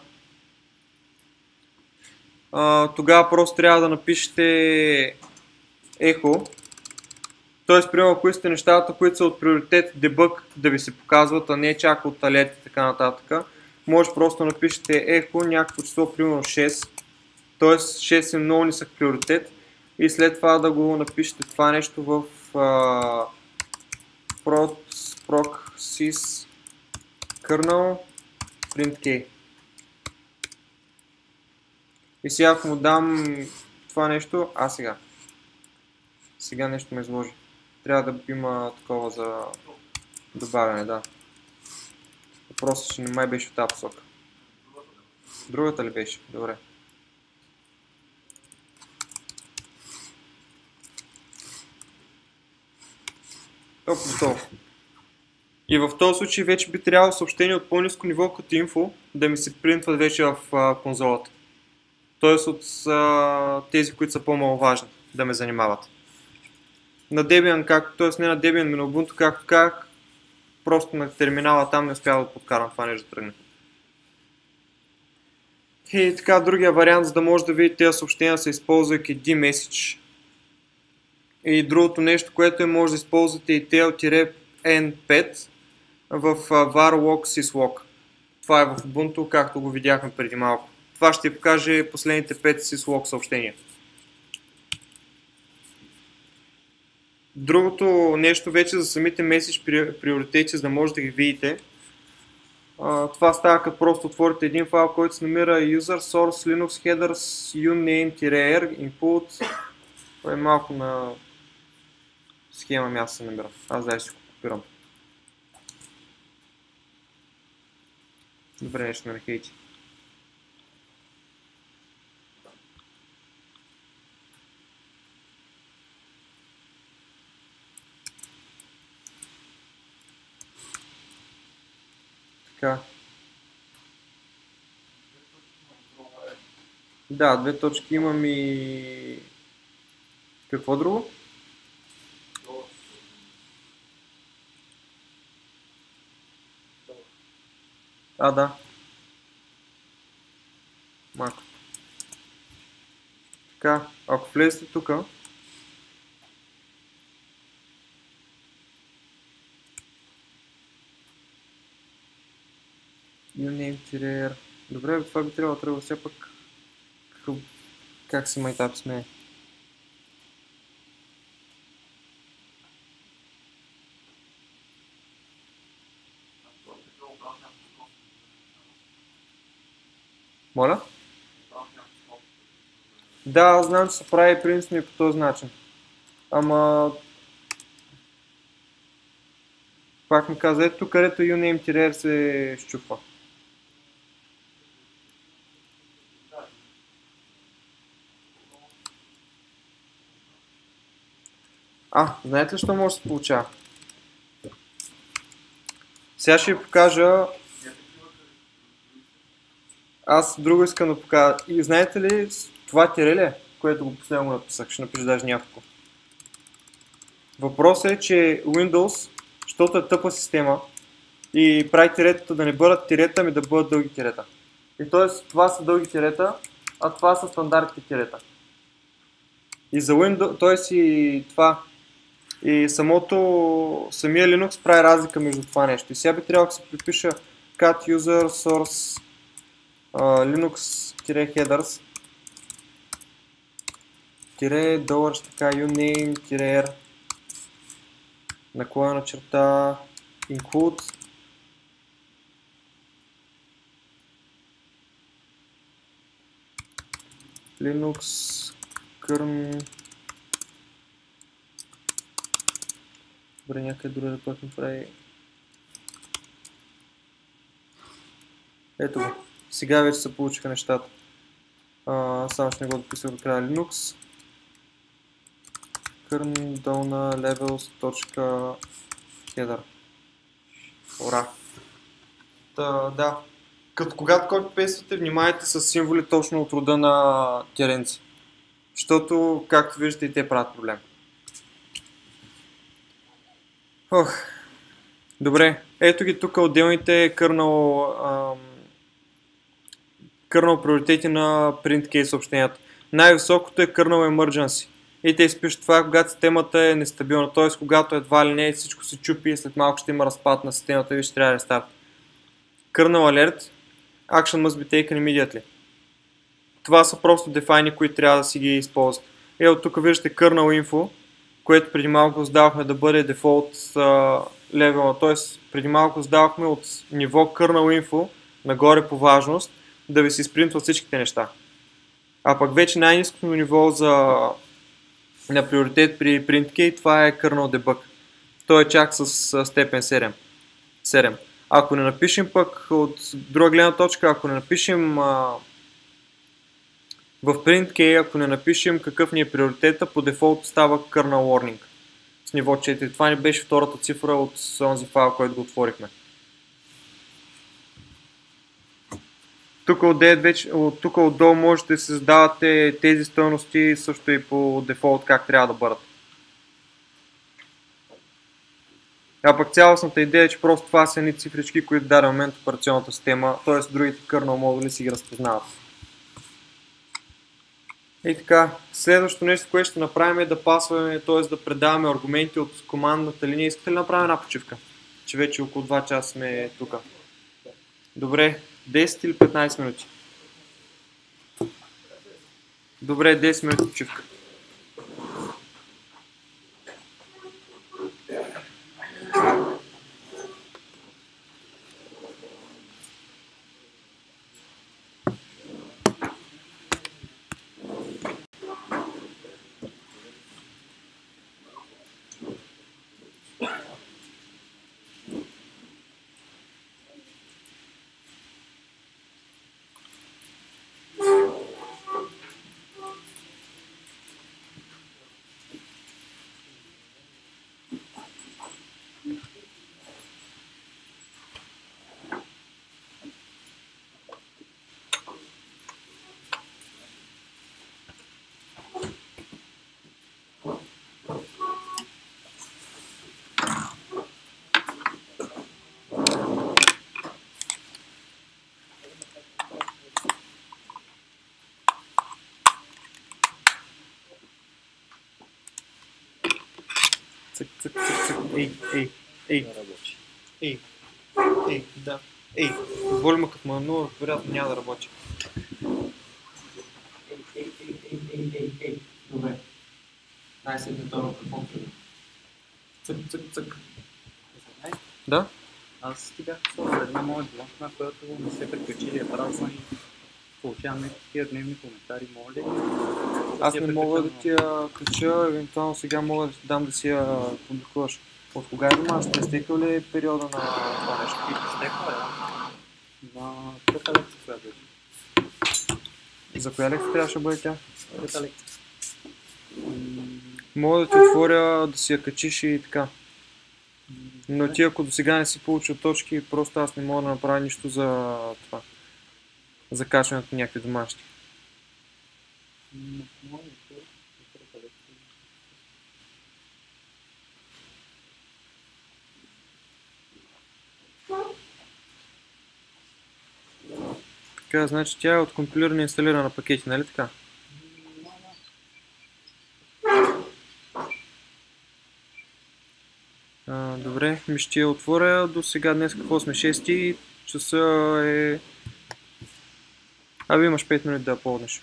тогава просто трябва да напишете ехо. Тоест, примерно, ако искате нещата, които са от приоритет debug да ви се показват, а не чак от alert и така нататък, може просто напишете ехо някакво число, примерно 6, т.е. 6 е много нисък приоритет и след това да го напишете това нещо в uh, proc, kernel print И сега ако му дам това нещо, а сега. Сега нещо ме изложи. Трябва да има такова за добавяне, да. Въпросът, че не май беше в тази посока. Другата ли беше? Добре. Толкова готово. И в този случай вече би трябвало съобщение от по-низко ниво като инфо да ми се принтват вече в а, конзолата. Тоест от а, тези, които са по-маловажни да ме занимават. На Debian, как, т.е. не на Debian, но на Ubuntu, както как, просто на терминала там не успява да подкарам това нещо да тръгне. И така, другия вариант, за да може да видите тези съобщения, се използвайки dmessage. И другото нещо, което е, може да използвате и tail-n5 в varlog syslog. Това е в Ubuntu, както го видяхме преди малко. Това ще покаже последните 5 syslog съобщения. Другото нещо вече за самите меседж приоритети, за да може да ги видите. Това става като просто отворите един файл, който се намира user source linux headers uname-r input. Това е малко на схема аз се намира. Аз дай си го копирам. Добре, нещо ме нахейти. Така. Да, две точки имам и... Какво друго? А, да. Малко. Така, ако влезете тук, uname-r. Добре, това би трябвало трябва все пак какъв... как се майтап сме. Моля? Да, знам, че се прави принципно и по този начин. Ама... Пак ми каза, ето тук, където uname-r се щупва. А, знаете ли, що може да се получава? Сега ще ви покажа... Аз друго искам да покажа. И знаете ли, това тире ли е, което го последно написах? Ще напиша даже няколко. Въпросът е, че Windows, защото е тъпа система, и прави тиретата да не бъдат тирета, ми да бъдат дълги тирета. И т.е. това са дълги тирета, а това са стандартните тирета. И за Windows, т.е. и това, и самото, самия Linux прави разлика между това нещо. И сега би трябвало да се припиша cat user source uh, linux-headers тире долар ще така uname тире наклона черта include linux kern Добре, някъде друга да ми прави. Ето го. Сега вече се получиха нещата. А, само ще не го дописах до края Linux. Kern долна levels.header Ура! Та, да. Като когато копипействате, внимайте с символи точно от рода на теренци. Защото, както виждате, и те правят проблем. Ох. Добре, ето ги тук отделните кърнал, кърнал приоритети на print case съобщенията. Най-високото е kernel emergency. И те изпишат това, когато системата е нестабилна, т.е. когато едва ли не всичко се чупи и след малко ще има разпад на системата и ще трябва да рестарт. Kernel alert, action must be taken immediately. Това са просто дефайни, които трябва да си ги използват. Ето тук виждате kernel info, което преди малко задавахме да бъде дефолт левела, т.е. преди малко задавахме от ниво kernel info нагоре по важност да ви се изпринтват всичките неща. А пък вече най-низкото ниво за на приоритет при PrintK това е kernel debug. Той е чак с степен 7. 7. Ако не напишем пък от друга гледна точка, ако не напишем а, в PrintK, ако не напишем какъв ни е приоритета, по дефолт става kernel warning с ниво 4. Това ни беше втората цифра от онзи файл, който го отворихме. Тук, вече, тук отдолу можете да създавате тези стойности също и по дефолт как трябва да бъдат. А пък цялостната идея е, че просто това са едни цифрички, които в даден момент операционната система, т.е. другите kernel модули си ги разпознават. И така, следващото нещо, което ще направим е да пасваме, т.е. да предаваме аргументи от командната линия. Искате ли да направим една почивка? Че вече около 2 часа сме тук. Добре, 10 или 15 минути? Добре, 10 минути почивка. Цък, цък, цък, цък. Ей, ей, ей, ей, ей, да. Ей, волюма като му е вероятно няма да работи. Ей, ей, ей, ей, ей, ей. Добре. Най-сетне това микрофон. Цък, цък, цък. Да? Аз ти бях сложил една моя бланка, която не се приключи е празна и получавам някакви такива дневни коментари. Моля ли? Аз не мога да ти я кача, евентуално сега мога да ти дам да си я публикуваш. От кога е дома? Сте стекал ли периода на това нещо? Изтекла е. На трета лекция сега беше. За коя лекция трябваше да бъде тя? Трета лекция. Мога да ти отворя да си я качиш и така. Но ти ако до сега не си получил точки, просто аз не мога да направя нищо за това. За качването на някакви домашни. Така, значи тя е от компилирана и инсталирана пакети, нали така? А, добре, ми ще я отворя. До сега днес какво сме? 6 часа е... Аби имаш 5 минути да полнеш.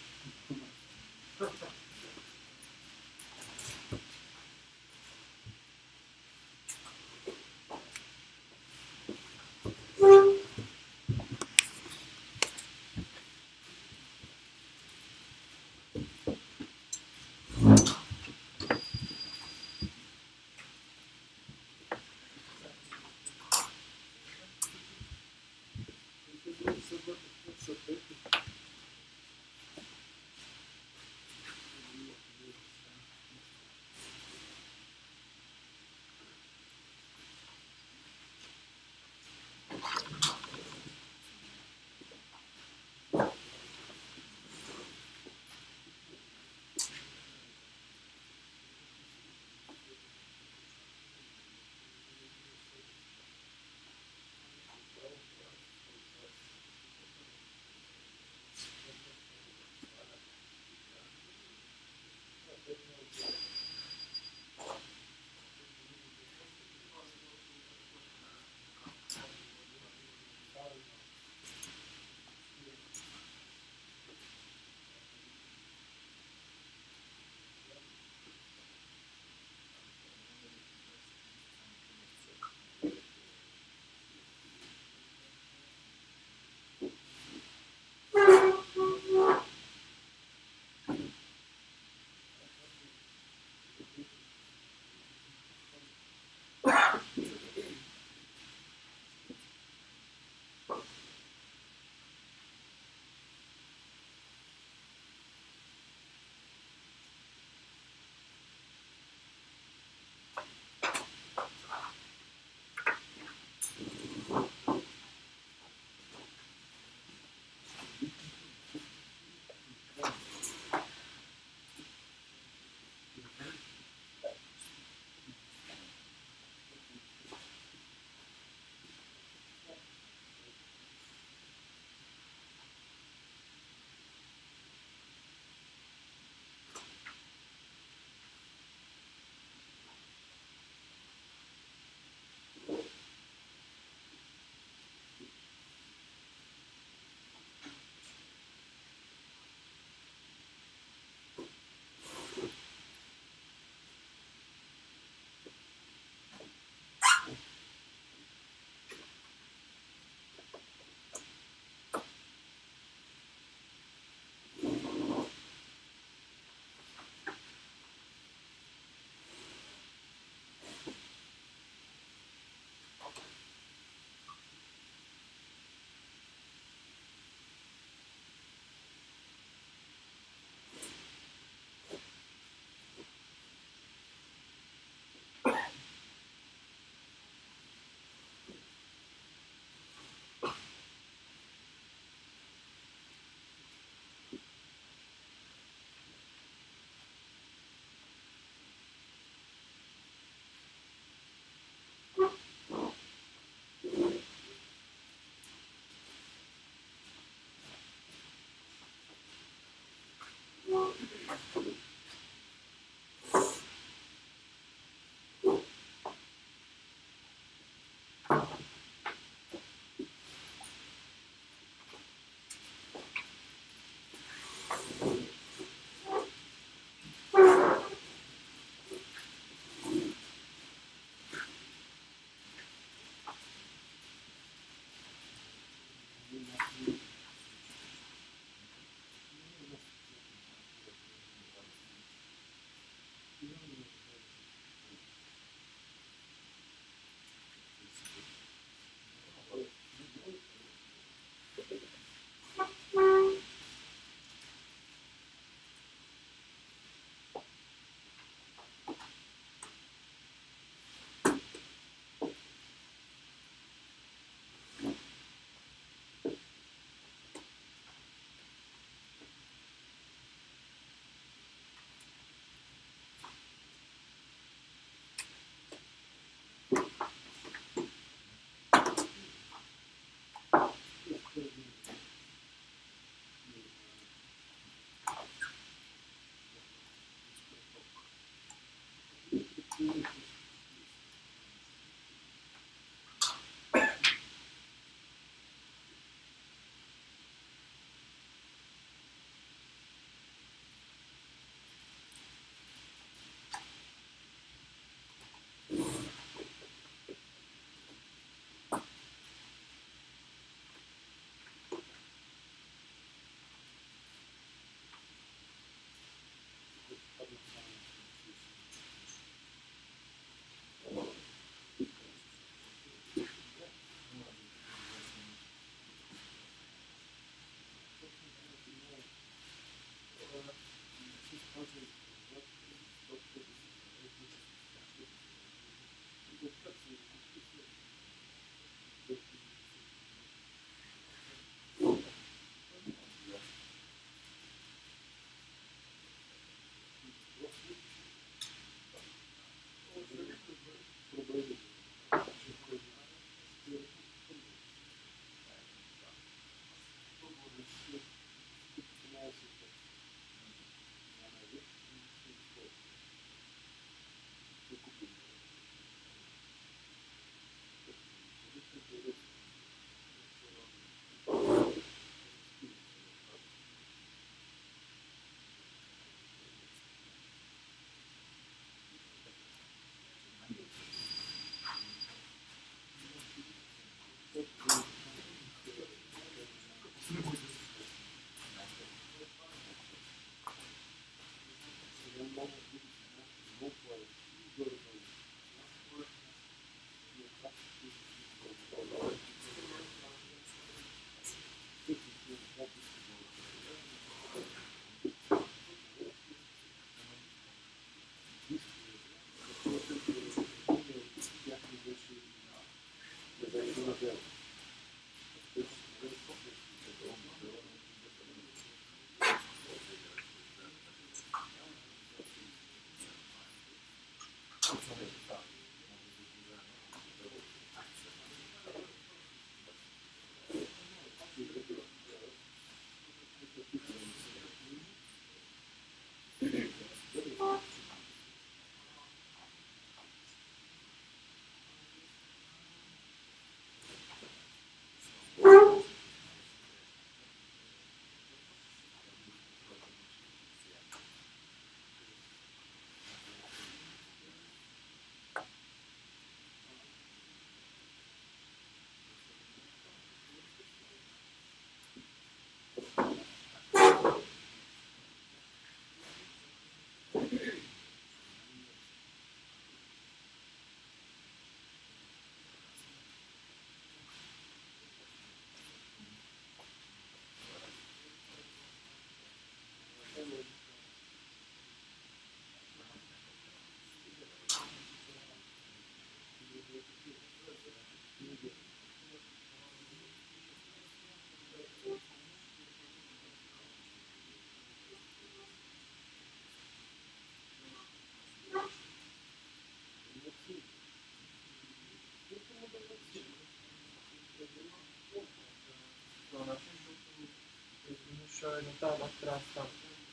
Ще на тази дата трябва да стане.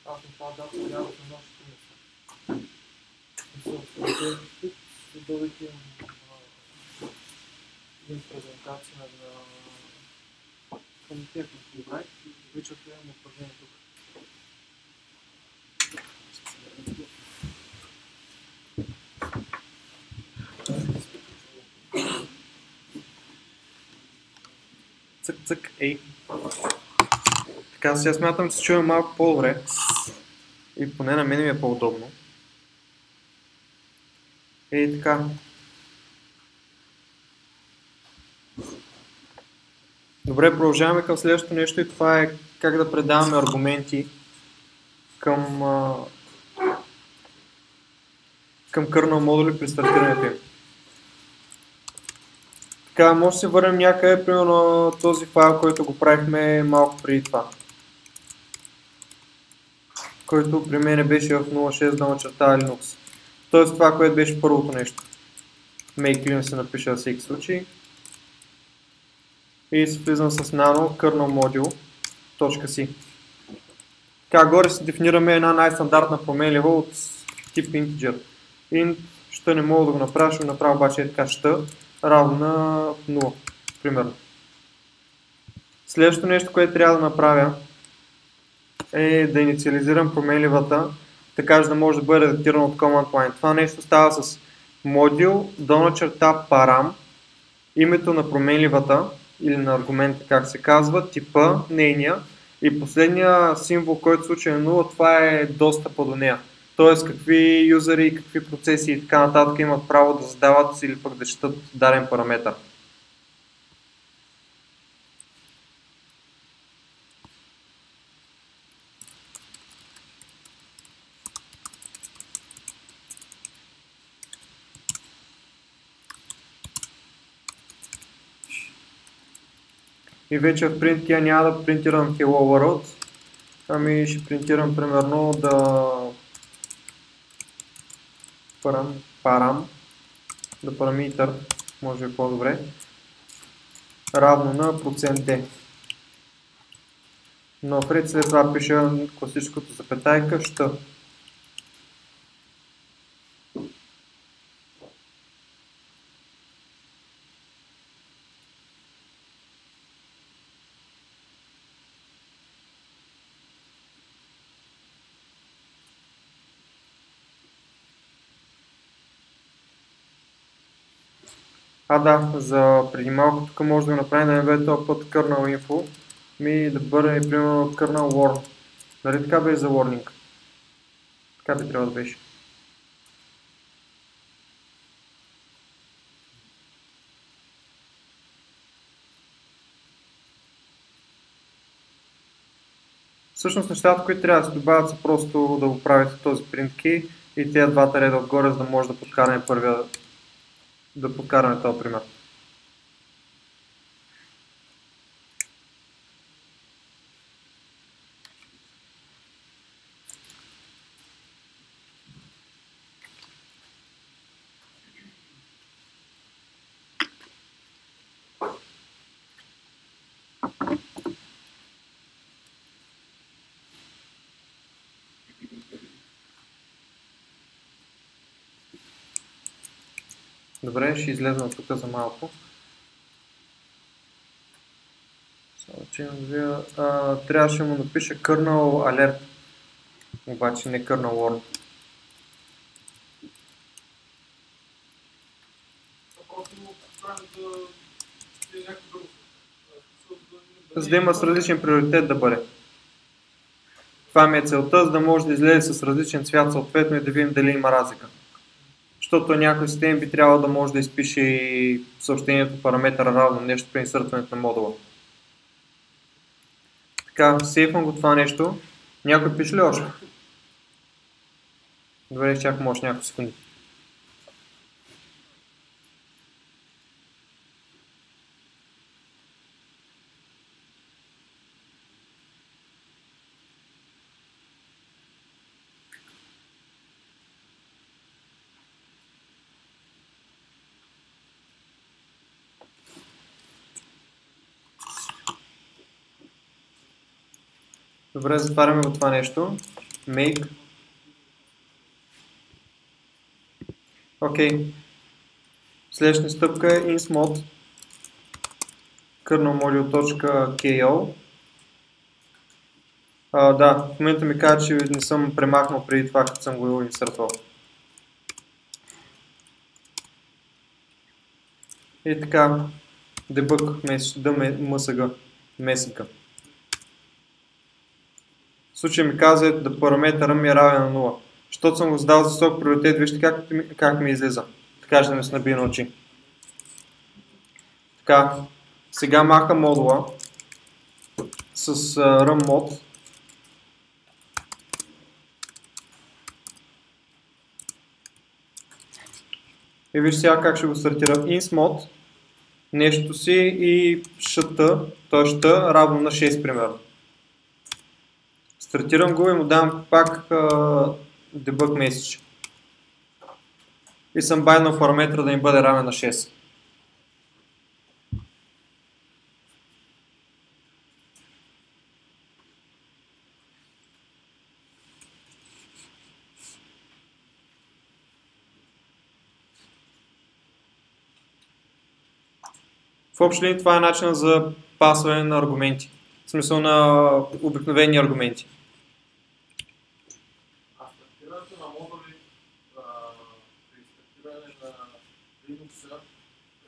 Аз на тази дата трябва да съм нашата мисля. Мисля, тук да видим един презентация на комитет на Фулбрайт. Вичах да имам упражнение тук. Цък, цък, ей. Така, сега смятам, че се чуем малко по-добре. И поне на мен ми е по-удобно. Ей, така. Добре, продължаваме към следващото нещо и това е как да предаваме аргументи към, а, към kernel модули при стартирането им. Така, може да се върнем някъде, примерно този файл, който го правихме малко преди това. Който при мен беше в 06 да начерта Linux. Тоест това, което беше първото нещо. Make clean се напише във всеки случай. И се влизам с nano kernel module .c. Така, горе си дефинираме една най-стандартна променлива от тип integer. int ще не мога да го направя, ще го направя обаче е така ще равно на 0, примерно. Следващото нещо, което трябва да направя е да инициализирам променливата, така че да може да бъде редактирано от command line. Това нещо става с модул, долна черта param, името на променливата или на аргумента, как се казва, типа, нейния и последния символ, който случай е 0, това е достъпа до нея. Т.е. какви юзери, какви процеси и така нататък имат право да задават или пък да четат даден параметър. И вече в принт няма да принтирам Hello World, ами ще принтирам примерно да парам, парам да параметър, може би по-добре, равно на процент D. Но вред след това пиша класическото запетайка, ще. А да, за преди малко тук може да направим да не бъде този път kernel info, ми да бъде примерно kernel warn. Нали така беше за warning? Така би трябва да беше. Всъщност нещата, които трябва да се добавят са просто да го правите този print key и тези двата реда отгоре, за да може да подкараме първия да покараме този пример. Добре, ще излезем тук за малко. Само, че. А, трябваше му напиша kernel alert. Обаче не kernel warn. За да има с различен приоритет да бъде. Това ми е целта, за да може да излезе с различен цвят съответно и да видим дали има разлика. Защото някой систем би трябвало да може да изпише и съобщението параметъра равно нещо при инсъртването на модула. Така, сейфвам го това нещо. Някой пише ли още? Добре, чакам още няколко секунди. Добре, затваряме го това нещо. Make. Окей. Следващата стъпка е insmod kernelmodule.ko а, да, в момента ми казва, че не съм премахнал преди това, като съм го инсъртвал. И така, debug msg, msg. В случая ми казва ето да параметъра ми е равен на 0. Защото съм го задал за висок приоритет, вижте как, как ми излиза. Така ще да ми се на очи. Така, сега маха модула с uh, run mod. И виж сега как ще го стартира. insmod нещо си и шата, т.е. равно на 6 примерно. Стартирам го и му давам пак uh, debug message. И съм байнал параметра да им бъде равен на 6. В общи линии това е начинът за пасване на аргументи. В смисъл на обикновени аргументи. А стартирането на модули а, при стартиране на Linux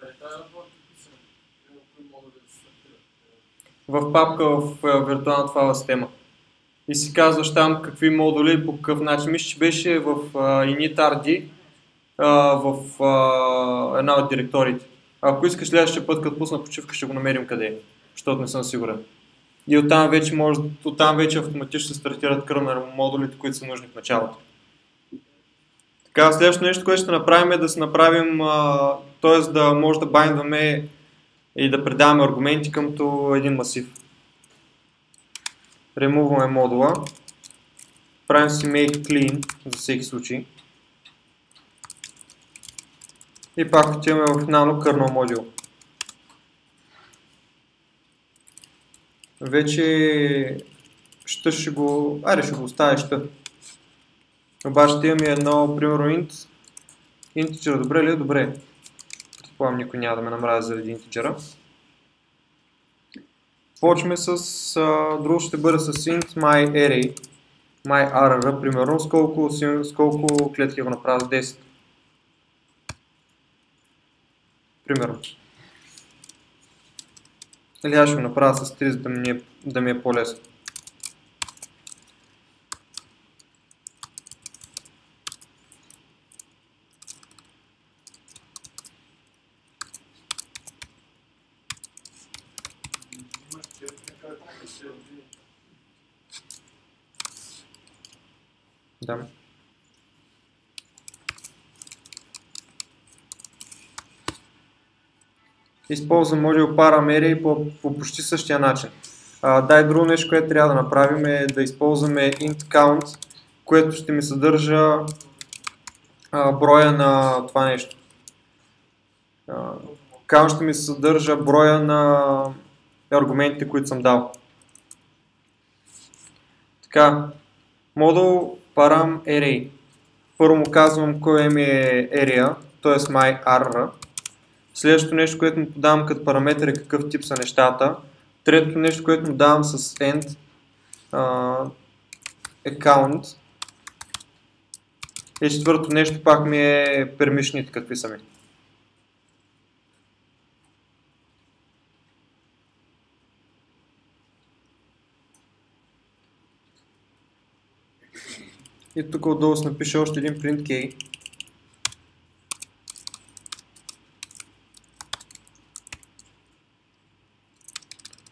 е трябва да бъдат описани. Примерно, кои модули да се стартират. В папка в е, виртуалната файла система. И си казваш там какви модули и по какъв начин. Мисля, че беше в initRD в една от директориите. Ако искаш следващия път, като пусна почивка, ще го намерим къде е, защото не съм сигурен. И оттам вече, може, оттам вече автоматично се стартират кърнер модулите, които са нужни в началото. Така, следващото нещо, което ще направим е да се направим, т.е. да може да байндваме и да предаваме аргументи къмто един масив. Ремуваме модула. Правим си make clean за всеки случай. И пак отиваме в nano kernel module. Вече ще, ще го... Аре ще го оставя ще. Обаче имаме едно, примерно int. Integer добре ли е? Добре. Предполагам никой няма да ме намрази заради интиджера. Почваме с, а, друго ще бъде с int my array, my arr, примерно, с колко, с колко клетки го направя, с 10. Примерно. Или аз ще го направя с 3, за да ми е, да ми е по-лесно. Използвам модул парамери по, по почти същия начин. А, дай друго нещо, което трябва да направим е да използваме int count, което ще ми съдържа а, броя на това нещо. А, count ще ми съдържа броя на аргументите, които съм дал. Така, модул param array. Първо му казвам кой ми е area, т.е. myR. Следващото нещо, което му подавам като параметър е какъв тип са нещата. Третото нещо, което му давам с end а, account. И четвъртото нещо пак ми е пермишните какви са ми. И тук отдолу се напише още един print key.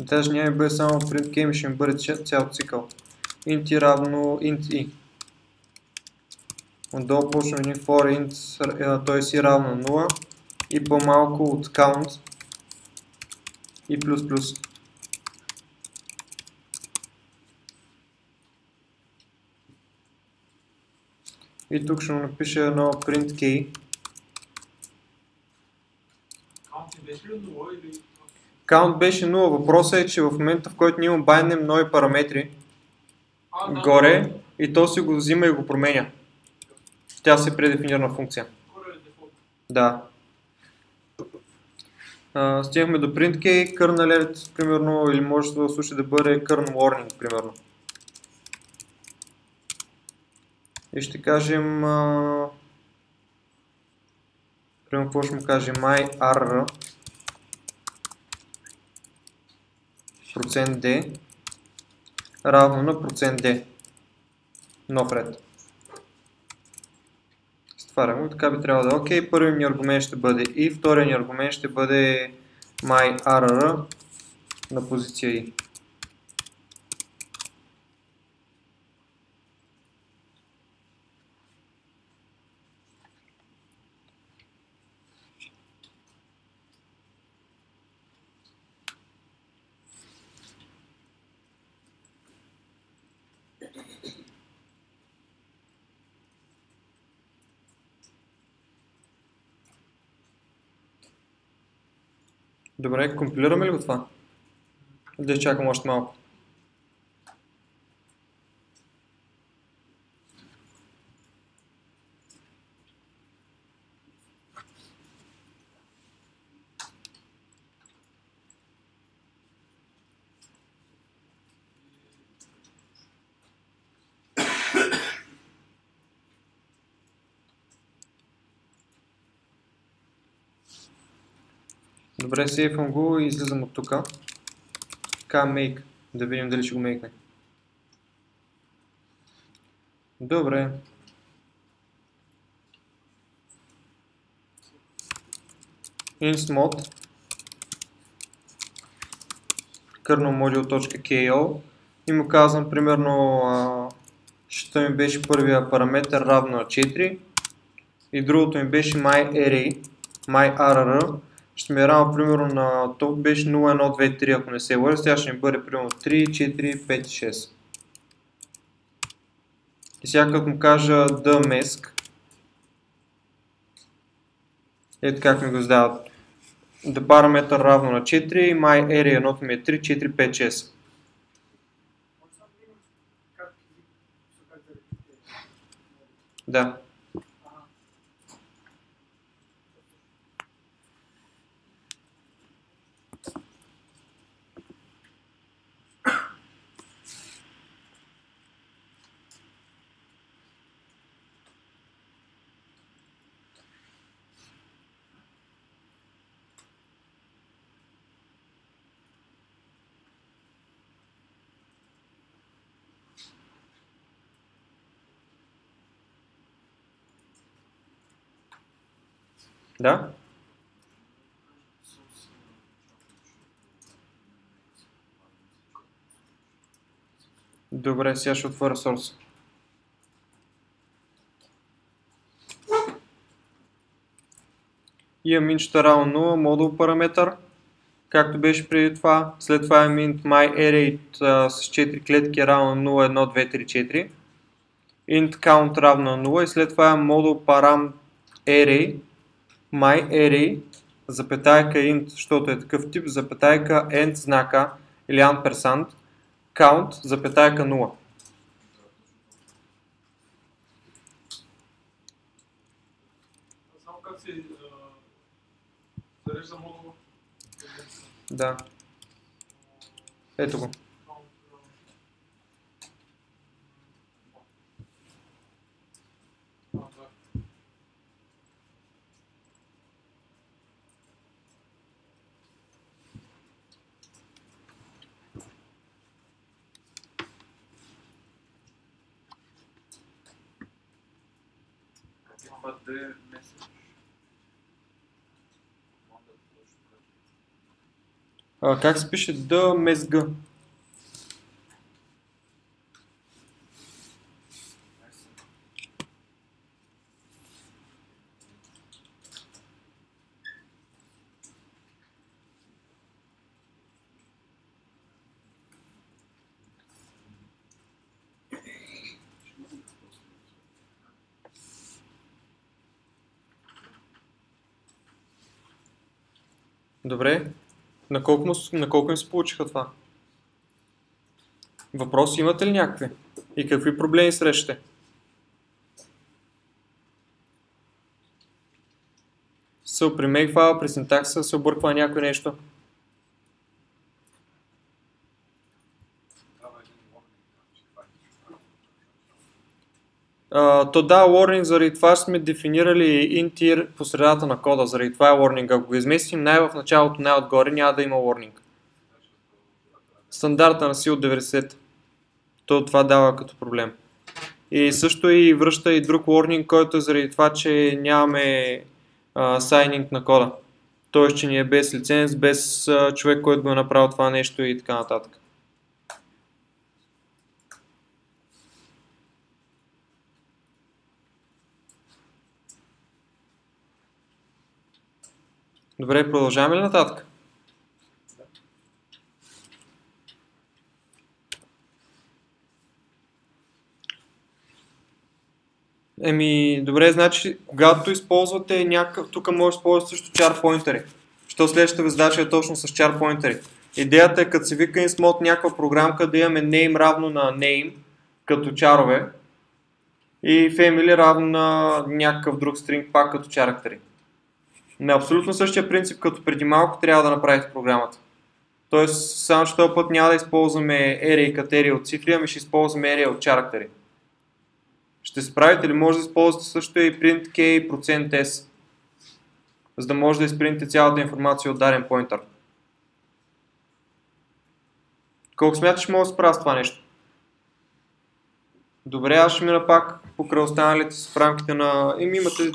Даже няма да бъде само print ми ще ми бъде цял цикъл. int i равно int i. Отдолу почвам един for int, т.е. i равно 0 и по-малко от count и плюс плюс. И тук ще му напиша едно print key. Каунти беше ли 0 или... Count беше 0. Въпросът е, че в момента в който ние му байнем нови параметри А, да, горе и то си го взима и го променя. Тя си е предефинирана функция. Е. Да. А, стигнахме до print key, kernel alert, примерно, или може да случай да бъде kernel warning, примерно. И ще кажем, а... примерно, какво ще му кажем, myr процент d равно на процент d. Нов ред. Затварям го, така би трябвало да е окей. Първият ми аргумент ще бъде и, вторият ни аргумент ще бъде myRR на позиция i. Добре, компилираме ли го това? Да чакам още малко? Добре, сейфвам го и излизам от тук. Така, make. Да видим дали ще го мейкне. Добре. insmod kernelmodule.ko и му казвам примерно щита ми беше първия параметр равно на 4 и другото ми беше myArray, myRR ще ми е равно примерно на то беше 0, 1, 2, 3, ако не се лъжа, сега ще ми бъде примерно 3, 4, 5, 6. И сега като му кажа dmask, ето как ми го задават. Да параметър равно на 4, my area едното ми е 3, 4, 5, 6. Да. Да? Добре, сега ще отворя source. Имам int равно 0, модул параметър, както беше преди това. След това имам int myArray с 4 клетки равно 0, 1, 2, 3, 4. int count равно 0 и след това имам модул param array myArray, запетайка int, защото е такъв тип, запетайка end знака или ampersand, count, запетайка 0. Да. Ето го. Да точно кажа. А, как се пише Д мес Добре. На колко, на колко им се получиха това? Въпроси имате ли някакви? И какви проблеми срещате? Се при мейкфайла, при синтакса се обърква някой нещо. Трябва един warning, че това е. То да, warning, заради това сме дефинирали intir по средата на кода, заради това е warning. Ако го изместим най в началото, най-отгоре, няма да има warning. Стандарта на сил 90. То това дава като проблем. И също и връща и друг warning, който е заради това, че нямаме сайнинг на кода. Тоест, че ни е без лиценз, без а, човек, който го е направил това нещо и така нататък. Добре, продължаваме ли нататък? Еми, добре, значи, когато използвате някакъв, тук може да използвате също char pointer. Що следващата ви задача е точно с char pointer. Идеята е, като се вика insmod някаква програмка, да имаме name равно на name, като чарове, и family равно на някакъв друг string, пак като чарактери. На абсолютно същия принцип, като преди малко трябва да направите програмата. Тоест, само че този път няма да използваме array катери от цифри, ами ще използваме array от чарактери. Ще се правите ли може да използвате също и printk и %s, за да може да изпринте цялата информация от даден поинтър. Колко смяташ, може да справя с това нещо? Добре, аз ще мина пак покрай останалите в рамките на... Еми имате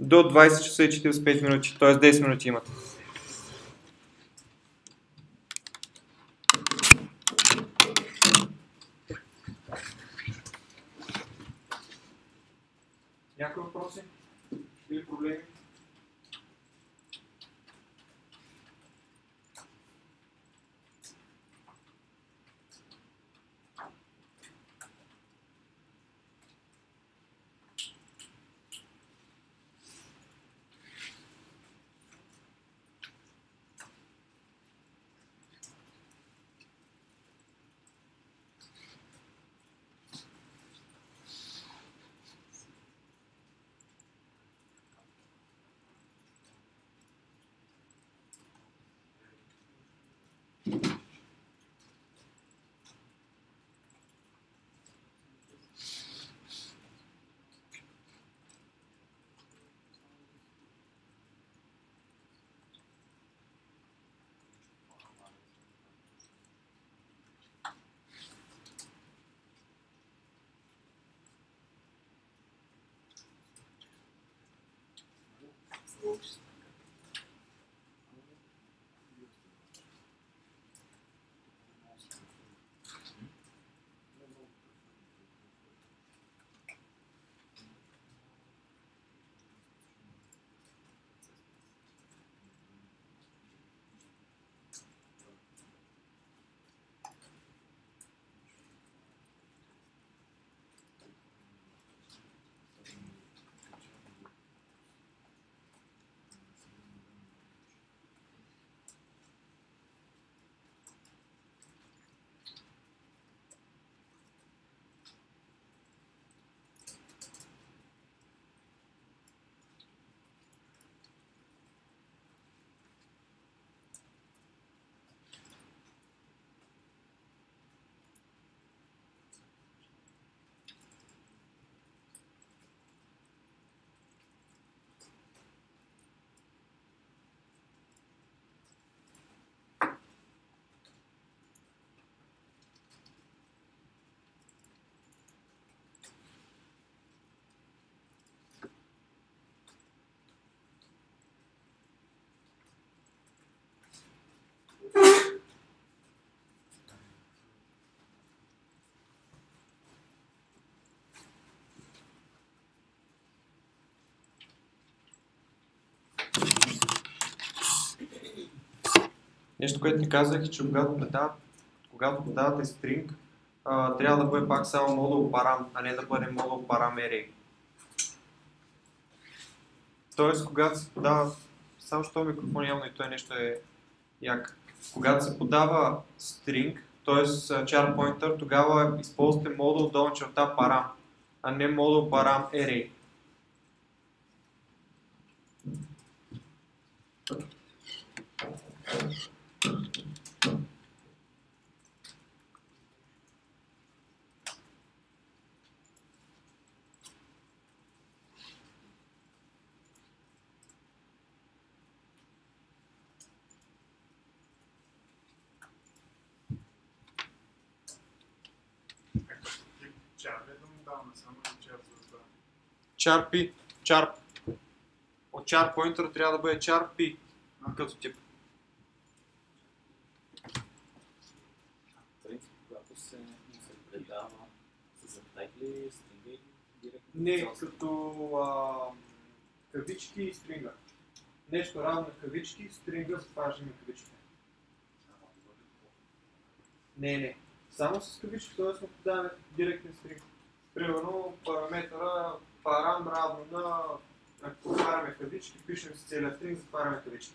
до 20 часа и 45 минути, т.е. 10 минути имате. rules. Нещо, което ни казах е, че когато, предават, когато string, а, трябва да бъде пак само модул парам, а не да бъде модул парам array. Тоест, когато се подава, само що микрофон явно и той нещо е як. Когато се подава string, т.е. char pointer, тогава използвате модул долна черта парам, а не модул парам array. Чар ли да му даваме само или чар звезда? P, char. От char pointer трябва да бъде p, като тип. Не, като а, кавички и стринга. Нещо равно кавички, стринга затваряме кавичките. Не, не. Само с кавички, т.е. му подаваме директен стринг. Примерно параметъра парам равно на ако отваряме кавички, пишем си целият стринг, затваряме кавички.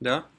Да.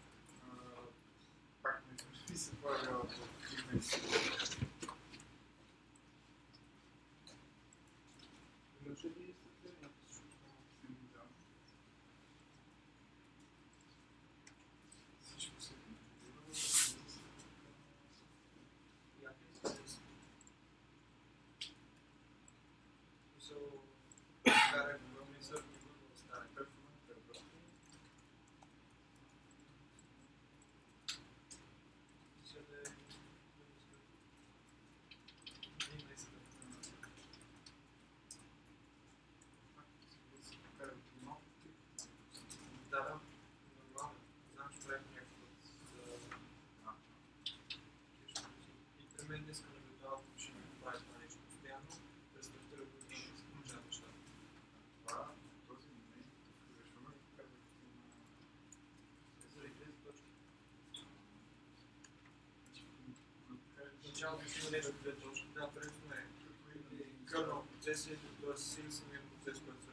Началото има нещо две точки, да, предимно е кърнал процес т.е. си самия процес, който се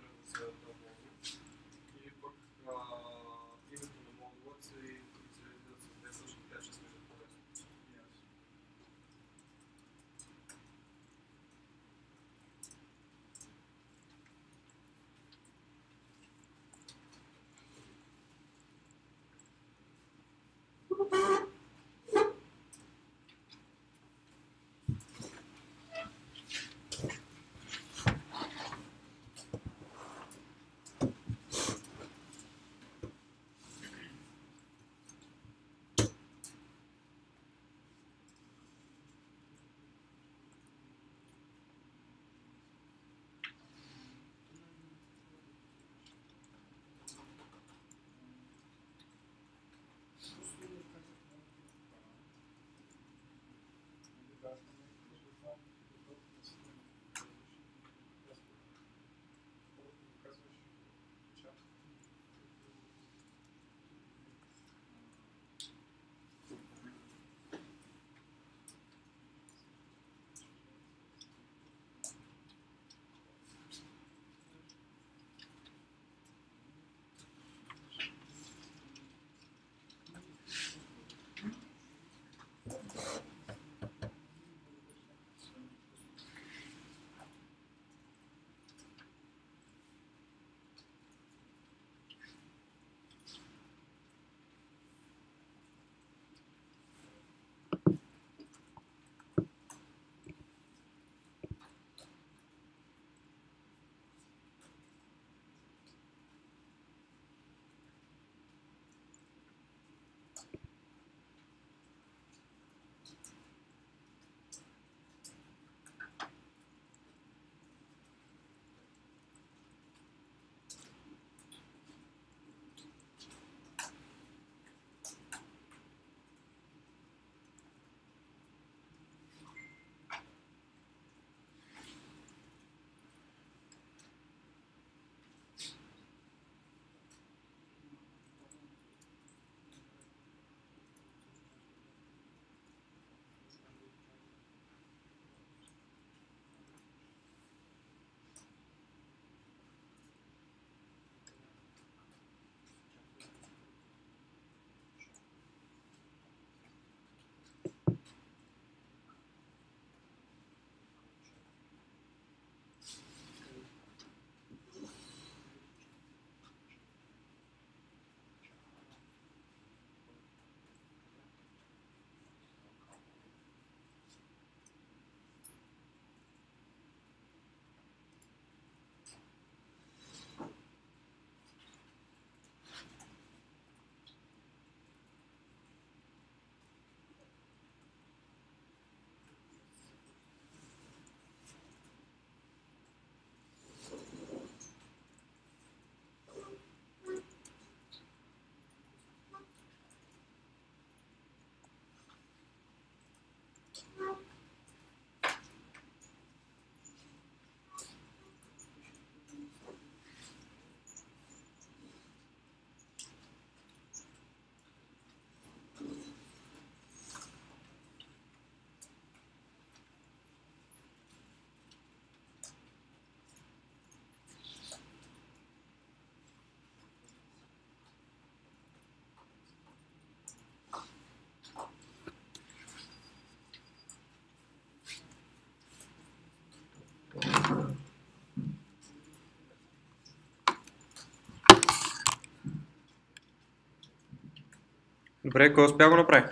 Добре, кой успя го направи?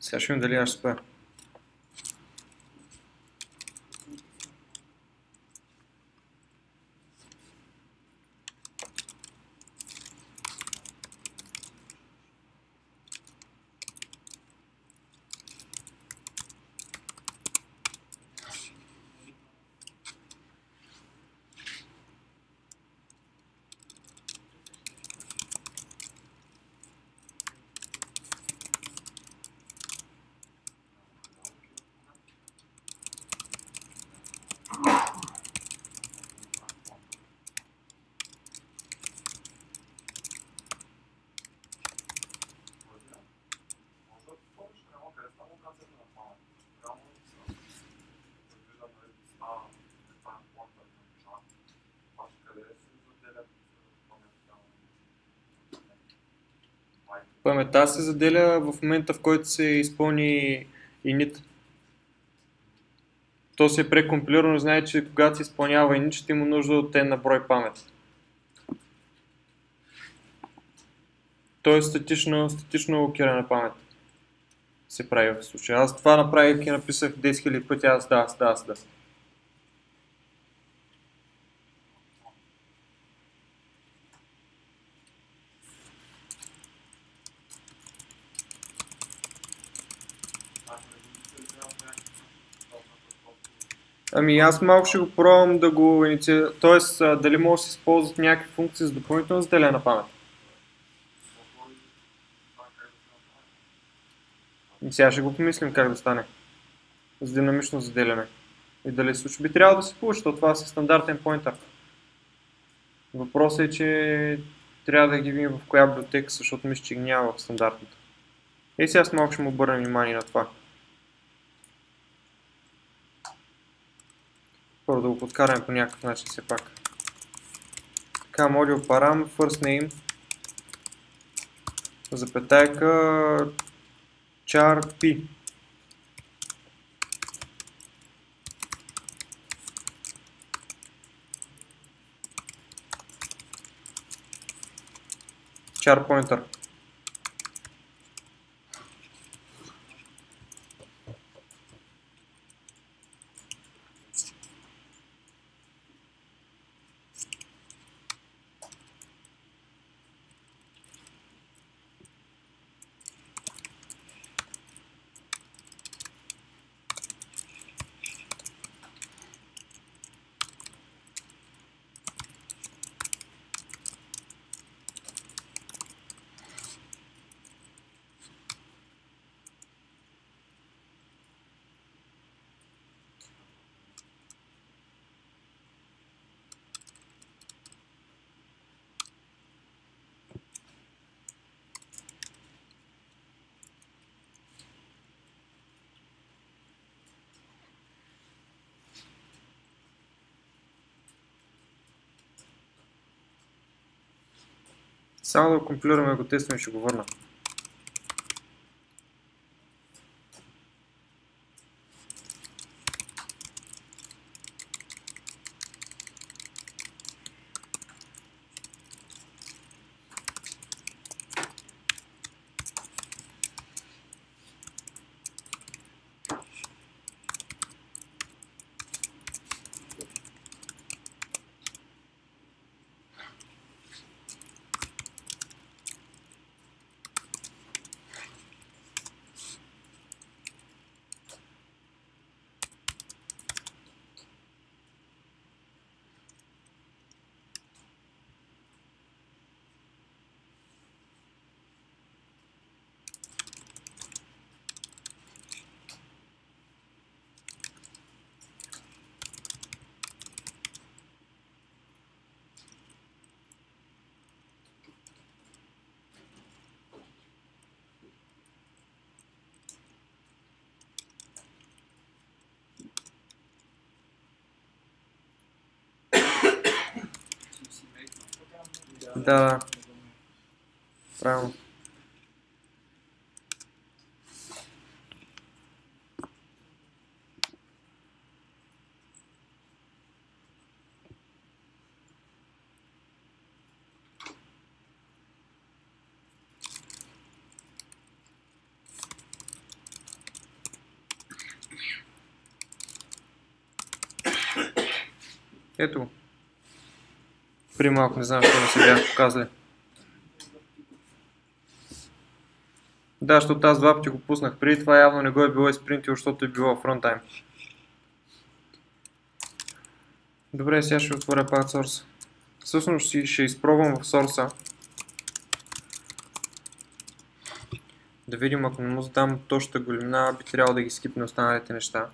Сега ще видим дали аз успея. Се заделя в момента, в който се изпълни init. То се е прекомпилирано, знае, че когато се изпълнява init, ще има нужда от ten на брой памет. То е статично, статично локирана памет. Се прави в случая. Аз това направих и написах 10 000 пъти, аз да, аз да, аз да. Ами аз малко ще го пробвам да го инициирам, т.е. дали може да се използват някакви функции за допълнително заделена памет. И сега ще го помислим как да стане. С динамично заделяне. И дали случи. Би трябвало да се получи, защото това е стандартен поинтър. Въпросът е, че трябва да ги видим в коя библиотека, защото мисля, че ги няма в стандартната. И сега с малко ще му обърнем внимание на това. Първо да го подкараме по някакъв начин все пак. Така, модул парам, first name, запетайка, char p. char pointer. Само да компилираме, го тестваме и ще го върна. Да, да. Правилно. Ето го. При малко не знам, защо не се бях показали. Да, защото аз два пъти го пуснах. Преди това явно не го е било изпринтил, защото е било фронтайм. Добре, сега ще отворя пак Source. Всъщност ще изпробвам в Source. Да видим, ако не му задам точната големина, би трябвало да ги скипне останалите неща.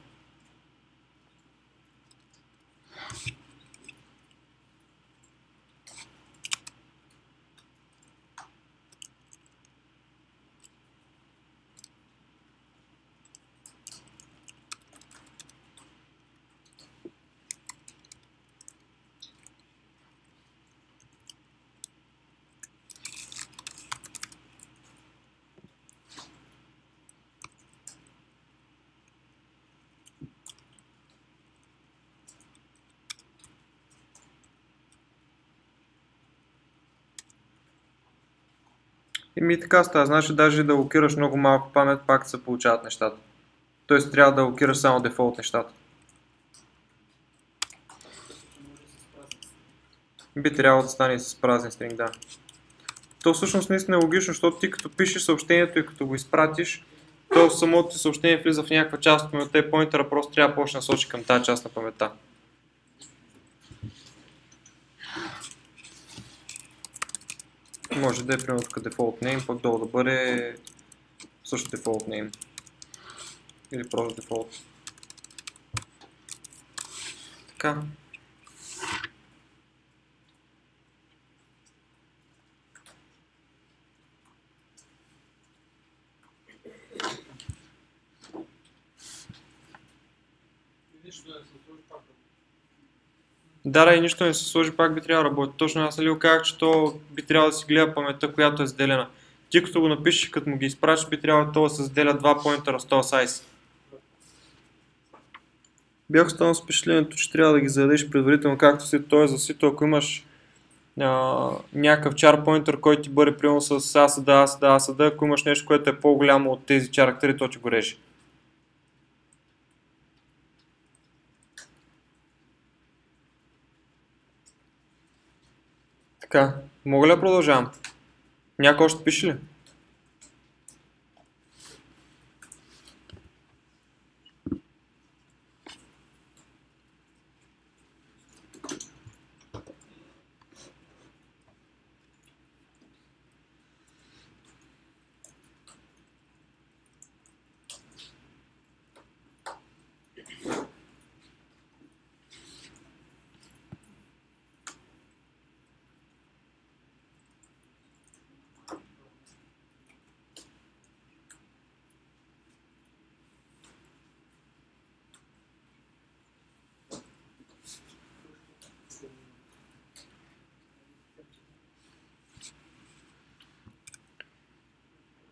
Ми така става, значи даже да локираш много малко памет, пак се получават нещата. Тоест трябва да локираш само дефолт нещата. Би трябвало да стане и с празен стринг, да. То всъщност наистина е логично, защото ти като пишеш съобщението и като го изпратиш, то самото съобщение влиза в някаква част от паметта и поинтера просто трябва да почне да сочи към тази част на паметта. Може да е примерно тук default name, пък долу да бъде също default name. Или просто default. Така. И нищо да не се сложи пак. Да, и нищо не се сложи, пак би трябвало да работи. Точно аз нали казах, че то би трябвало да си гледа паметта, която е сделена. Ти като го напишеш, като му ги изпращаш, би трябвало то да се заделя два поинтера с този сайз. Бях останал с впечатлението, че трябва да ги зададеш предварително, както си той е за сито, ако имаш а, някакъв чар поинтер, който ти бъде примерно с ASD, ASD, ASD, ако имаш нещо, което е по-голямо от тези чарактери, то ти го реже. Така, мога ли да продължавам? Някой още пише ли?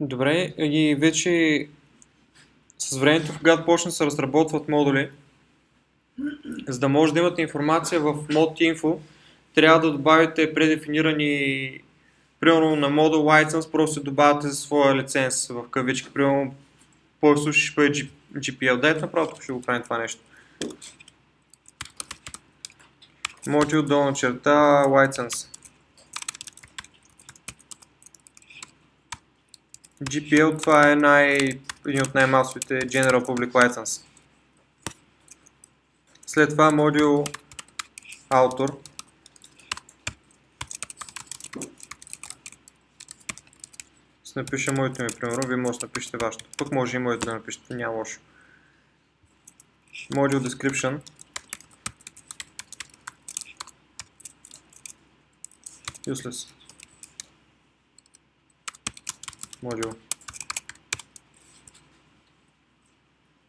Добре, и вече с времето, когато почне да се разработват модули, за да може да имате информация в mod.info, трябва да добавите предефинирани, примерно на модул license, просто добавяте своя лиценз в кавички, примерно повече случаи ще бъде GPL. Дайте направо ще го правим това нещо. Module долна черта license. GPL това е най, един от най-масовите General Public License. След това модул Author. Ще напиша моето ми, примерно, вие може да напишете вашето. Тук може и моето да напишете, няма лошо. Module Description. Useless. Модул.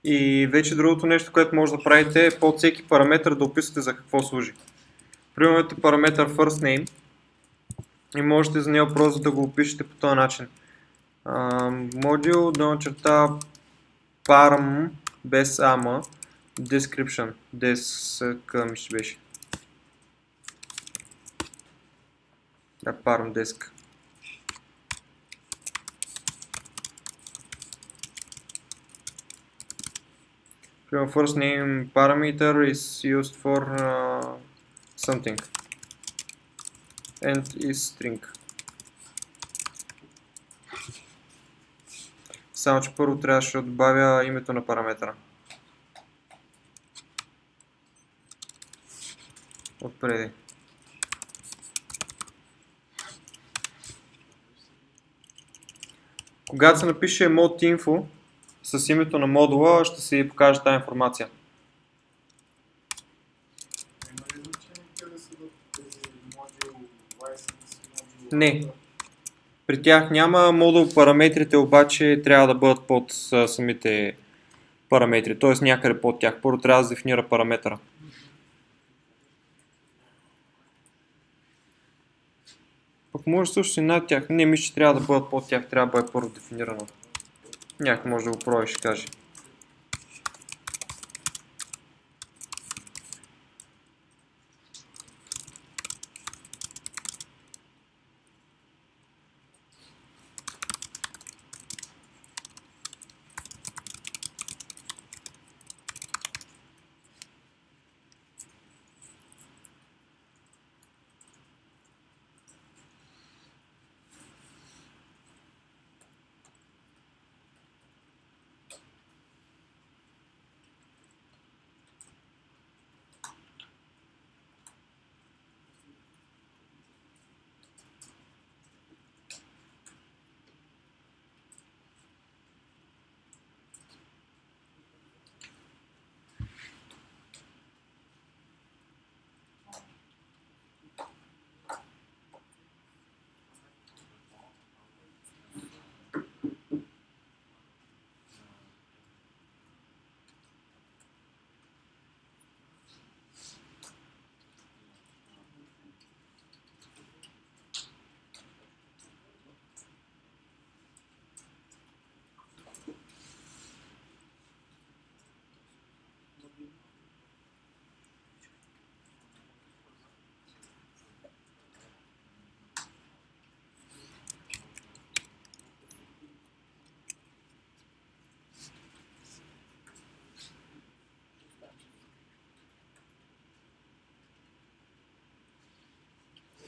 И вече другото нещо, което може да правите е под всеки параметър да описате за какво служи. Примерно имате параметър first name и можете за него просто да го опишете по този начин. Модул, долна черта parm без ама description, desk ще беше. Да, parm desk. Primary first name parameter is used for uh, something and is string. Само, че първо трябваше да добавя името на параметъра. Отпреди. Когато се напише mod info, с името на модула ще си покажа тази информация. Не. При тях няма модул параметрите, обаче трябва да бъдат под самите параметри, т.е. някъде под тях. Първо трябва да дефинира параметъра. Пък може също и над тях. Не, мисля, че трябва да бъдат под тях, трябва да бъде първо дефинирано. Някой може да го пробва и ще каже.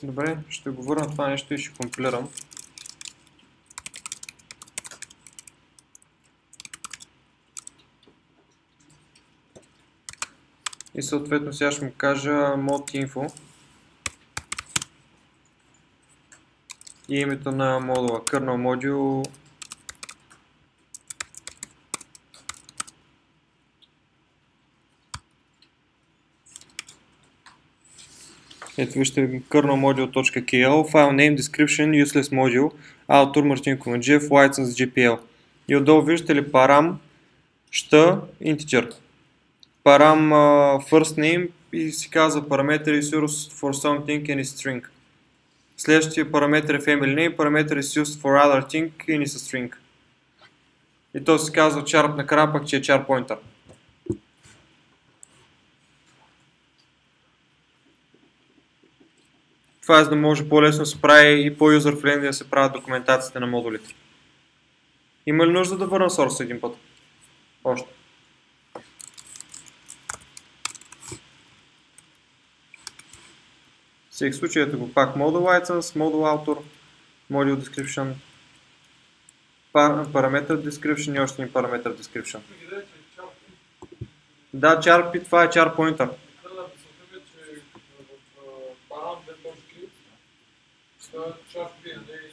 Добре, ще го върна това нещо и ще компилирам. И съответно сега ще му кажа mod info и името на модула kernel module Ето вижте kernel.module.kl, file name, description, useless module, author Мартин Комаджиев, license GPL. И отдолу виждате ли парам, ща, integer. Парам uh, first name и си казва параметър is used for something and is string. Следващия параметър е family name, параметър is used for other thing and is a string. И то се казва char накрая, пък че е char pointer. Това е за да може по-лесно да се прави и по-юзер friendly да се правят документациите на модулите. Има ли нужда да върна сорса един път? Още. Всеки случай ето го пак Module License, Module Author, Module Description, параметър Description и още един параметър Description. Да, char, това е char pointer. Е.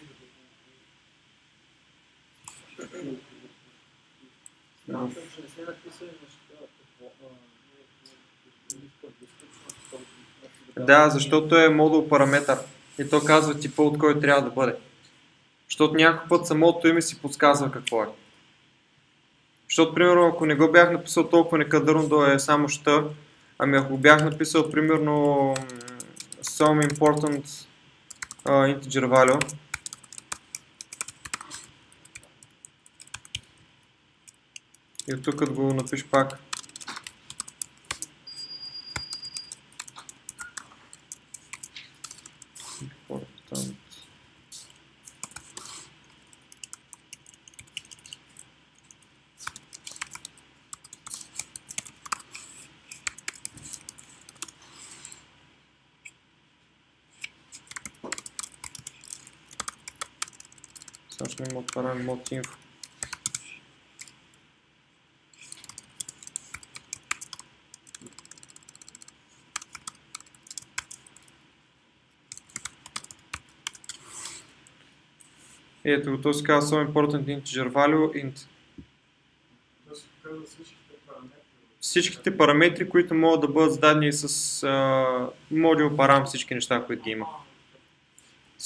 Смятам, че не сме написали неща, Да, защото е модул параметър и то казва типа от който трябва да бъде. Защото някой път самото име си подсказва какво е. Защото, примерно, ако не го бях написал толкова некадърно да е само ща, ами ако го бях написал, примерно, some important uh, integer value. И от тук го напиш пак important Сега ще има отваряме mod info. И ето го, то казва some important integer value int. Всичките параметри, които могат да бъдат зададени с а, модул парам, всички неща, които ги има.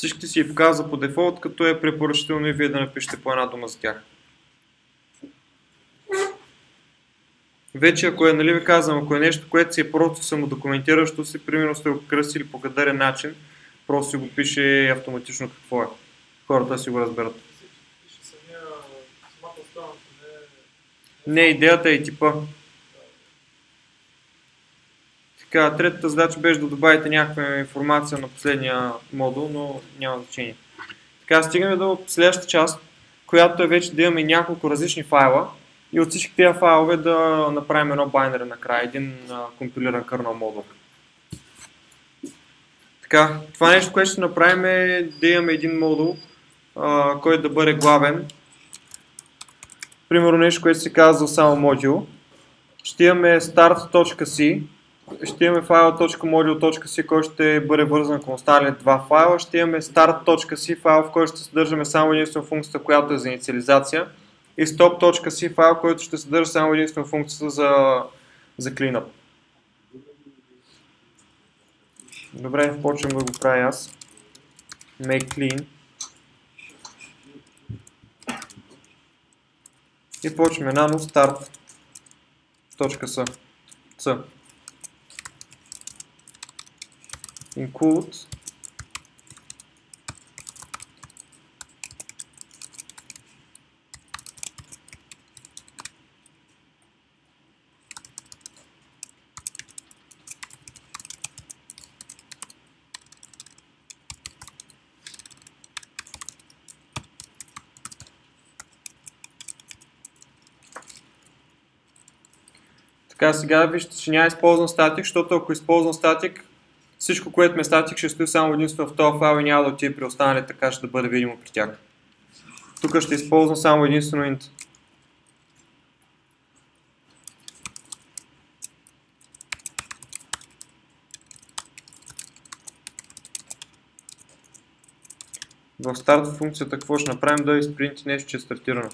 Всички си ги показва по дефолт, като е препоръчително и вие да напишете по една дума за тях. Вече ако е, нали ви казвам, ако е нещо, което си е просто самодокументиращо си, примерно сте го кръстили по кадърен начин, просто си го пише автоматично какво е. Хората си го разберат. Не, идеята е и типа. Така, третата задача беше да добавите някаква информация на последния модул, но няма значение. Така, стигаме до следващата част, която е вече да имаме няколко различни файла и от всички тези файлове да направим едно байнери накрая, един а, компилиран kernel модул. Така, това нещо, което ще направим е да имаме един модул, а, който да бъде главен. Примерно нещо, което се казва само модул. Ще имаме start.c, ще имаме file.module.c, който ще бъде вързан към останалите два файла. Ще имаме start.c файл, в който ще съдържаме само единствено функцията, която е за инициализация. И stop.c файл, който ще съдържа само единствено функцията за, за cleanup. Добре, почвам да го правя аз. Make clean. И почваме nano start. Точка с. С. Include. Така, сега вижте, че няма използван статик, защото ако използвам статик, Всичко, което ме статик ще стои само единствено в този файл и няма да отиде при останалите, така ще да бъде видимо при тях. Тук ще използвам само единствено int. В старт функцията какво ще направим да изпринти нещо, че е стартирано.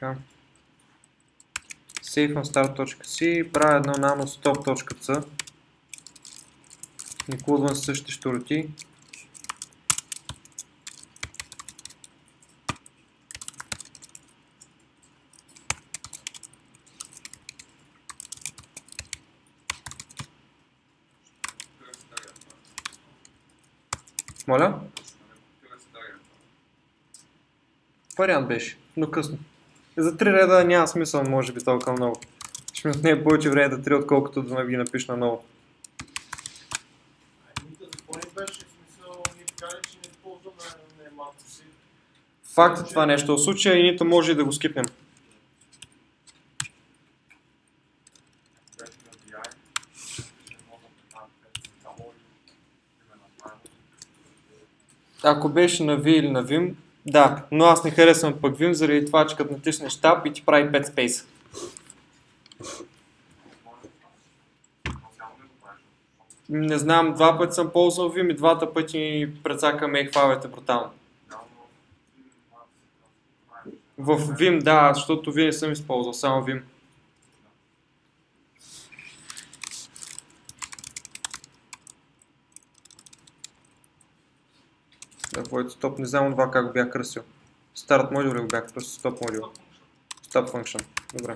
Така. Сейфвам start.c, правя едно nano stop.c. Инклюдвам същите щуроти. Моля? Вариант беше, но късно. За три реда няма смисъл, може би, толкова много. Ще ми отнеме повече време да три, отколкото да ги напиша наймата си. Факт е това нещо. В случая и нито може и да го скипнем. На. Ако беше на V или на Vim, да, но аз не харесвам пък Vim, заради това, че като натиснеш Tab и ти прави 5 спейса. Не знам, два пъти съм ползвал Vim и двата пъти прецака мейк файловете брутално. В Vim, да, защото Vim не съм използвал, само Vim. Void stop, не знам това как го бях кръстил. Start module ли го бях stop module. Stop function, добре.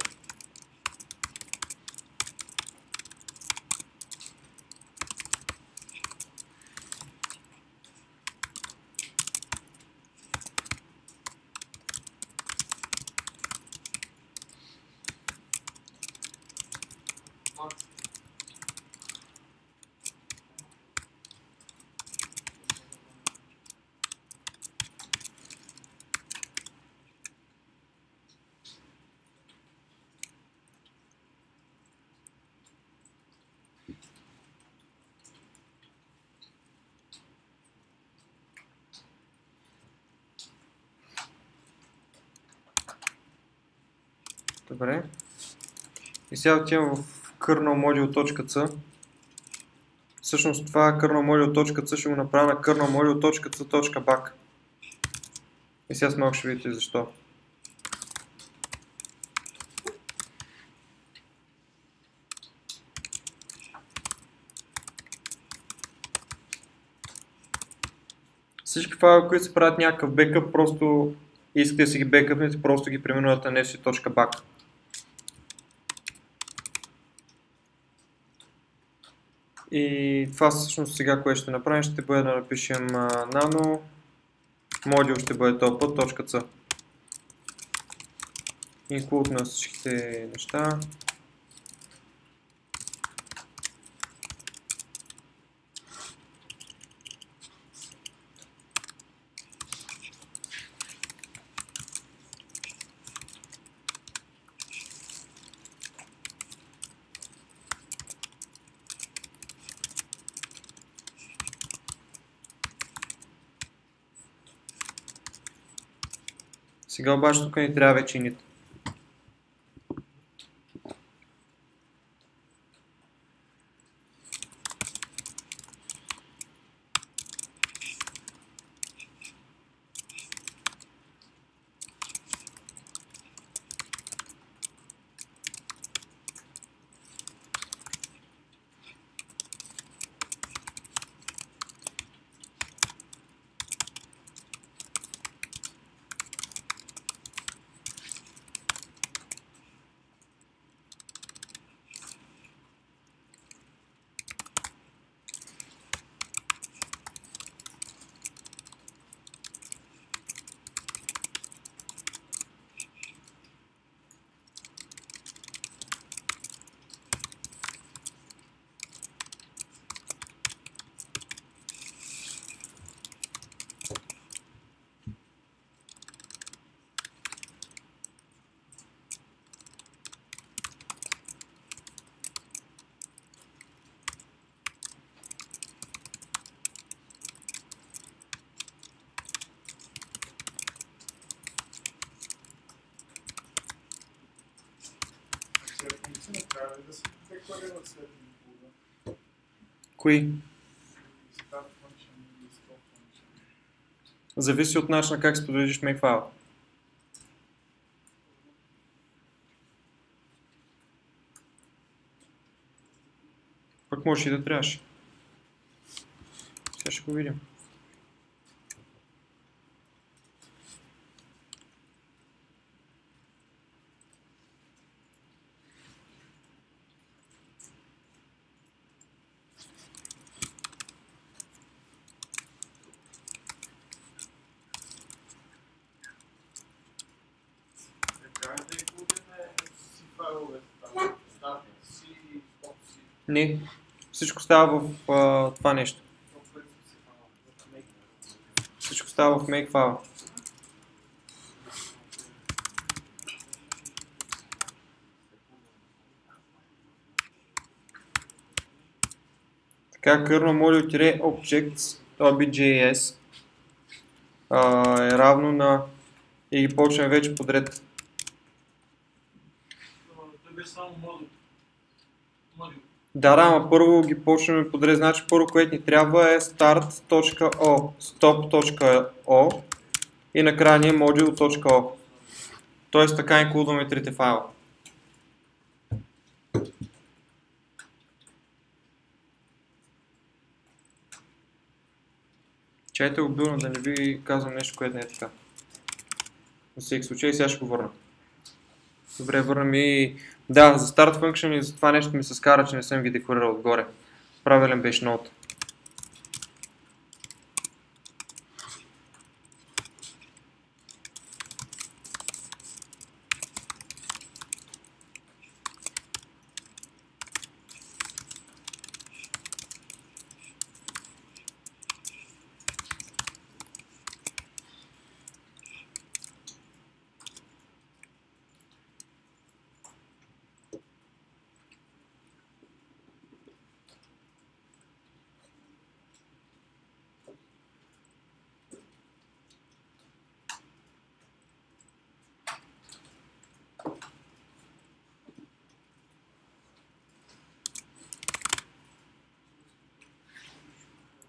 Добре. И сега отивам в kernel module.c. Всъщност това kernel module.c ще го направя на kernel module.c.back. И сега с малко ще видите защо. Всички файлове, които се правят някакъв бекъп, просто искате да си ги бекъпнете, просто ги преминувате на nfc.back. И това всъщност сега, което ще направим, ще бъде да напишем nano, модул ще бъде top.c. Include на всичките неща. Сега обаче тук ни трябва вече init. Кои? Зависи от начина как споделиш make файл. Пък може и да трябваше. Сега ще го видим. Така да инклюдираме си файловете там. Start си, stop си, Не. Всичко става в а, това нещо. Всичко става в make файл. Така, kernel module-objects obj.js а, е равно на и почнем вече подред. Той беше само модул. Модул. Да, да, ама първо ги почнем подред. Значи първо, което ни трябва е start.o, stop.o и накрая ни е module.o. Тоест така инклюдваме трите файла. Чайте го билно да не ви казвам нещо, което не е така. На всеки случай сега ще го върна. Добре, върнем и... Да, за start function и за това нещо ми се скара, че не съм ги декларирал отгоре. Правилен беше ноут.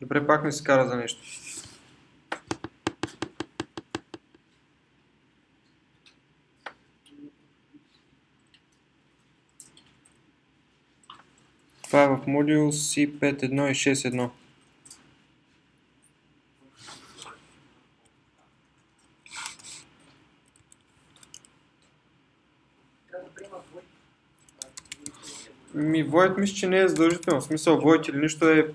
Добре, пак не се кара за нещо. Това е в модул C5.1 и 6.1. Ми, Void мисля, че не е задължително. В смисъл, Void или нищо е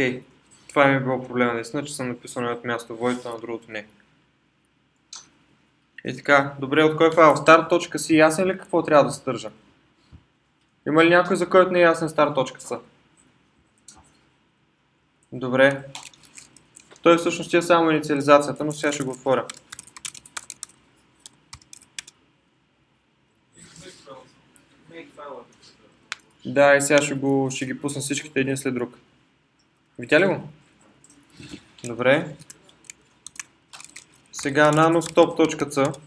Окей, това ми е било проблема наистина, че съм написал на едното място Void, а на другото не. И така, добре, от кой файл? Start.c ясен ли какво трябва да съдържа? Има ли някой, за който не е ясен Start.c? Добре. Той всъщност е само инициализацията, но сега ще го отворя. Да, и сега ще, го, ще ги пусна всичките един след друг. Видя ли го? Добре. Сега nanostop.c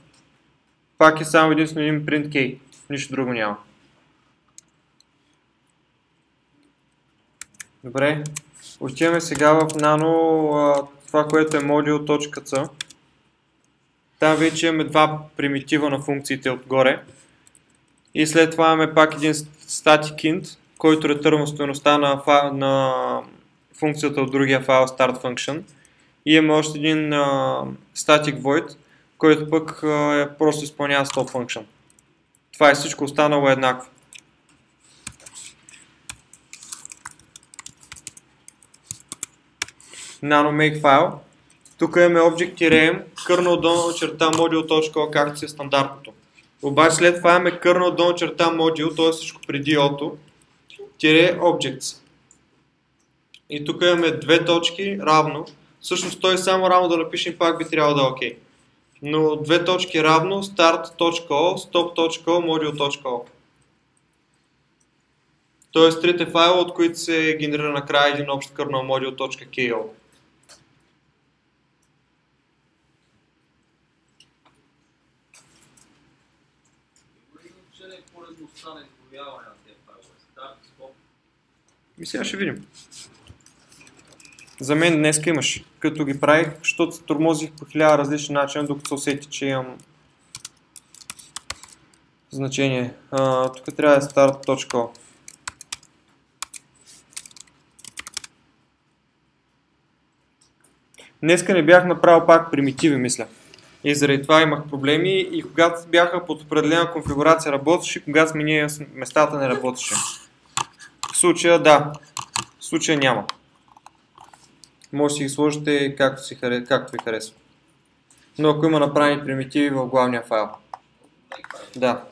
Пак е само единствено един print key. Нищо друго няма. Добре. Отиваме сега в nano това, което е module.c Там вече имаме два примитива на функциите отгоре. И след това имаме пак един static int, който ретърва стоеността на, на функцията от другия файл start function. И имаме още един а, static void, който пък а, е, просто изпълнява stop function. Това е всичко останало е еднакво. Nano make файл. Тук имаме object-m kernel долна черта module.o, както си е стандартното. Обаче след това имаме kernel долна черта module, т.е. всичко преди ото, тире objects. И тук имаме две точки равно. Всъщност той само равно да напишем пак би трябвало да е окей. Okay. Но две точки равно start.o, stop.o, module.o. Тоест трите файла, от които се генерира накрая един общ kernel module.ko. Ми сега ще видим. За мен днес имаш. Като ги правих, защото се тормозих по хиляда различни начина, докато се усети, че имам значение. А, тук трябва да е start.o. Днеска не бях направил пак примитиви, мисля. И заради това имах проблеми и когато бяха под определена конфигурация работеше, когато сменя местата не работеше. В случая да, в случая няма. Може да си ги сложите както, си, както ви харесва. Но ако има направени примитиви в главния файл. Да.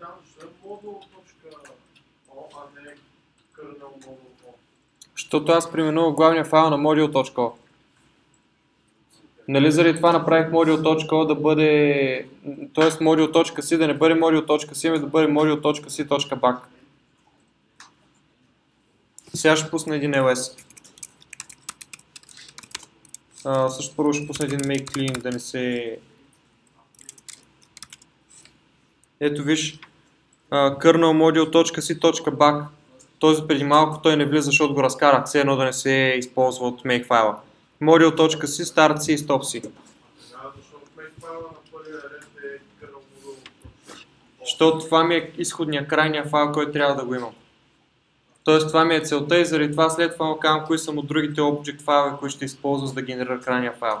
Там е module.o, а не kernel module.o? Защото аз преименувах главния файл на module.o. Нали заради това направих module.o да бъде, т.е. module.c да не бъде module.c, ами да бъде module.c.back. Сега ще пусна един ls. А, също първо ще пусна един make clean, да не се... Ето виж, kernel module.c.back този преди малко той не влиза, защото го разкарах, все едно да не се използва от make файла. Module.c, start C и stop. Тогава защото това ми е изходния крайния файл, който трябва да го имам. Тоест това ми е целта и заради това след това казвам кои са му другите object файлове, които ще използва за да генерира крайния файл.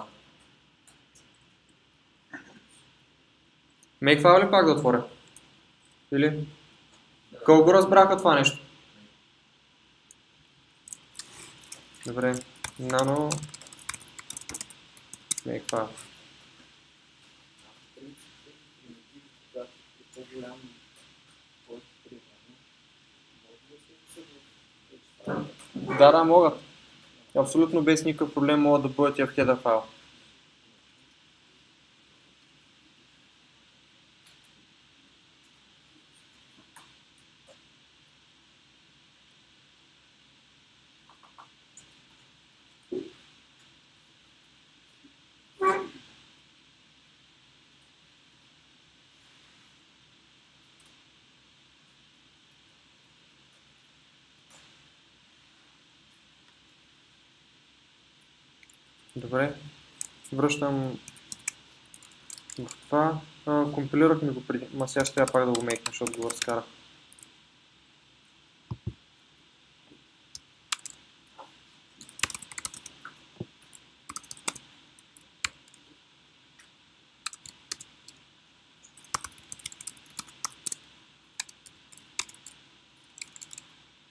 Make файл ли пак да отворя? Или? Колко го разбраха това нещо? Добре. Nano Make. Да, да, могат. Абсолютно без никакъв проблем могат да бъдат и в header файл. Добре. Връщам в това. А, компилирахме го преди. Ма сега ще трябва пак да го мейкна, защото го разкарах.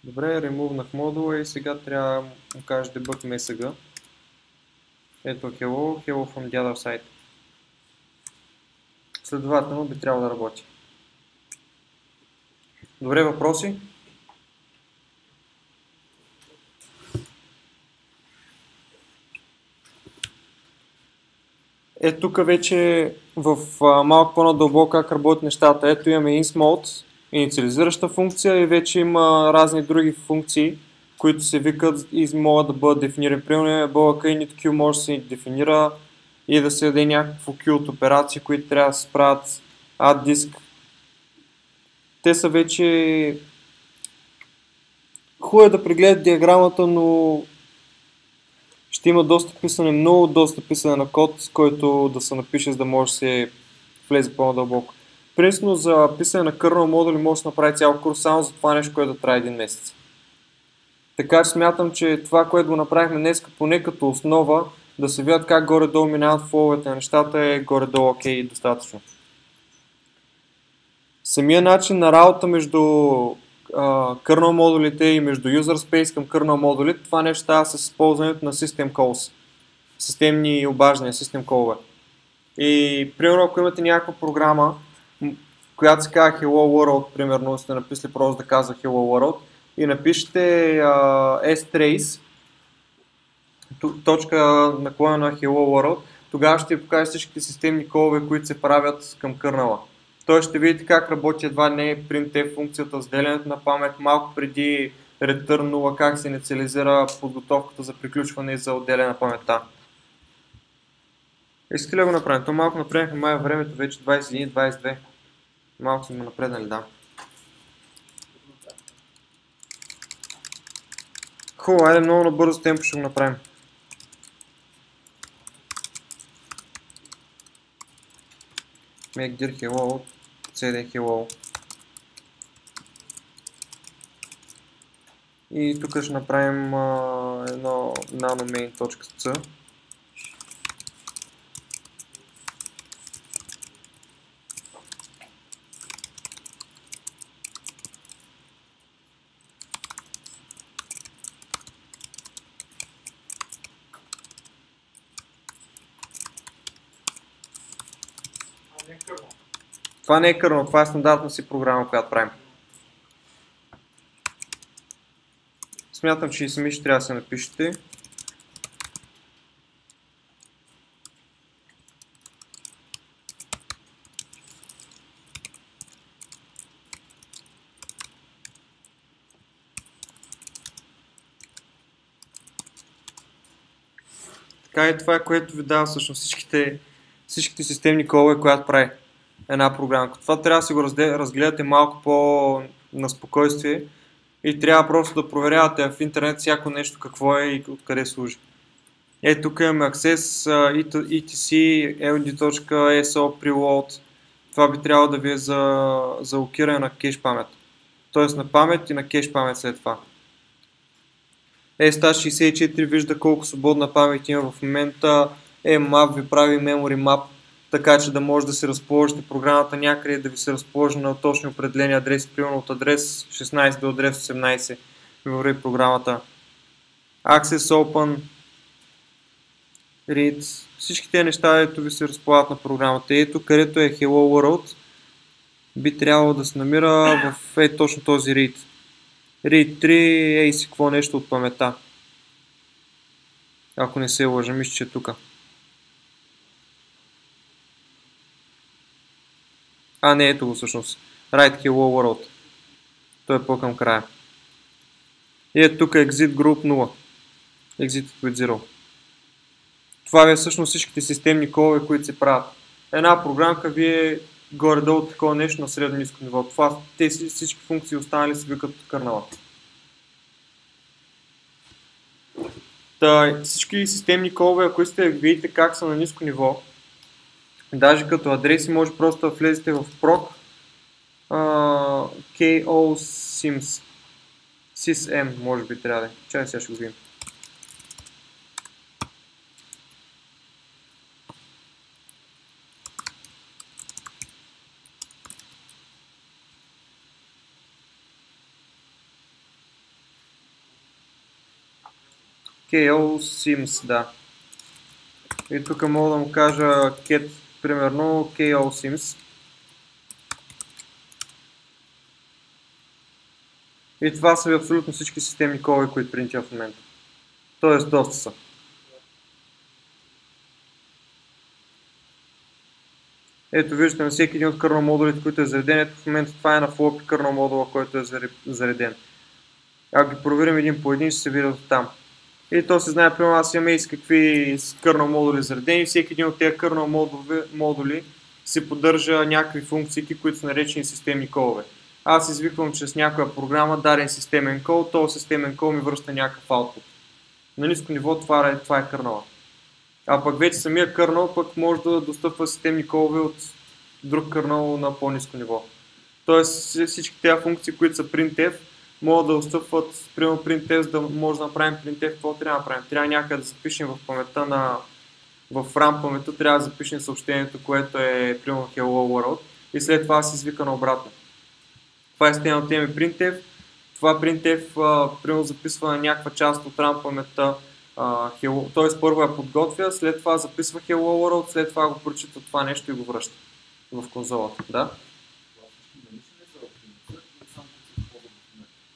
Добре, ремувнах модула и сега трябва да му кажеш debug message. Ето hello, hello from the other side. Следователно би трябвало да работи. Добре, въпроси? Ето тук вече в а, малко по-надълбоко как работят нещата. Ето имаме InSmode инициализираща функция и вече има разни други функции, които се викат и могат да бъдат дефинирани. Примерно бълъка init Q може да се дефинира и да се даде някакво Q от операции, които трябва да се правят add диск. Те са вече Хубаво е да прегледат диаграмата, но ще има доста писане, много доста писане на код, с който да се напише, за да може да се влезе по-надълбоко. Принципно за писане на кърнал модули може да направи цял курс само за това нещо, което да трае един месец. Така че смятам, че това, което го направихме днес, поне като основа, да се видят как горе-долу минават фловете на нещата е горе-долу окей okay, достатъчно. Самия начин на работа между kernel модулите и между user space към kernel модулите, това нещо става с използването на system calls. Системни обаждания, system call И примерно ако имате някаква програма, която се казва Hello World, примерно сте написали просто да казва Hello World и напишете uh, strace точка наклона на Hello World, тогава ще ви покажа всичките системни колове, които се правят към кърнала. Той ще видите как работи едва не printf функцията с деленето на памет малко преди return 0, как се инициализира подготовката за приключване и за отделяне на паметта. Искате ли да го направим? То малко направихме май времето вече 21-22. Малко сме напреднали, да. Хубаво, айде много набързо темпо ще го направим. Make dir hello cd hello. И тук ще направим едно nanomain.c Това не е кърнал, това е стандартна си програма, която правим. Смятам, че и сами ще трябва да се напишете. Така и това е което ви дава всъщност всичките, всичките системни колове, която прави една програма. Това трябва да си го разгледате малко по на спокойствие и трябва просто да проверявате в интернет всяко нещо какво е и откъде служи. Е, тук имаме Access, etc, ld.so preload. Това би трябвало да ви е за, за локиране на кеш памет. Тоест на памет и на кеш памет след това. ESTA64 вижда колко свободна памет има в момента. EMAP ви прави memory map така че да може да се разположите програмата някъде да ви се разположи на точно определени адреси, примерно от адрес 16 до адрес 18 ви върви програмата. Access Open, Read, всички тези неща, ето ви се разполагат на програмата. Ето, където е Hello World, би трябвало да се намира в е точно този Read. Read 3, ей си какво нещо от памета. Ако не се лъжа, мисля, че е тук. А, не, ето го всъщност. Right Hello World. Той е по-към края. И ето тук Exit Group 0. Exit with 0. Това е всъщност всичките системни колове, които се правят. Една програмка ви е горе-долу такова нещо на средно ниско ниво. Това, те всички функции останали се викат кърнала. Та, всички системни колове, ако да видите как са на ниско ниво, Даже като адреси може просто да влезете в proc uh, KO sysm, може би трябва да е. Чай сега ще го видим. KO Sims, да. И тук мога да му кажа cat примерно KOSIMS. И това са абсолютно всички системни колове, които принтя в момента. Тоест доста са. Ето виждате на всеки един от кърнал модулите, които е зареден. Ето в момента това е на floppy кърнал модула, който е заре- зареден. Ако ги проверим един по един, ще се видят там. И то се знае, примерно аз имам и с какви кърнал модули заредени. Всеки един от тези кърнал модули, модули си поддържа някакви функции, които са наречени системни колове. Аз извиквам чрез някоя програма даден системен кол, този системен кол ми връща някакъв output. На ниско ниво това е, това е кърнала. А пък вече самия кърнал пък може да достъпва системни колове от друг кърнал на по-низко ниво. Тоест всички тези функции, които са printf, могат да достъпват, примерно printf, за да може да направим printf, какво трябва да направим? Трябва някъде да запишем в паметта на в RAM паметта трябва да запишем съобщението, което е примерно Hello World и след това се извика на обратно. Това е системата имаме printf. Това printf примерно записва на някаква част от RAM паметта т.е. първо я подготвя, след това записва Hello World, след това го прочита това нещо и го връща в конзолата. Да?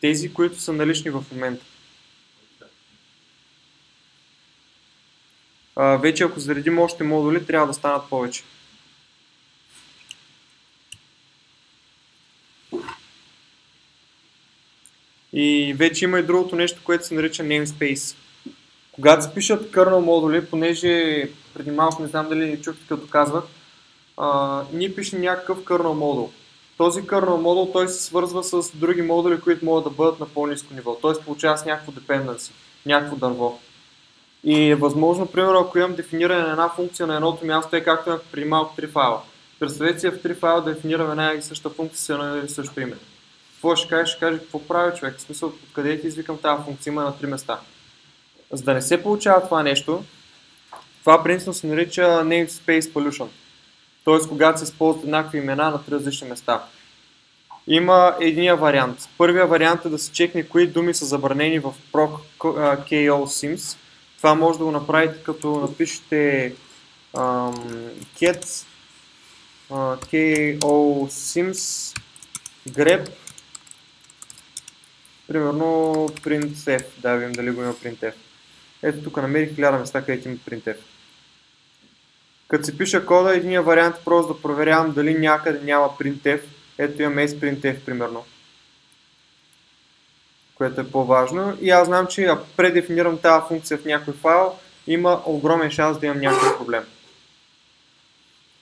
Тези, които са налични в момента. А, вече ако заредим още модули, трябва да станат повече. И вече има и другото нещо, което се нарича namespace. Когато се пишат kernel модули, понеже преди малко не знам дали чухте като казвах, а, ние пишем някакъв kernel модул. Този kernel модул той се свързва с други модули, които могат да бъдат на по-низко ниво. Т.е. получава с някакво dependency, някакво дърво. И е възможно, примерно, ако имам дефиниране на една функция на едното място, е както имах преди малко три файла. Представете си в три файла да дефинирам една и съща функция на едно и също име. Какво ще кажеш? Ще кажеш какво прави човек? В смисъл, откъде ти извикам тази функция? Има на три места. За да не се получава това нещо, това принципно се нарича namespace pollution. Т.е. когато се използват еднакви имена на три различни места. Има единия вариант. Първия вариант е да се чекне кои думи са забранени в proc KO sims. Това може да го направите като напишете um, cat uh, KO sims grep примерно printf. Да видим дали го има printf. Ето тук намерих хиляда места, където има printf. Като се пиша кода, единия вариант е просто да проверявам дали някъде няма printf. Ето имам sprintf примерно. Което е по-важно. И аз знам, че ако предефинирам тази функция в някой файл, има огромен шанс да имам някакъв проблем.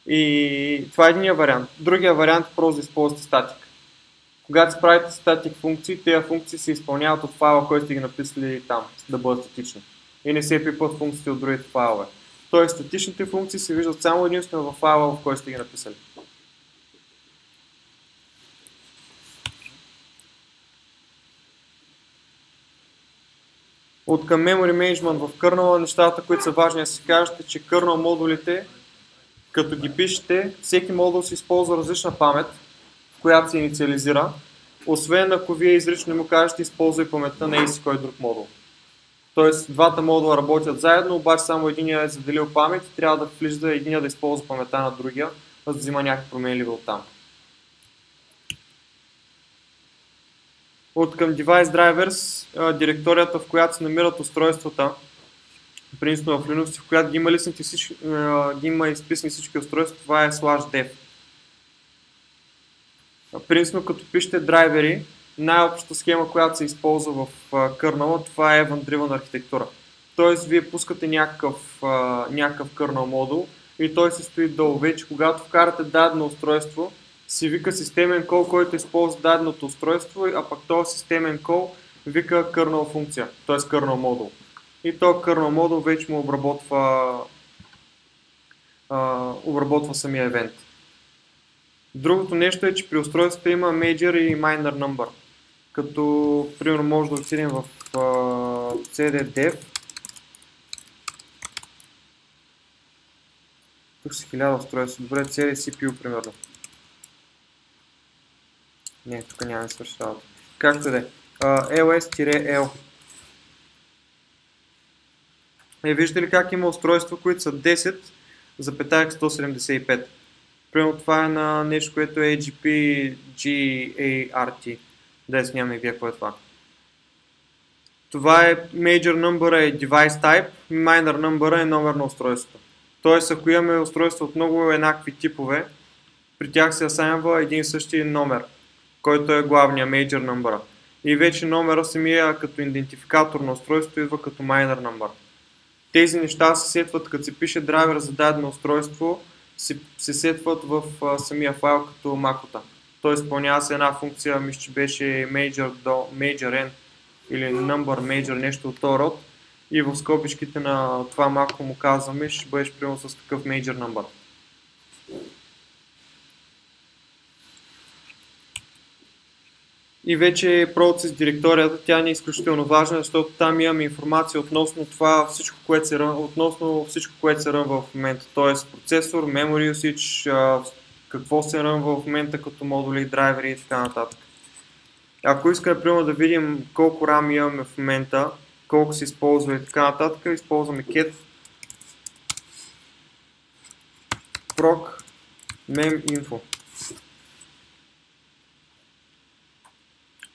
И това е единия вариант. Другия вариант е просто да използвате статик. Когато се правите статик функции, тези функции се изпълняват от файла, който сте ги написали там, да бъдат статични. И не се пипат функциите от другите файлове. Тоест статичните функции се виждат само единствено в файла, в който сте ги написали. От към Memory Management в kernel нещата, които са важни да си кажете, че kernel модулите, като ги пишете, всеки модул се използва различна памет, в която се инициализира, освен ако вие изрично му кажете, използвай паметта на еси кой друг модул. Тоест, двата модула работят заедно, обаче само единия е заделил памет и трябва да влиза единия да използва паметта на другия, за да взима някакви променливи от там. От към Device Drivers, директорията, в която се намират устройствата, принципно в Linux, в която ги има, всички, ги има изписани всички устройства, това е slash dev. Принципно като пишете драйвери, най-общата схема, която се използва в кърнала, това е event-driven архитектура. Тоест, вие пускате някакъв, някакъв кърнал модул и той се стои долу. Вече, когато вкарате дадено устройство, си вика системен кол, който използва даденото устройство, а пък този системен кол вика кърнал функция, т.е. кърнал модул. И то кърнал модул вече му обработва, а, обработва самия евент. Другото нещо е, че при устройството има major и minor number. Като, примерно, може да отидем в uh, cd-dev. Тук са 1000 устройства. Добре, CD CPU, примерно. Не, тук няма работа. Както да е. ls-l. Е, виждате ли как има устройства, които са 10 запетаях 175. Примерно това е на нещо, което е AGP GART. Днес нямам идея какво е това. Това е Major Number е Device Type, Minor Number е номер на устройството. Тоест, ако имаме устройство от много еднакви типове, при тях се асайнва един и същи номер, който е главния major number. И вече номера самия като идентификатор на устройството идва като minor number. Тези неща се сетват, като се пише драйвер за дадено устройство, се, се сетват в а, самия файл като макота. Той изпълнява се една функция, мисля, че беше major, до, major n или number major, нещо от този род. И в скобичките на това мако му казваме, ще бъдеш примерно с такъв major number. И вече процес директорията, тя не е изключително важна, защото там имаме информация относно това всичко, което се рън, относно всичко, което се рънва в момента. Т.е. процесор, memory usage, какво се рънва в момента като модули, драйвери и така нататък. Ако искаме примерно да видим колко RAM имаме в момента, колко се използва и така нататък, използваме cat proc mem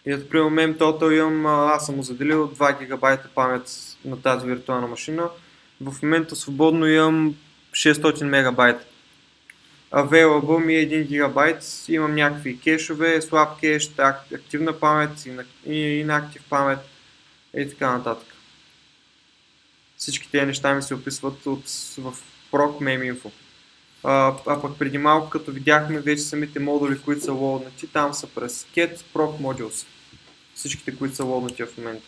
info. И ето, примерно, MemTotal имам, аз съм му заделил 2 гигабайта памет на тази виртуална машина. В момента свободно имам 600 мегабайта. Available ми е 1 гигабайт, имам някакви кешове, слаб кеш, активна памет, и inactive памет и така нататък. Всички тези неща ми се описват от, в proc meme А, а пък преди малко, като видяхме вече самите модули, които са лоуднати, там са през cat proc modules всичките, които са лоднати в момента.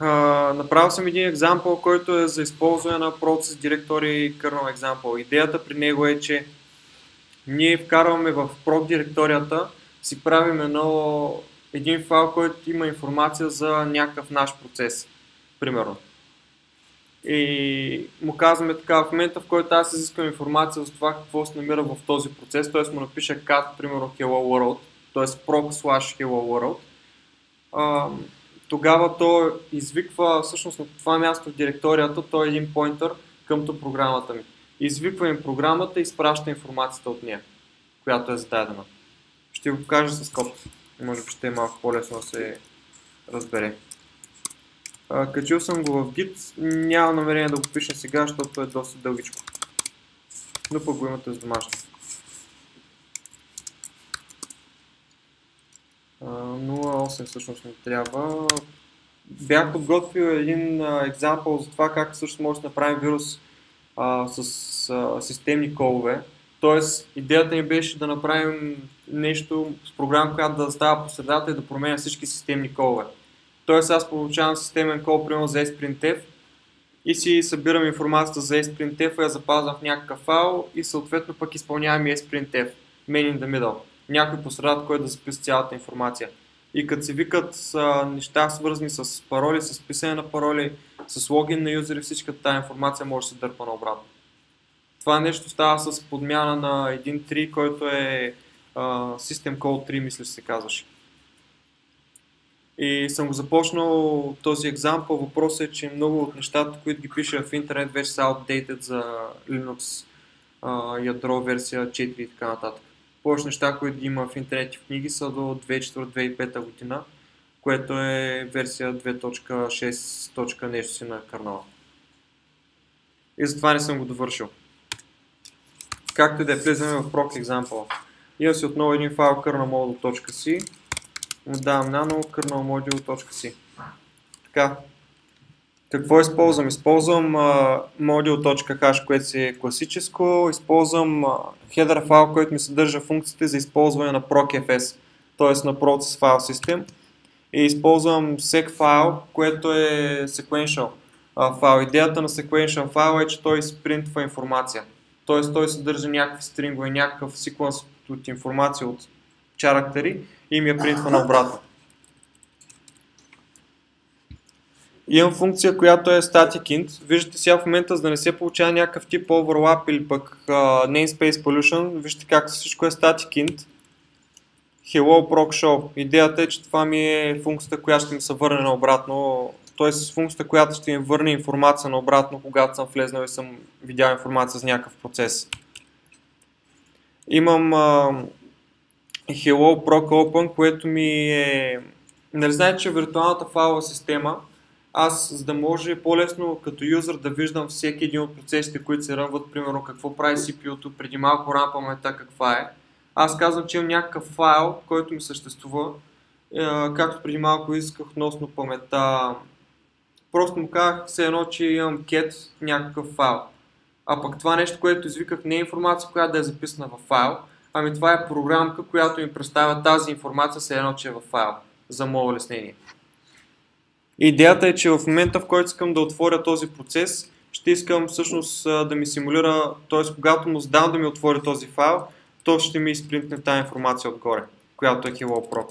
Uh, направил съм един екзампъл, който е за използване на процес директория kernel example. Идеята при него е, че ние вкарваме в proc директорията, си правим едно, един файл, който има информация за някакъв наш процес, примерно. И му казваме така, в момента в който аз изисквам информация за това какво се намира в този процес, т.е. му напиша cat, примерно hello world, т.е. proc slash hello world, тогава то извиква, всъщност на това място в директорията, то е един поинтър къмто програмата ми. Извиква им програмата и изпраща информацията от нея, която е зададена. Ще го покажа с код. Може би ще е малко по-лесно да се разбере. Качил съм го в Git. Няма намерение да го пиша сега, защото е доста дългичко. Но пък го имате с домашно. 0.8 всъщност ми трябва. Бях подготвил един екзампъл за това как всъщност може да направим вирус а, с а, системни колове. Тоест, идеята ни беше да направим нещо с програма, която да става по средата и да променя всички системни колове. Тоест, аз получавам системен кол, примерно за SPRINTF и си събирам информацията за SPRINTF, я запазвам в някакъв файл и съответно пък изпълнявам и SPRINTF, man in the middle някой по средата, който да запише цялата информация. И като се викат а, неща свързани с пароли, с писане на пароли, с логин на юзери, всичката тази информация може да се дърпа наобратно. Това нещо става с подмяна на един 3, който е а, System Call 3, мисля, се казваше. И съм го започнал този екзампъл. Въпросът е, че много от нещата, които ги пиша в интернет, вече са outdated за Linux а, ядро версия 4 и така нататък повече неща, които има в интернет и в книги са до 2004-2005 година, което е версия 2.6. нещо си на карнала. И затова не съм го довършил. Както и да е, влизаме в proc example. Имам си отново един файл kernelmodule.c му давам nano kernelmodule.c Така, какво използвам? Използвам uh, module.hash, което си е класическо. Използвам uh, header файл, който ми съдържа функциите за използване на procfs, т.е. на Process File System. И използвам sec файл, което е sequential uh, файл. Идеята на sequential файл е, че той изпринтва информация. Т.е. той съдържа някакви стрингове, някакъв секвенс от информация от чарактери и ми я принтва на обратно. Имам функция, която е static int. Виждате сега в момента, за да не се получава някакъв тип overlap или пък uh, namespace pollution, виждате как всичко е static int. Hello proc show. Идеята е, че това ми е функцията, която ще ми се върне наобратно, т.е. функцията, която ще ми върне информация наобратно, когато съм влезнал и съм видял информация за някакъв процес. Имам uh, Hello proc open, което ми е... Нали знаете, че виртуалната файлова система аз, за да може по-лесно като юзър да виждам всеки един от процесите, които се рънват, примерно какво прави CPU-то, преди малко RAM паметта каква е, аз казвам, че имам някакъв файл, който ми съществува, е, както преди малко исках относно паметта. Просто му казах все едно, че имам cat някакъв файл. А пък това нещо, което извиках, не е информация, която да е записана в файл, ами това е програмка, която ми представя тази информация, все едно, че е в файл, за мое улеснение. Идеята е, че в момента, в който искам да отворя този процес, ще искам всъщност да ми симулира, т.е. когато му задам да ми отвори този файл, то ще ми изпринтне тази информация отгоре, която е Hello Proc.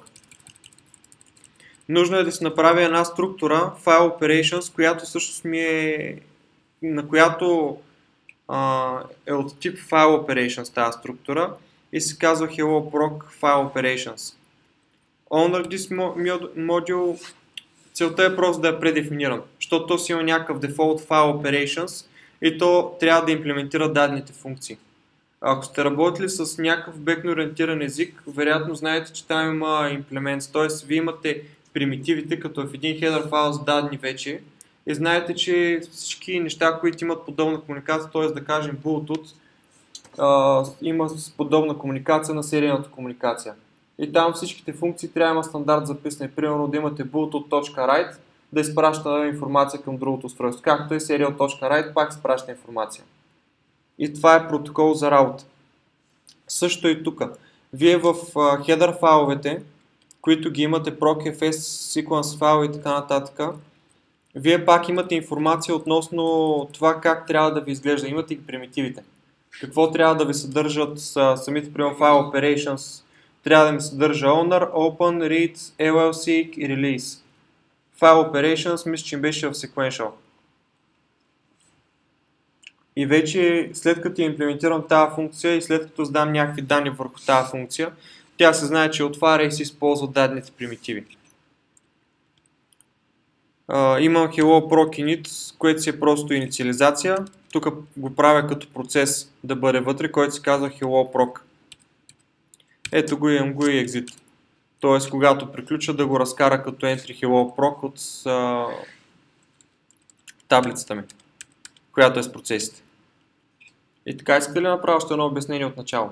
Нужно е да си направя една структура, File Operations, която всъщност ми е, на която а, е от тип File Operations тази структура и се казва Hello Proc File Operations. Under this module целта е просто да я предефинирам, защото то си има някакъв default File Operations и то трябва да имплементира дадените функции. Ако сте работили с някакъв бекно ориентиран език, вероятно знаете, че там има имплемент, т.е. вие имате примитивите като в един header файл зададени вече и знаете, че всички неща, които имат подобна комуникация, т.е. да кажем Bluetooth, има подобна комуникация на серийната комуникация. И там всичките функции трябва да има стандарт записани. Примерно да имате bluetooth.write да изпраща информация към другото устройство. Както е serial.write, пак изпраща информация. И това е протокол за работа. Също и тук. Вие в header файловете които ги имате procfs, sequence файл и така нататък, вие пак имате информация относно това как трябва да ви изглежда. Имате и примитивите. Какво трябва да ви съдържат самите примерно файл operations. Трябва да ми съдържа owner, open, read, llseek и release. File operations мисля, че им беше в sequential. И вече след като имплементирам тази функция и след като задам някакви данни върху тази функция, тя се знае, че отваря и се използва дадените примитиви. Uh, имам Hello Proc init, което си е просто инициализация. Тук го правя като процес да бъде вътре, който се казва Hello Proc. Ето го имам го и exit. Тоест, когато приключа да го разкара като entry Hello Proc от uh, таблицата ми, която е с процесите. И така, искате ли направя още едно обяснение от начало?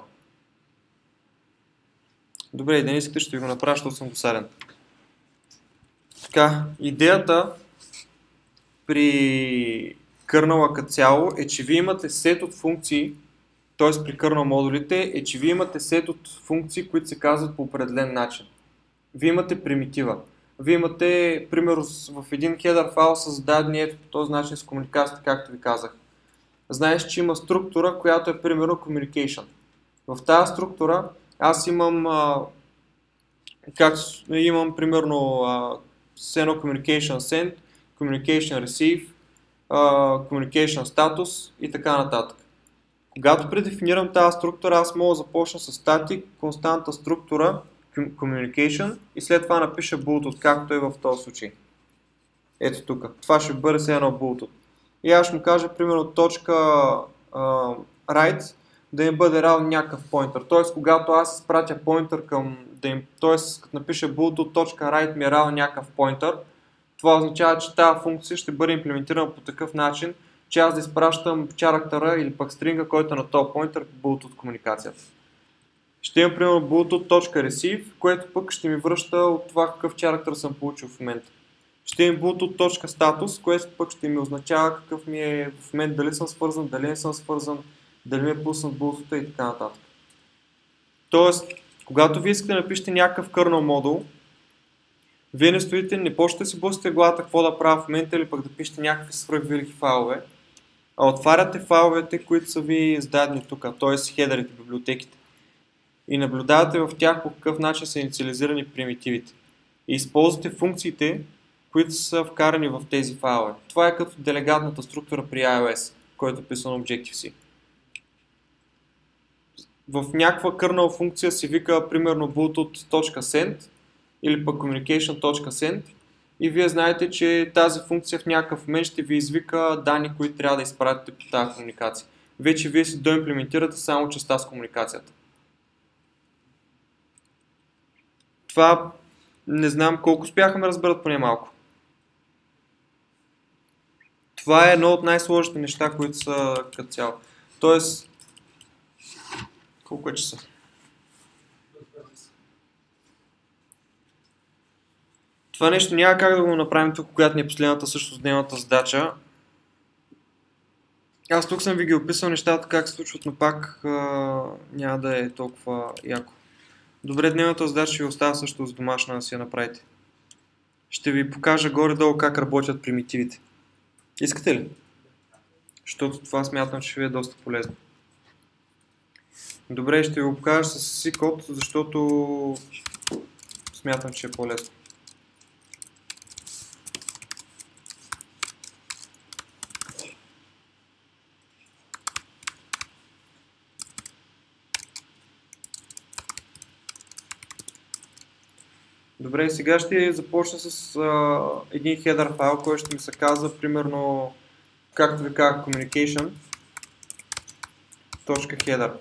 Добре, и да не искате, ще ви го направя, защото съм досаден. Така, идеята при кърнала като цяло е, че вие имате сет от функции, т.е. при кърнал модулите е, че вие имате сет от функции, които се казват по определен начин. Вие имате примитива. Вие имате, примерно, в един header файл с дадени ето по този начин с комуникацията, както ви казах. Знаеш, че има структура, която е, примерно, communication. В тази структура аз имам, как, имам примерно а, едно communication send, communication receive, communication status и така нататък. Когато предефинирам тази структура, аз мога да започна с static, константа структура, communication и след това напиша Bluetooth, както е в този случай. Ето тук. Това ще бъде все едно Bluetooth. И аз му кажа, примерно, точка uh, write да им бъде равен някакъв поинтер. Тоест, когато аз изпратя поинтер към, да им, т.е. като напиша bluetooth.write ми е равен някакъв поинтер, това означава, че тази функция ще бъде имплементирана по такъв начин, че аз да изпращам чарактера или пък стринга, който е на този поинтер по Bluetooth комуникацията. Ще имам примерно bluetooth.receive, което пък ще ми връща от това какъв чарактер съм получил в момента. Ще имам bluetooth.status, което пък ще ми означава какъв ми е в момент, дали съм свързан, дали не съм свързан, дали ми е пуснат бултата и така нататък. Тоест, когато вие искате да напишете някакъв кърнал модул, вие не стоите, не почвате да си блъскате главата какво да правя в момента или пък да пишете някакви свръхвелики файлове, отваряте файловете, които са ви издадени тук, т.е. хедерите, библиотеките. И наблюдавате в тях по какъв начин са инициализирани примитивите. И използвате функциите, които са вкарани в тези файлове. Това е като делегатната структура при iOS, който е писан Objective-C в някаква кърнал функция се вика примерно bluetooth.send или пък communication.send и вие знаете, че тази функция в някакъв момент ще ви извика данни, които трябва да изпратите по тази комуникация. Вече вие си доимплементирате само частта с комуникацията. Това не знам колко успяха ме разберат поне малко. Това е едно от най-сложните неща, които са като цяло. Тоест, колко е часа? Това нещо няма как да го направим тук, когато ни е последната също дневната задача. Аз тук съм ви ги описал нещата как се случват, но пак а, няма да е толкова яко. Добре, дневната задача ще ви оставя също с домашна да си я направите. Ще ви покажа горе-долу как работят примитивите. Искате ли? Защото това смятам, че ви е доста полезно. Добре, ще ви го покажа с си код, защото смятам, че е по-лесно. Добре, сега ще започна с а, един header файл, който ще ми се казва, примерно, както ви казах, communication .header.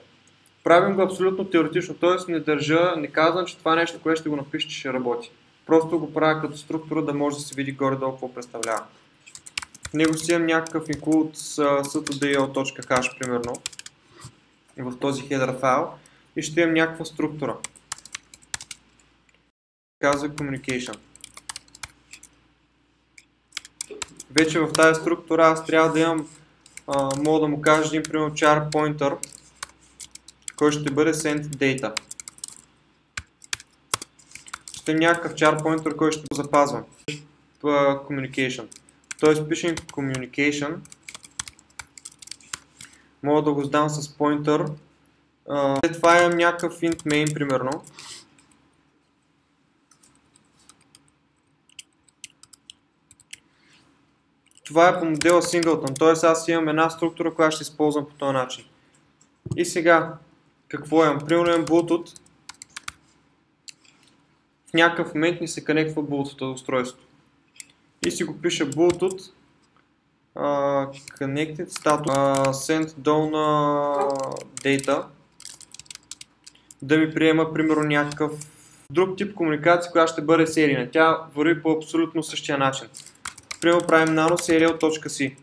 Правим го абсолютно теоретично, т.е. не държа, не казвам, че това нещо, което ще го напишете, ще работи. Просто го правя като структура, да може да се види горе-долу какво представлява. В него си имам някакъв include stdio.hash, примерно, в този header файл и ще имам някаква структура казва communication. Вече в тази структура аз трябва да имам, а, мога да му кажа един примерно char pointer, който ще бъде send data. Ще имам някакъв char pointer, който ще го запазвам. Communication. Тоест пишем communication. Мога да го задам с pointer. След това имам някакъв int main, примерно. Това е по модела Singleton, т.е. аз имам една структура, която ще използвам по този начин. И сега, какво имам? Примерно имам Bluetooth. В някакъв момент ни се конектва Bluetooth устройство. И си го пиша Bluetooth uh, connected status uh, send down uh, data да ми приема примерно някакъв друг тип комуникация, която ще бъде серийна. Тя върви по абсолютно същия начин. Примерно правим nano си.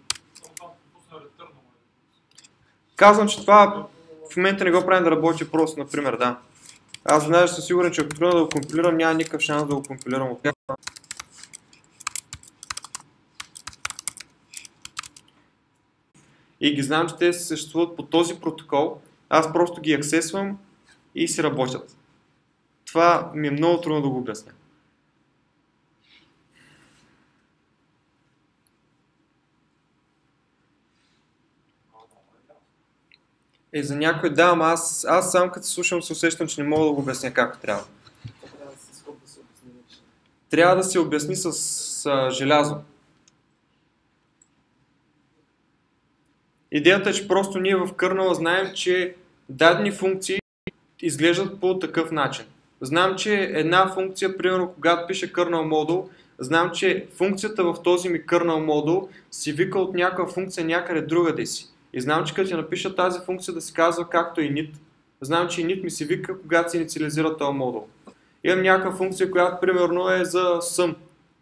Казвам, че това в момента не го правим да работи просто, например, да. Аз знаеш със сигурен, че ако трудно да го компилирам, няма никакъв шанс да го компилирам от И ги знам, че те съществуват по този протокол. Аз просто ги аксесвам и си работят. Това ми е много трудно да го обясня. Е, за някой да, ама аз, аз сам като слушам се усещам, че не мога да го обясня както трябва. Трябва да се обясни с, с желязо. Идеята е, че просто ние в кърнала знаем, че дадени функции изглеждат по такъв начин. Знам, че една функция, примерно когато пише kernel модул, знам, че функцията в този ми kernel модул си вика от някаква функция някъде другаде си. И знам, че като я напиша тази функция да се казва както init, знам, че init ми се вика, когато се инициализира този модул. Имам някаква функция, която примерно е за sum.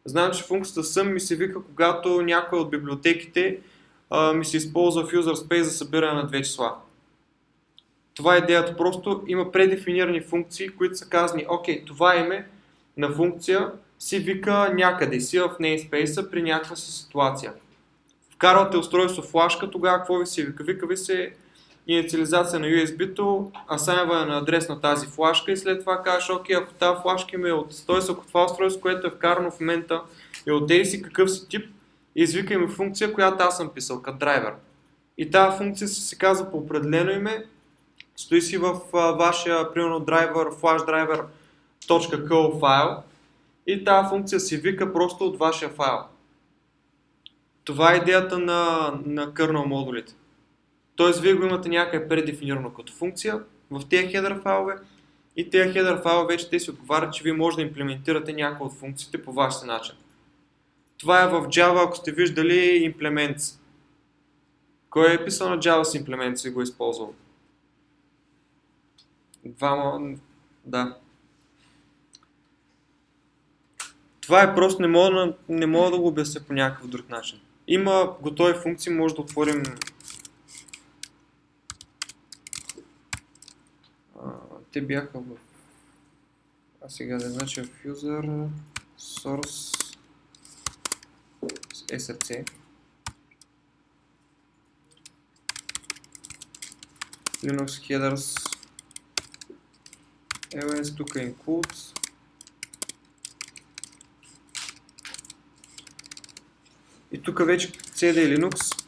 Знам, че функцията sum ми се вика, когато някой от библиотеките а, ми се използва в user space за събиране на две числа. Това е идеята. Просто има предефинирани функции, които са казани, окей, това име на функция си вика някъде си в namespace при някаква си ситуация вкарвате устройство флашка, тогава какво ви се вика? Вика ви се инициализация на USB-то, асайнване на адрес на тази флашка и след това кажеш, окей, ако тази флашка ми е от, т.е. ако това устройство, което е вкарано в момента е от си какъв си тип, извика ми функция, която аз съм писал, като драйвер. И тази функция се, казва по определено име, стои си в а, вашия, примерно, драйвер, flash driver.co файл и тази функция се вика просто от вашия файл. Това е идеята на, на kernel модулите. Тоест, вие го имате някъде предефинирано като функция в тези хедър файлове и тези хедър файлове вече те си отговарят, че вие може да имплементирате някои от функциите по ваш начин. Това е в Java, ако сте виждали implements. Кой е писал на Java с implements и го е използвал? Двама, да. Това е просто, не мога, не мога да го обясня по някакъв друг начин. Има готови функции, може да отворим те бяха в а сега да значи в user source src Linux headers. Ls тук е includes И тук вече CD и Linux,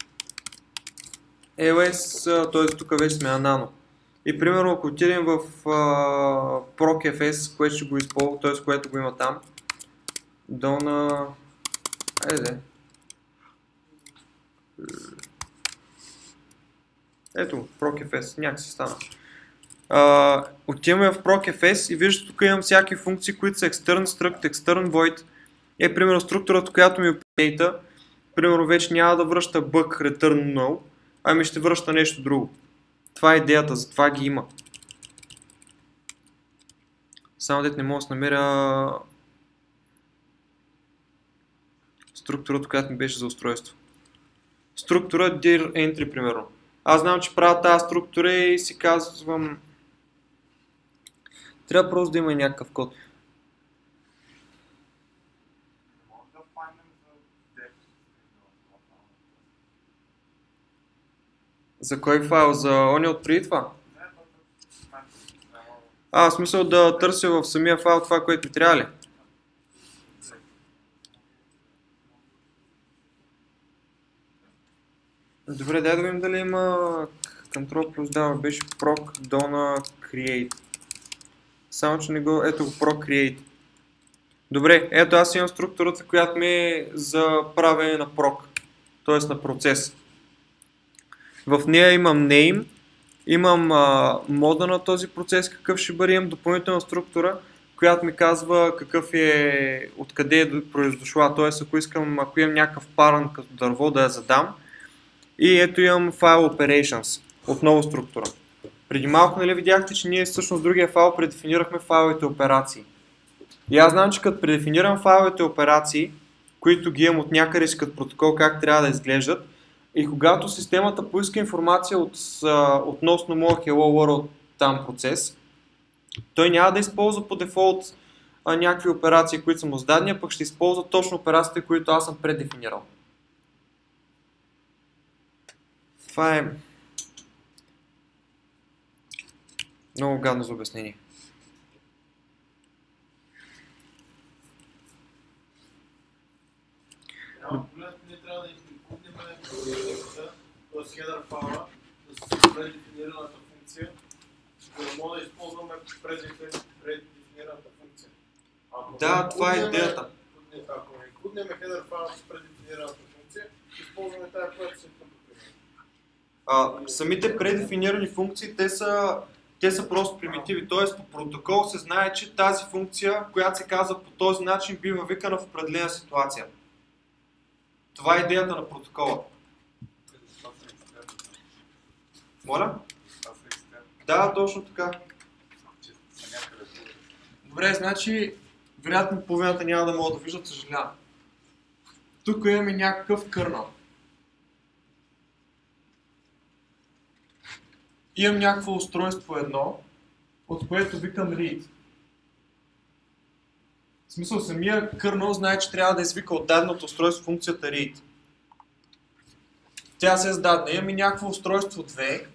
LS, т.е. тук вече сме на Nano. И примерно ако отидем в uh, ProcFS, което ще го използва, т.е. което го има там, до на... Айде. Ето, ProcFS, някак си стана. Uh, отиваме в ProcFS и виждате тук имам всяки функции, които са extern struct, extern void. Е, примерно структурата, която ми опитейта, примерно вече няма да връща бък return null, ами ще връща нещо друго. Това е идеята, затова ги има. Само дете не мога да намеря структурата, която ми беше за устройство. Структура dir entry, примерно. Аз знам, че правя тази структура и си казвам... Трябва просто да има някакъв код. За кой файл? За оня от преди това? А, в смисъл да търся в самия файл това, което ми трябва ли? Добре, дай да видим дали има Control плюс дава, беше proc dona create. Само, че не го... Ето го proc create. Добре, ето аз имам структурата, която ми е за правене на proc, т.е. на процес. В нея имам name, имам а, мода на този процес, какъв ще бъде, имам допълнителна структура, която ми казва какъв е, откъде е произдошла, т.е. ако искам, ако имам някакъв паран като дърво да я задам. И ето имам file operations, отново структура. Преди малко нали видяхте, че ние всъщност другия файл предефинирахме файловете операции. И аз знам, че като предефинирам файловете операции, които ги имам от някъде си като протокол как трябва да изглеждат, и когато системата поиска информация от, относно моя Hello World там процес, той няма да използва по дефолт а, някакви операции, които са му зададени, а пък ще използва точно операциите, които аз съм предефинирал. Това е много гадно за обяснение. Да т.е. хедър файла, да се функция, за да мога да използваме предефинираната функция. Ако Да, това е идеята. Ако не куднем хедър файла с предефинираната функция, използваме тази, която се. А, самите предефинирани функции, те са, те са просто примитиви. Т.е. по протокол се знае, че тази функция, която се казва по този начин, бива викана в определена ситуация. Това е идеята на протокола. Моля? Да, точно така. Добре, значи, вероятно половината няма да могат да виждат, съжалявам. Тук имаме някакъв кърнал. Имам някакво устройство едно, от което викам read. В смисъл, самия кърнал знае, че трябва да извика от даденото устройство функцията read. Тя се е зададена. Имаме някакво устройство 2,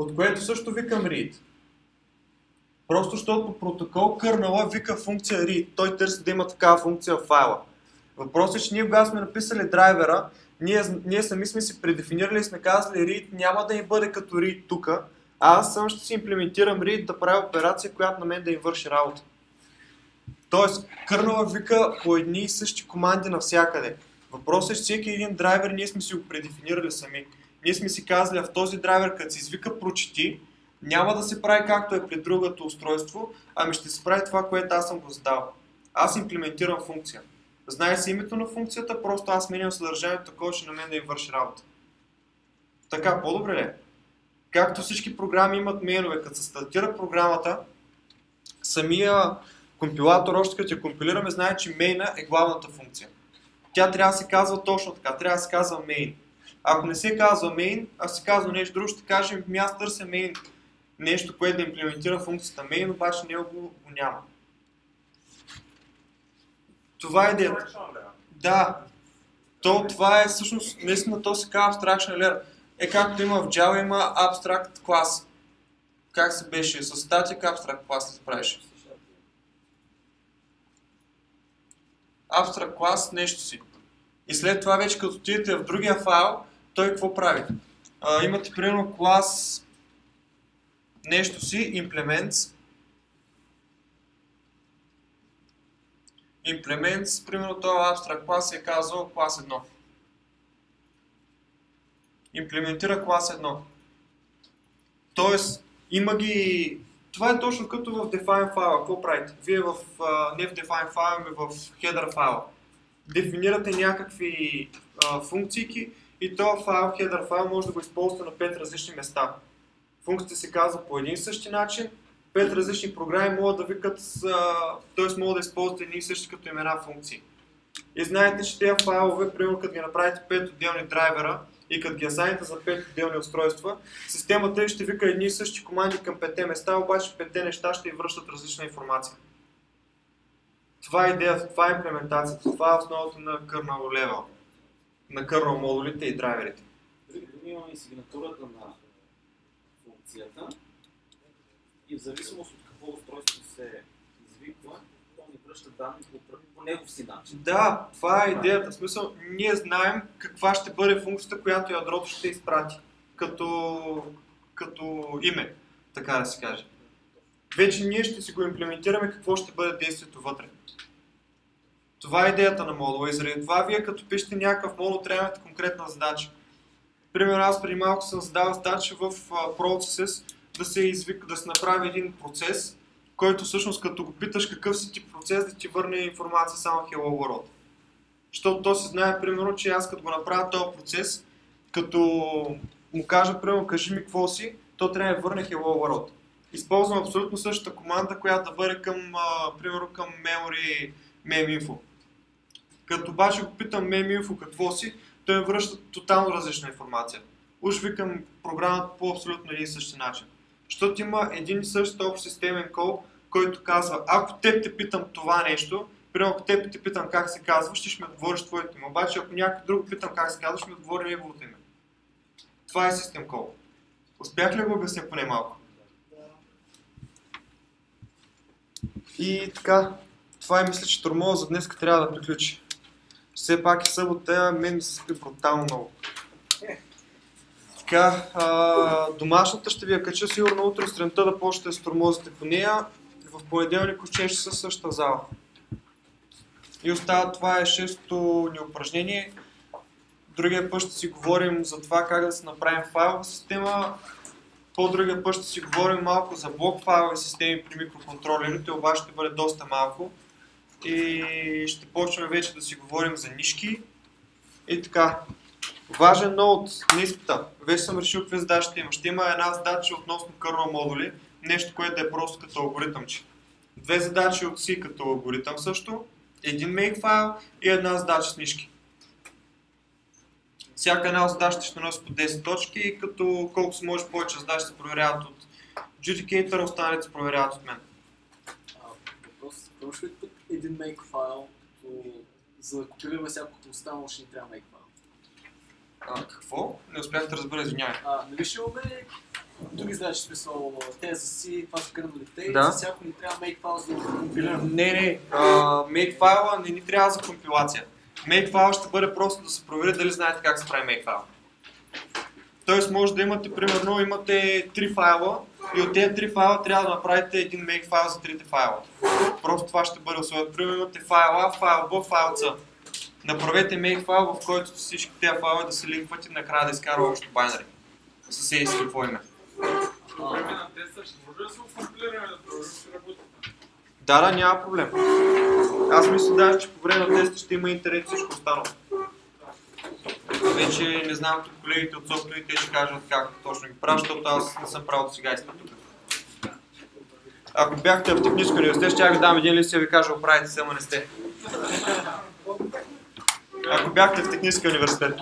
от което също викам read. Просто защото по протокол кърнала вика функция read. Той търси да има такава функция в файла. Въпросът е, че ние когато сме написали драйвера, ние, ние сами сме си предефинирали и сме казали read няма да ни бъде като read тук, а аз само ще си имплементирам read да правя операция, която на мен да им върши работа. Тоест, кърнала вика по едни и същи команди навсякъде. Въпросът е, че всеки един драйвер ние сме си го предефинирали сами. Ние сме си казали, в този драйвер, като се извика прочети, няма да се прави както е при другото устройство, ами ще се прави това, което аз съм го задал. Аз имплементирам функция. Знае се името на функцията, просто аз сменям съдържанието, такова ще на мен да им върши работа. Така, по-добре ли? е? Както всички програми имат мейнове, като се стартира програмата, самия Компилатор, още като я компилираме, знае, че main е главната функция. Тя трябва да се казва точно така, трябва да се казва main. Ако не се казва main, а се казва нещо друго, ще кажем, ми аз търся main нещо, което да имплементира функцията main, обаче него го, го няма. Това е идеята. Да. То, това е всъщност, наистина то се казва abstraction layer. Е както има в Java, има abstract клас. Как се беше? С static abstract клас се правиш. Abstract клас нещо си. И след това вече като отидете в другия файл, той какво прави? А, имате примерно клас нещо си, implements. Implements, примерно този abstract клас е казал клас 1. Имплементира клас 1. Тоест, има ги... Това е точно като в define файла. Какво правите? Вие в, не в define файла, ами в header файла. Дефинирате някакви а, функции и този файл, header файл, може да го използвате на 5 различни места. Функцията се казва по един и същи начин, пет различни програми могат да викат, т.е. могат да използват едни и същи като имена функции. И знаете, че тези файлове, примерно като ги направите 5 отделни драйвера и като ги асайните за 5 отделни устройства, системата ще вика едни и същи команди към 5 места, обаче 5 неща ще й връщат различна информация. Това е идеята, това е имплементацията, това е основата на kernel level, на kernel модулите и драйверите. Други думи имаме и сигнатурата на функцията и в зависимост от какво устройство се извиква, то ни връща данни по, по негов си начин. Да, това е идеята. В смисъл, ние знаем каква ще бъде функцията, която ядрото ще изпрати като, като име, така да се каже. Вече ние ще си го имплементираме какво ще бъде действието вътре. Това е идеята на модула и заради това вие като пишете някакъв модул трябва да имате конкретна задача. Примерно аз преди малко съм задал задача в Processes да се, извика, да се направи един процес, който всъщност като го питаш какъв си тип процес да ти върне информация само Hello World. Защото то се знае, примерно, че аз като го направя този процес, като му кажа, примерно, кажи ми какво си, то трябва да върне Hello World. Използвам абсолютно същата команда, която да бъде към, а, примерно, към memory mem.info. Като обаче го питам mem.info какво си, той ми връща тотално различна информация. Уж викам програмата по абсолютно един и същи начин. Защото има един и същ общ системен кол, който казва, ако теб те питам това нещо, примерно ако теб те питам как се казва, ще, ще ми отговориш твоето име. Обаче ако някой друг питам как се казва, ще ми отговори неговото име. Това е систем кол. Успях ли го обясня поне малко? И така, това е мисля, че турмола за днес трябва да приключи. Все пак е събота, мен ми се спи брутално много. Така, а, домашната ще ви я кача сигурно утре сутринта да почнете да стормозите по нея. В понеделник ще ще със същата зала. И остава това е шестото ни упражнение. Другия път ще си говорим за това как да се направим файлова система. По-другия път ще си говорим малко за блок файлови системи при микроконтролерите, обаче ще бъде доста малко. И ще почнем вече да си говорим за нишки. И така, Важен ноут на изпита. Вече съм решил какви задачи ще има. Ще има една задача относно kernel модули, нещо, което е просто като алгоритъмче. Две задачи от C като алгоритъм също, един make файл и една задача с нишки. Всяка една от задачите ще носи по 10 точки, като колко се може повече задачи се проверяват от Judicator, останалите се проверяват от мен. Въпрос, тук един make файл, като за да копираме всяко останало ще ни трябва make файл? А, какво? Не успях да разбера, извинявай. А, нали ще имаме други задачи, смисъл, те за си, това са кърналите, Да. за всяко ни трябва make файл за да го компилираме. Не, не, а, make файла не ни трябва за компилация. Make файл ще бъде просто да се провери дали знаете как се прави make файл. Тоест може да имате, примерно, имате три файла и от тези три файла трябва да направите един make файл за трите файла. Просто това ще бъде условието. Примерно имате файл А, файл Б, файл С. Направете make файл, в който всички тези файлове да се линкват и накрая да изкарва общо байнари. С си какво име. По време на теста ще може да се окомплираме да проверим, работи. Да, да, няма проблем. Аз мисля даже, че по време на теста ще има интернет и всичко останало. Вече не знам тук колегите от софтуер, те ще кажат как точно ги правят, защото аз не съм правил до сега изпит тук. Ако бяхте в технически университет, ще я ви дам един лист и ви кажа, оправите се, ама не сте. Ако бяхте в технически университет.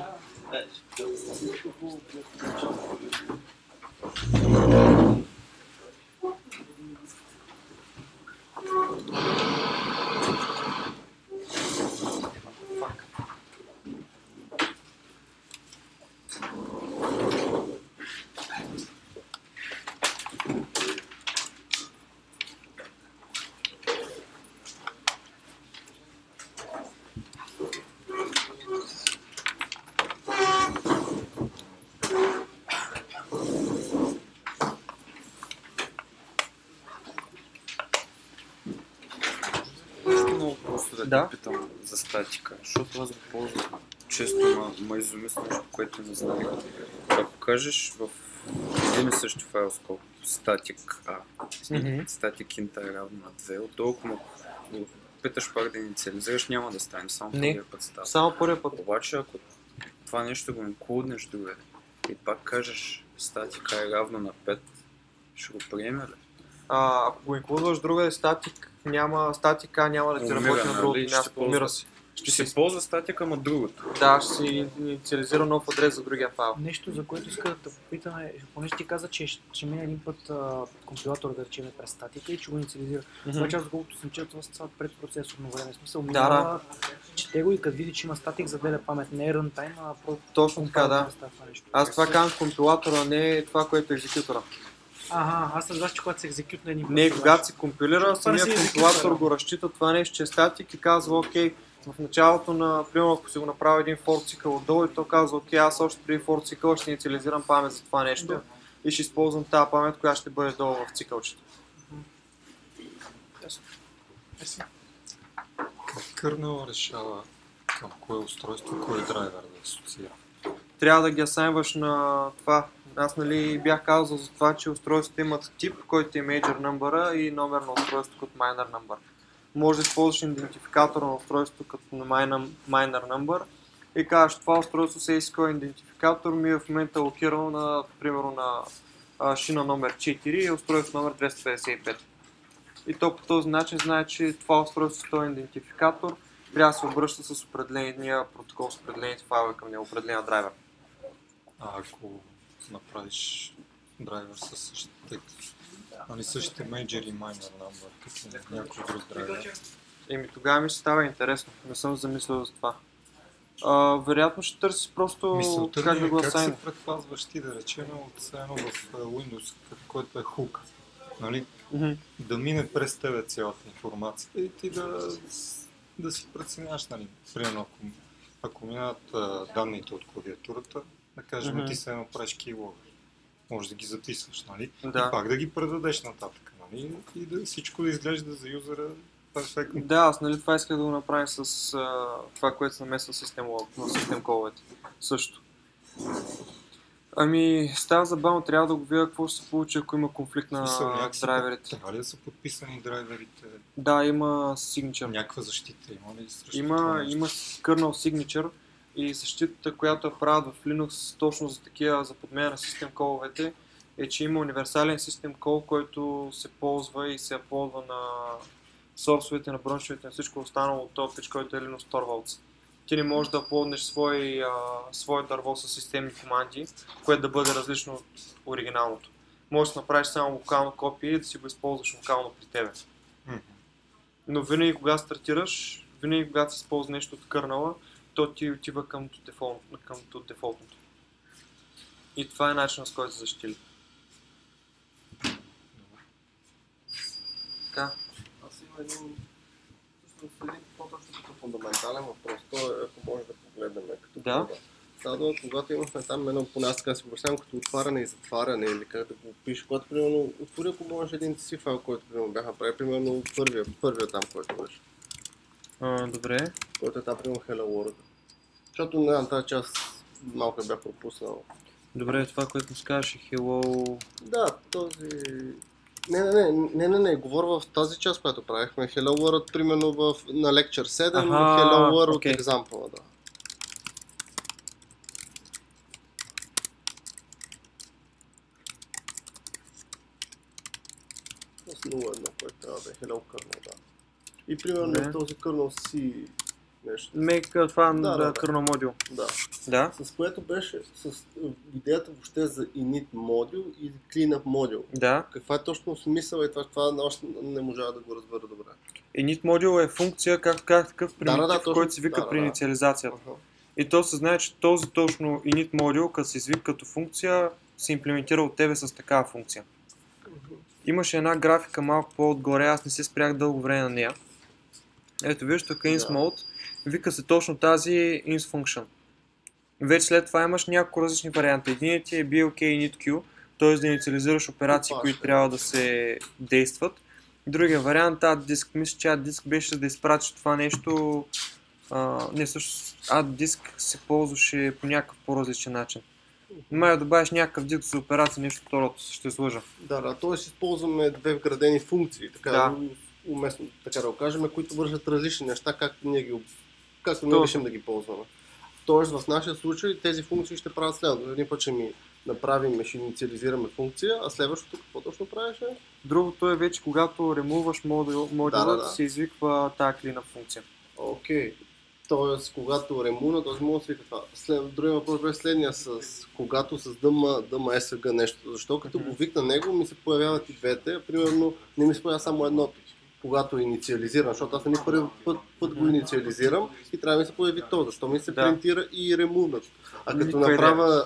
Много просто да, Да. те питам за статика, защото аз го ползвам често, ма, ма изуми с нещо, което не знам. Ако кажеш в един и същи файл скоп статик А, Мгм. статик инта е равно на 2, от толкова му го питаш пак да инициализираш, няма да стане, само Не. първия път става. Само първият път. Обаче ако това нещо го инклуднеш другаде и пак кажеш статика е равно на 5, ще го приеме ли? А, ако го инклюдваш друга статик, няма, статика няма да ти работи на нали? другото място. ползва. Умира си. Ще се ползва статика, ма другото. Да, ще си инициализира нов адрес за другия файл. Нещо, за което иска да попитаме, понеже ти каза, че ще, мине един път а, компилатор, да речем, през статика и че го инициализира. Обаче аз доколкото съм чел, това става пред процесорно време. В смисъл, Да, минава, чете го и като види, че има статик, заделя памет. Не е runtime, а просто Точно така, да. става. Аз това казвам компилатора, не е това, което е екзекютора. Ага, аз разбрах, че когато се екзекютне един. Не, когато се компилира, самия компилатор да. го разчита това нещо, че е статик и казва, окей, в началото на, примерно, ако си го направя един for цикъл отдолу и то казва, окей, аз още преди for цикъл ще инициализирам памет за това нещо Да. и ще използвам тази памет, която ще бъде долу в цикълчето. Как кърнел решава към кое устройство, кой драйвер да асоциира? Трябва да ги асайнваш на това. Аз нали бях казал за това, че устройствата имат тип, който е major number и номер на устройството като minor number. Може да използваш идентификатор на устройството като на minor number и кажеш това устройство се иска идентификатор ми е в момента локирано на, примерно на а, шина номер 4 и устройство номер 255. И то по този начин знае, че това устройство с този идентификатор трябва да се обръща с определения протокол, с определените файлове към него, определения драйвер. А ако направиш драйвер със същите, нали, същите major и minor number, като някой друг драйвер, Еми тогава ми ще става интересно. Не съм замислил за това. А, вероятно ще търси просто Мисълта как ми да е го как се предпазваш ти, да речем, от едно в е, Windows, който е хук. Нали, Мгм. да мине през тебе цялата информация и ти да, да си преценяваш, нали, примерно ако, ако минат а, данните от клавиатурата, да кажем, Мгм. ти се едно правиш keylogger. Може да ги записваш, нали? Да. И пак да ги предадеш нататък, нали? И да всичко да изглежда за юзера перфектно. Да, аз нали това исках да го направим с а, това, което се намесва систем, на систем коловете. Също. Ами, става забавно, трябва да го видя какво ще се получи, ако има конфликт на Смисъл, драйверите. Трябва ли да са подписани драйверите? Да, има signature. Някаква защита има ли срещу Има, има kernel signature и защитата, която я правят в Linux точно за такива, за подмена на систем коловете, е, че има универсален систем кол, който се ползва и се ползва на сорсовете, на брънчовете, на всичко останало от този пич, който е Linux Torvalds. Ти не можеш да плоднеш свой, а, свое дърво с системни команди, което да бъде различно от оригиналното. Можеш да направиш само локално копие и да си го използваш локално при тебе. Но винаги когато стартираш, винаги когато се използва нещо от кърнала, то ти отива към дефолт, към дефолтното. И това е начинът с който се защитили. Така. Аз имам един, всъщност един по-точно като фундаментален въпрос. То е, ако може да погледнем като Да. кода. Става когато имахме там едно, поне аз така си представям, като отваряне и затваряне или как да го пише, когато примерно отвори, ако можеш един си файл, който примерно бяха направили, примерно първия, първия там, който беше, добре. който е там, примерно Hello World. Защото знам, тази част малко бях пропуснал. Добре, това, което ми скажеш е Hello... Да, този... Не, не, не, не, не, не, говоря в тази част, която правихме. Hello World, примерно в, на Lecture 7, Аха, Hello World окей. от Example, да. С 0.1, което трябва да е Hello Kernel, да. И примерно Добре. този kernel си нещо. Make това Да, да, да, да. модул. Да. Да. С което беше с е, идеята въобще за init модул и cleanup модул. Да. Каква е точно смисъл и това, това още не можа да го разбера добре. Init модул е функция, както как такъв Да, да, да, примитив, точно. който се вика Да, да, при да. инициализацията. Аха. И то се знае, че този точно init модул, като се извика като функция, се имплементира от тебе с такава функция. Имаше една графика малко по-отгоре, аз не се спрях дълго време на нея. Ето виж, тук е Да. mode, вика се точно тази inst function. Вече след това имаш няколко различни варианти. Единият ти е BLK initq, т.е. да инициализираш операции, Опашка. които трябва да се действат. Другия вариант, add disk, мисля, че add disk беше да изпратиш това нещо. А, не, всъщност add disk се ползваше по някакъв по-различен начин. Май да добавиш някакъв диск за операция, нещо второто, ще слъжа. Да, да, т.е. използваме две вградени функции, така Да. уместно така да го кажем, които вършат различни неща, както ние ги, както ние решим да ги ползваме. Тоест в нашия случай тези функции ще правят следното. Един път ще ми направим, ще инициализираме функция, а следващото какво точно правеше? Другото е вече, когато ремуваш модул, модула, Да, да, да. се извиква тази клина функция. Окей. Тоест, когато ремуна, мога да свика това. След, другия въпрос беше следния с когато с дъма, дъма SG нещо. Защо като го викна него ми се появяват и двете, примерно не ми се появява само едното когато е инициализирам, защото аз не първи път, път го инициализирам и трябва да ми се появи то, защо ми се Да. принтира и ремувнат. А като Никаква направя...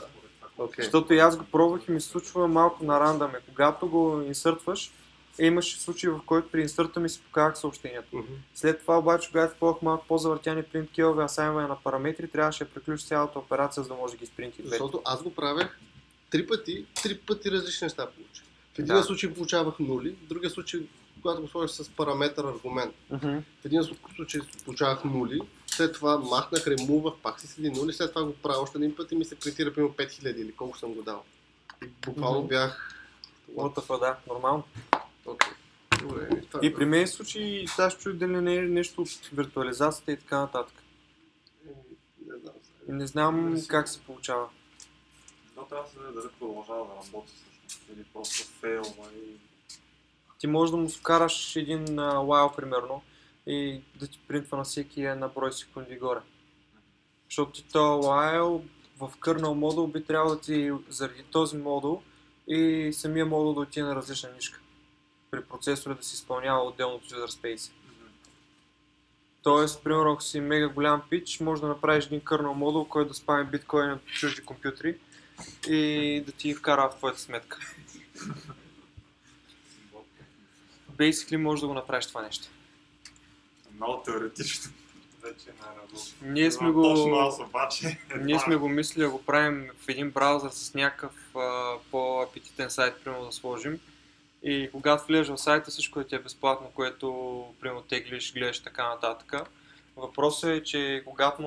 Окей. Защото и аз го пробвах и ми се случва малко на рандъм. Когато го инсъртваш, е, имаше случай, в който при инсърта ми се показах съобщението. Мгм. След това обаче, когато ползвах малко по-завъртяни print keyword асайнване на параметри, трябваше да приключи цялата операция, за да може да ги спринти. Защото аз го правех три пъти, три пъти различни неща получих. В един Да. случай получавах нули, в другия случай, когато го сложиш с параметър аргумент. Мгм. В един случай получавах нули, след това махнах, ремувах, пак си седи нули, след това го правя още един път и ми се притира примерно 5000 или колко съм го дал. И буквално Мгм. бях... What да, нормално. Добре, и е. При мен случи, сега ще чуя дали не е нещо от виртуализацията и така нататък. Не знам. И не знам как се получава. То трябва да се дали продължава да работи всъщност или просто фейлва и Ти можеш да му вкараш един uh, while, примерно, и да ти принтва на всеки една брой секунди горе. Защото този while в kernel модул би трябвало да ти заради този модул и самия модул да отиде на различна нишка. При процесора да се изпълнява отделно от user space. Тоест, примерно, ако си мега голям пич, може да направиш един kernel модул, който да спами биткоини от чужди компютри и да ти вкара в твоята сметка. Basically може да го направиш това нещо. много теоретично. Вече не е. Ние сме го- Точно аз обаче. Ние сме го мислили да го правим в един браузър с някакъв а, по-апетитен сайт, примерно да сложим. И когато влезеш в сайта, всичко ти е безплатно, което примерно теглиш, гледаш така нататък. Въпросът е, че когато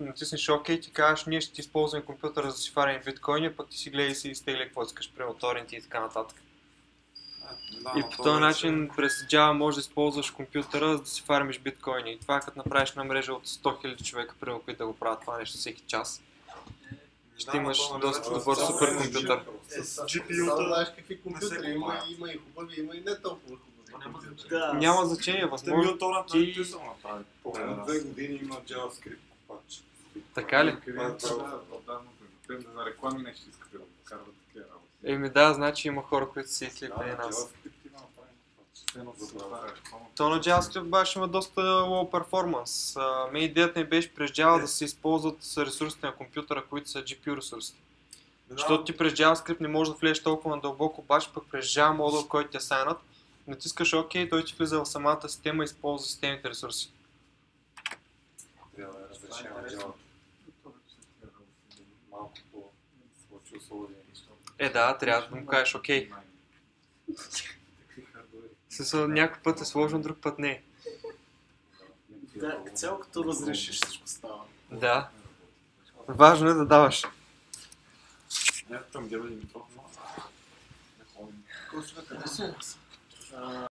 натиснеш ОК, ти кажеш, ние ще ти използваме компютъра за да си фарим биткоини, пък ти си гледай си изтегли какво искаш, примерно торенти и така нататък. И по този начин през Java можеш да използваш компютъра, за да си фармиш биткоини. И това като направиш на мрежа от 100 000 човека, примерно, които да го правят това нещо всеки час. Ще имаш доста добър суперкомпютър. С Само GPU-та знаеш какви компютри се има, има и хубави, има и не толкова хубави. Да. Няма значение, възможно. Ти- ти... са го направили. Поне две години има JavaScript копач. Така ли? Това е да, за реклами нещо искате да такива работи. Еми да, значи има хора, които са си преди Да, нас. Е. То на JavaScript обаче има доста low performance. А, Мен идеята ми беше през Java да се използват с ресурсите на компютъра, които са GPU ресурси. Защото ти през JavaScript не можеш да влезеш толкова надълбоко, обаче пък през Java модул, който ти е сайнат, натискаш OK, той ти влиза в самата система и използва системните ресурси. Трябва да разрешава Java. Е да, трябва да му кажеш OK. Смисъл, някой път е сложно, друг път не. Да, цяло като разрешиш всичко става. Да. Важно е да даваш. Някакъв. Не ходим. А,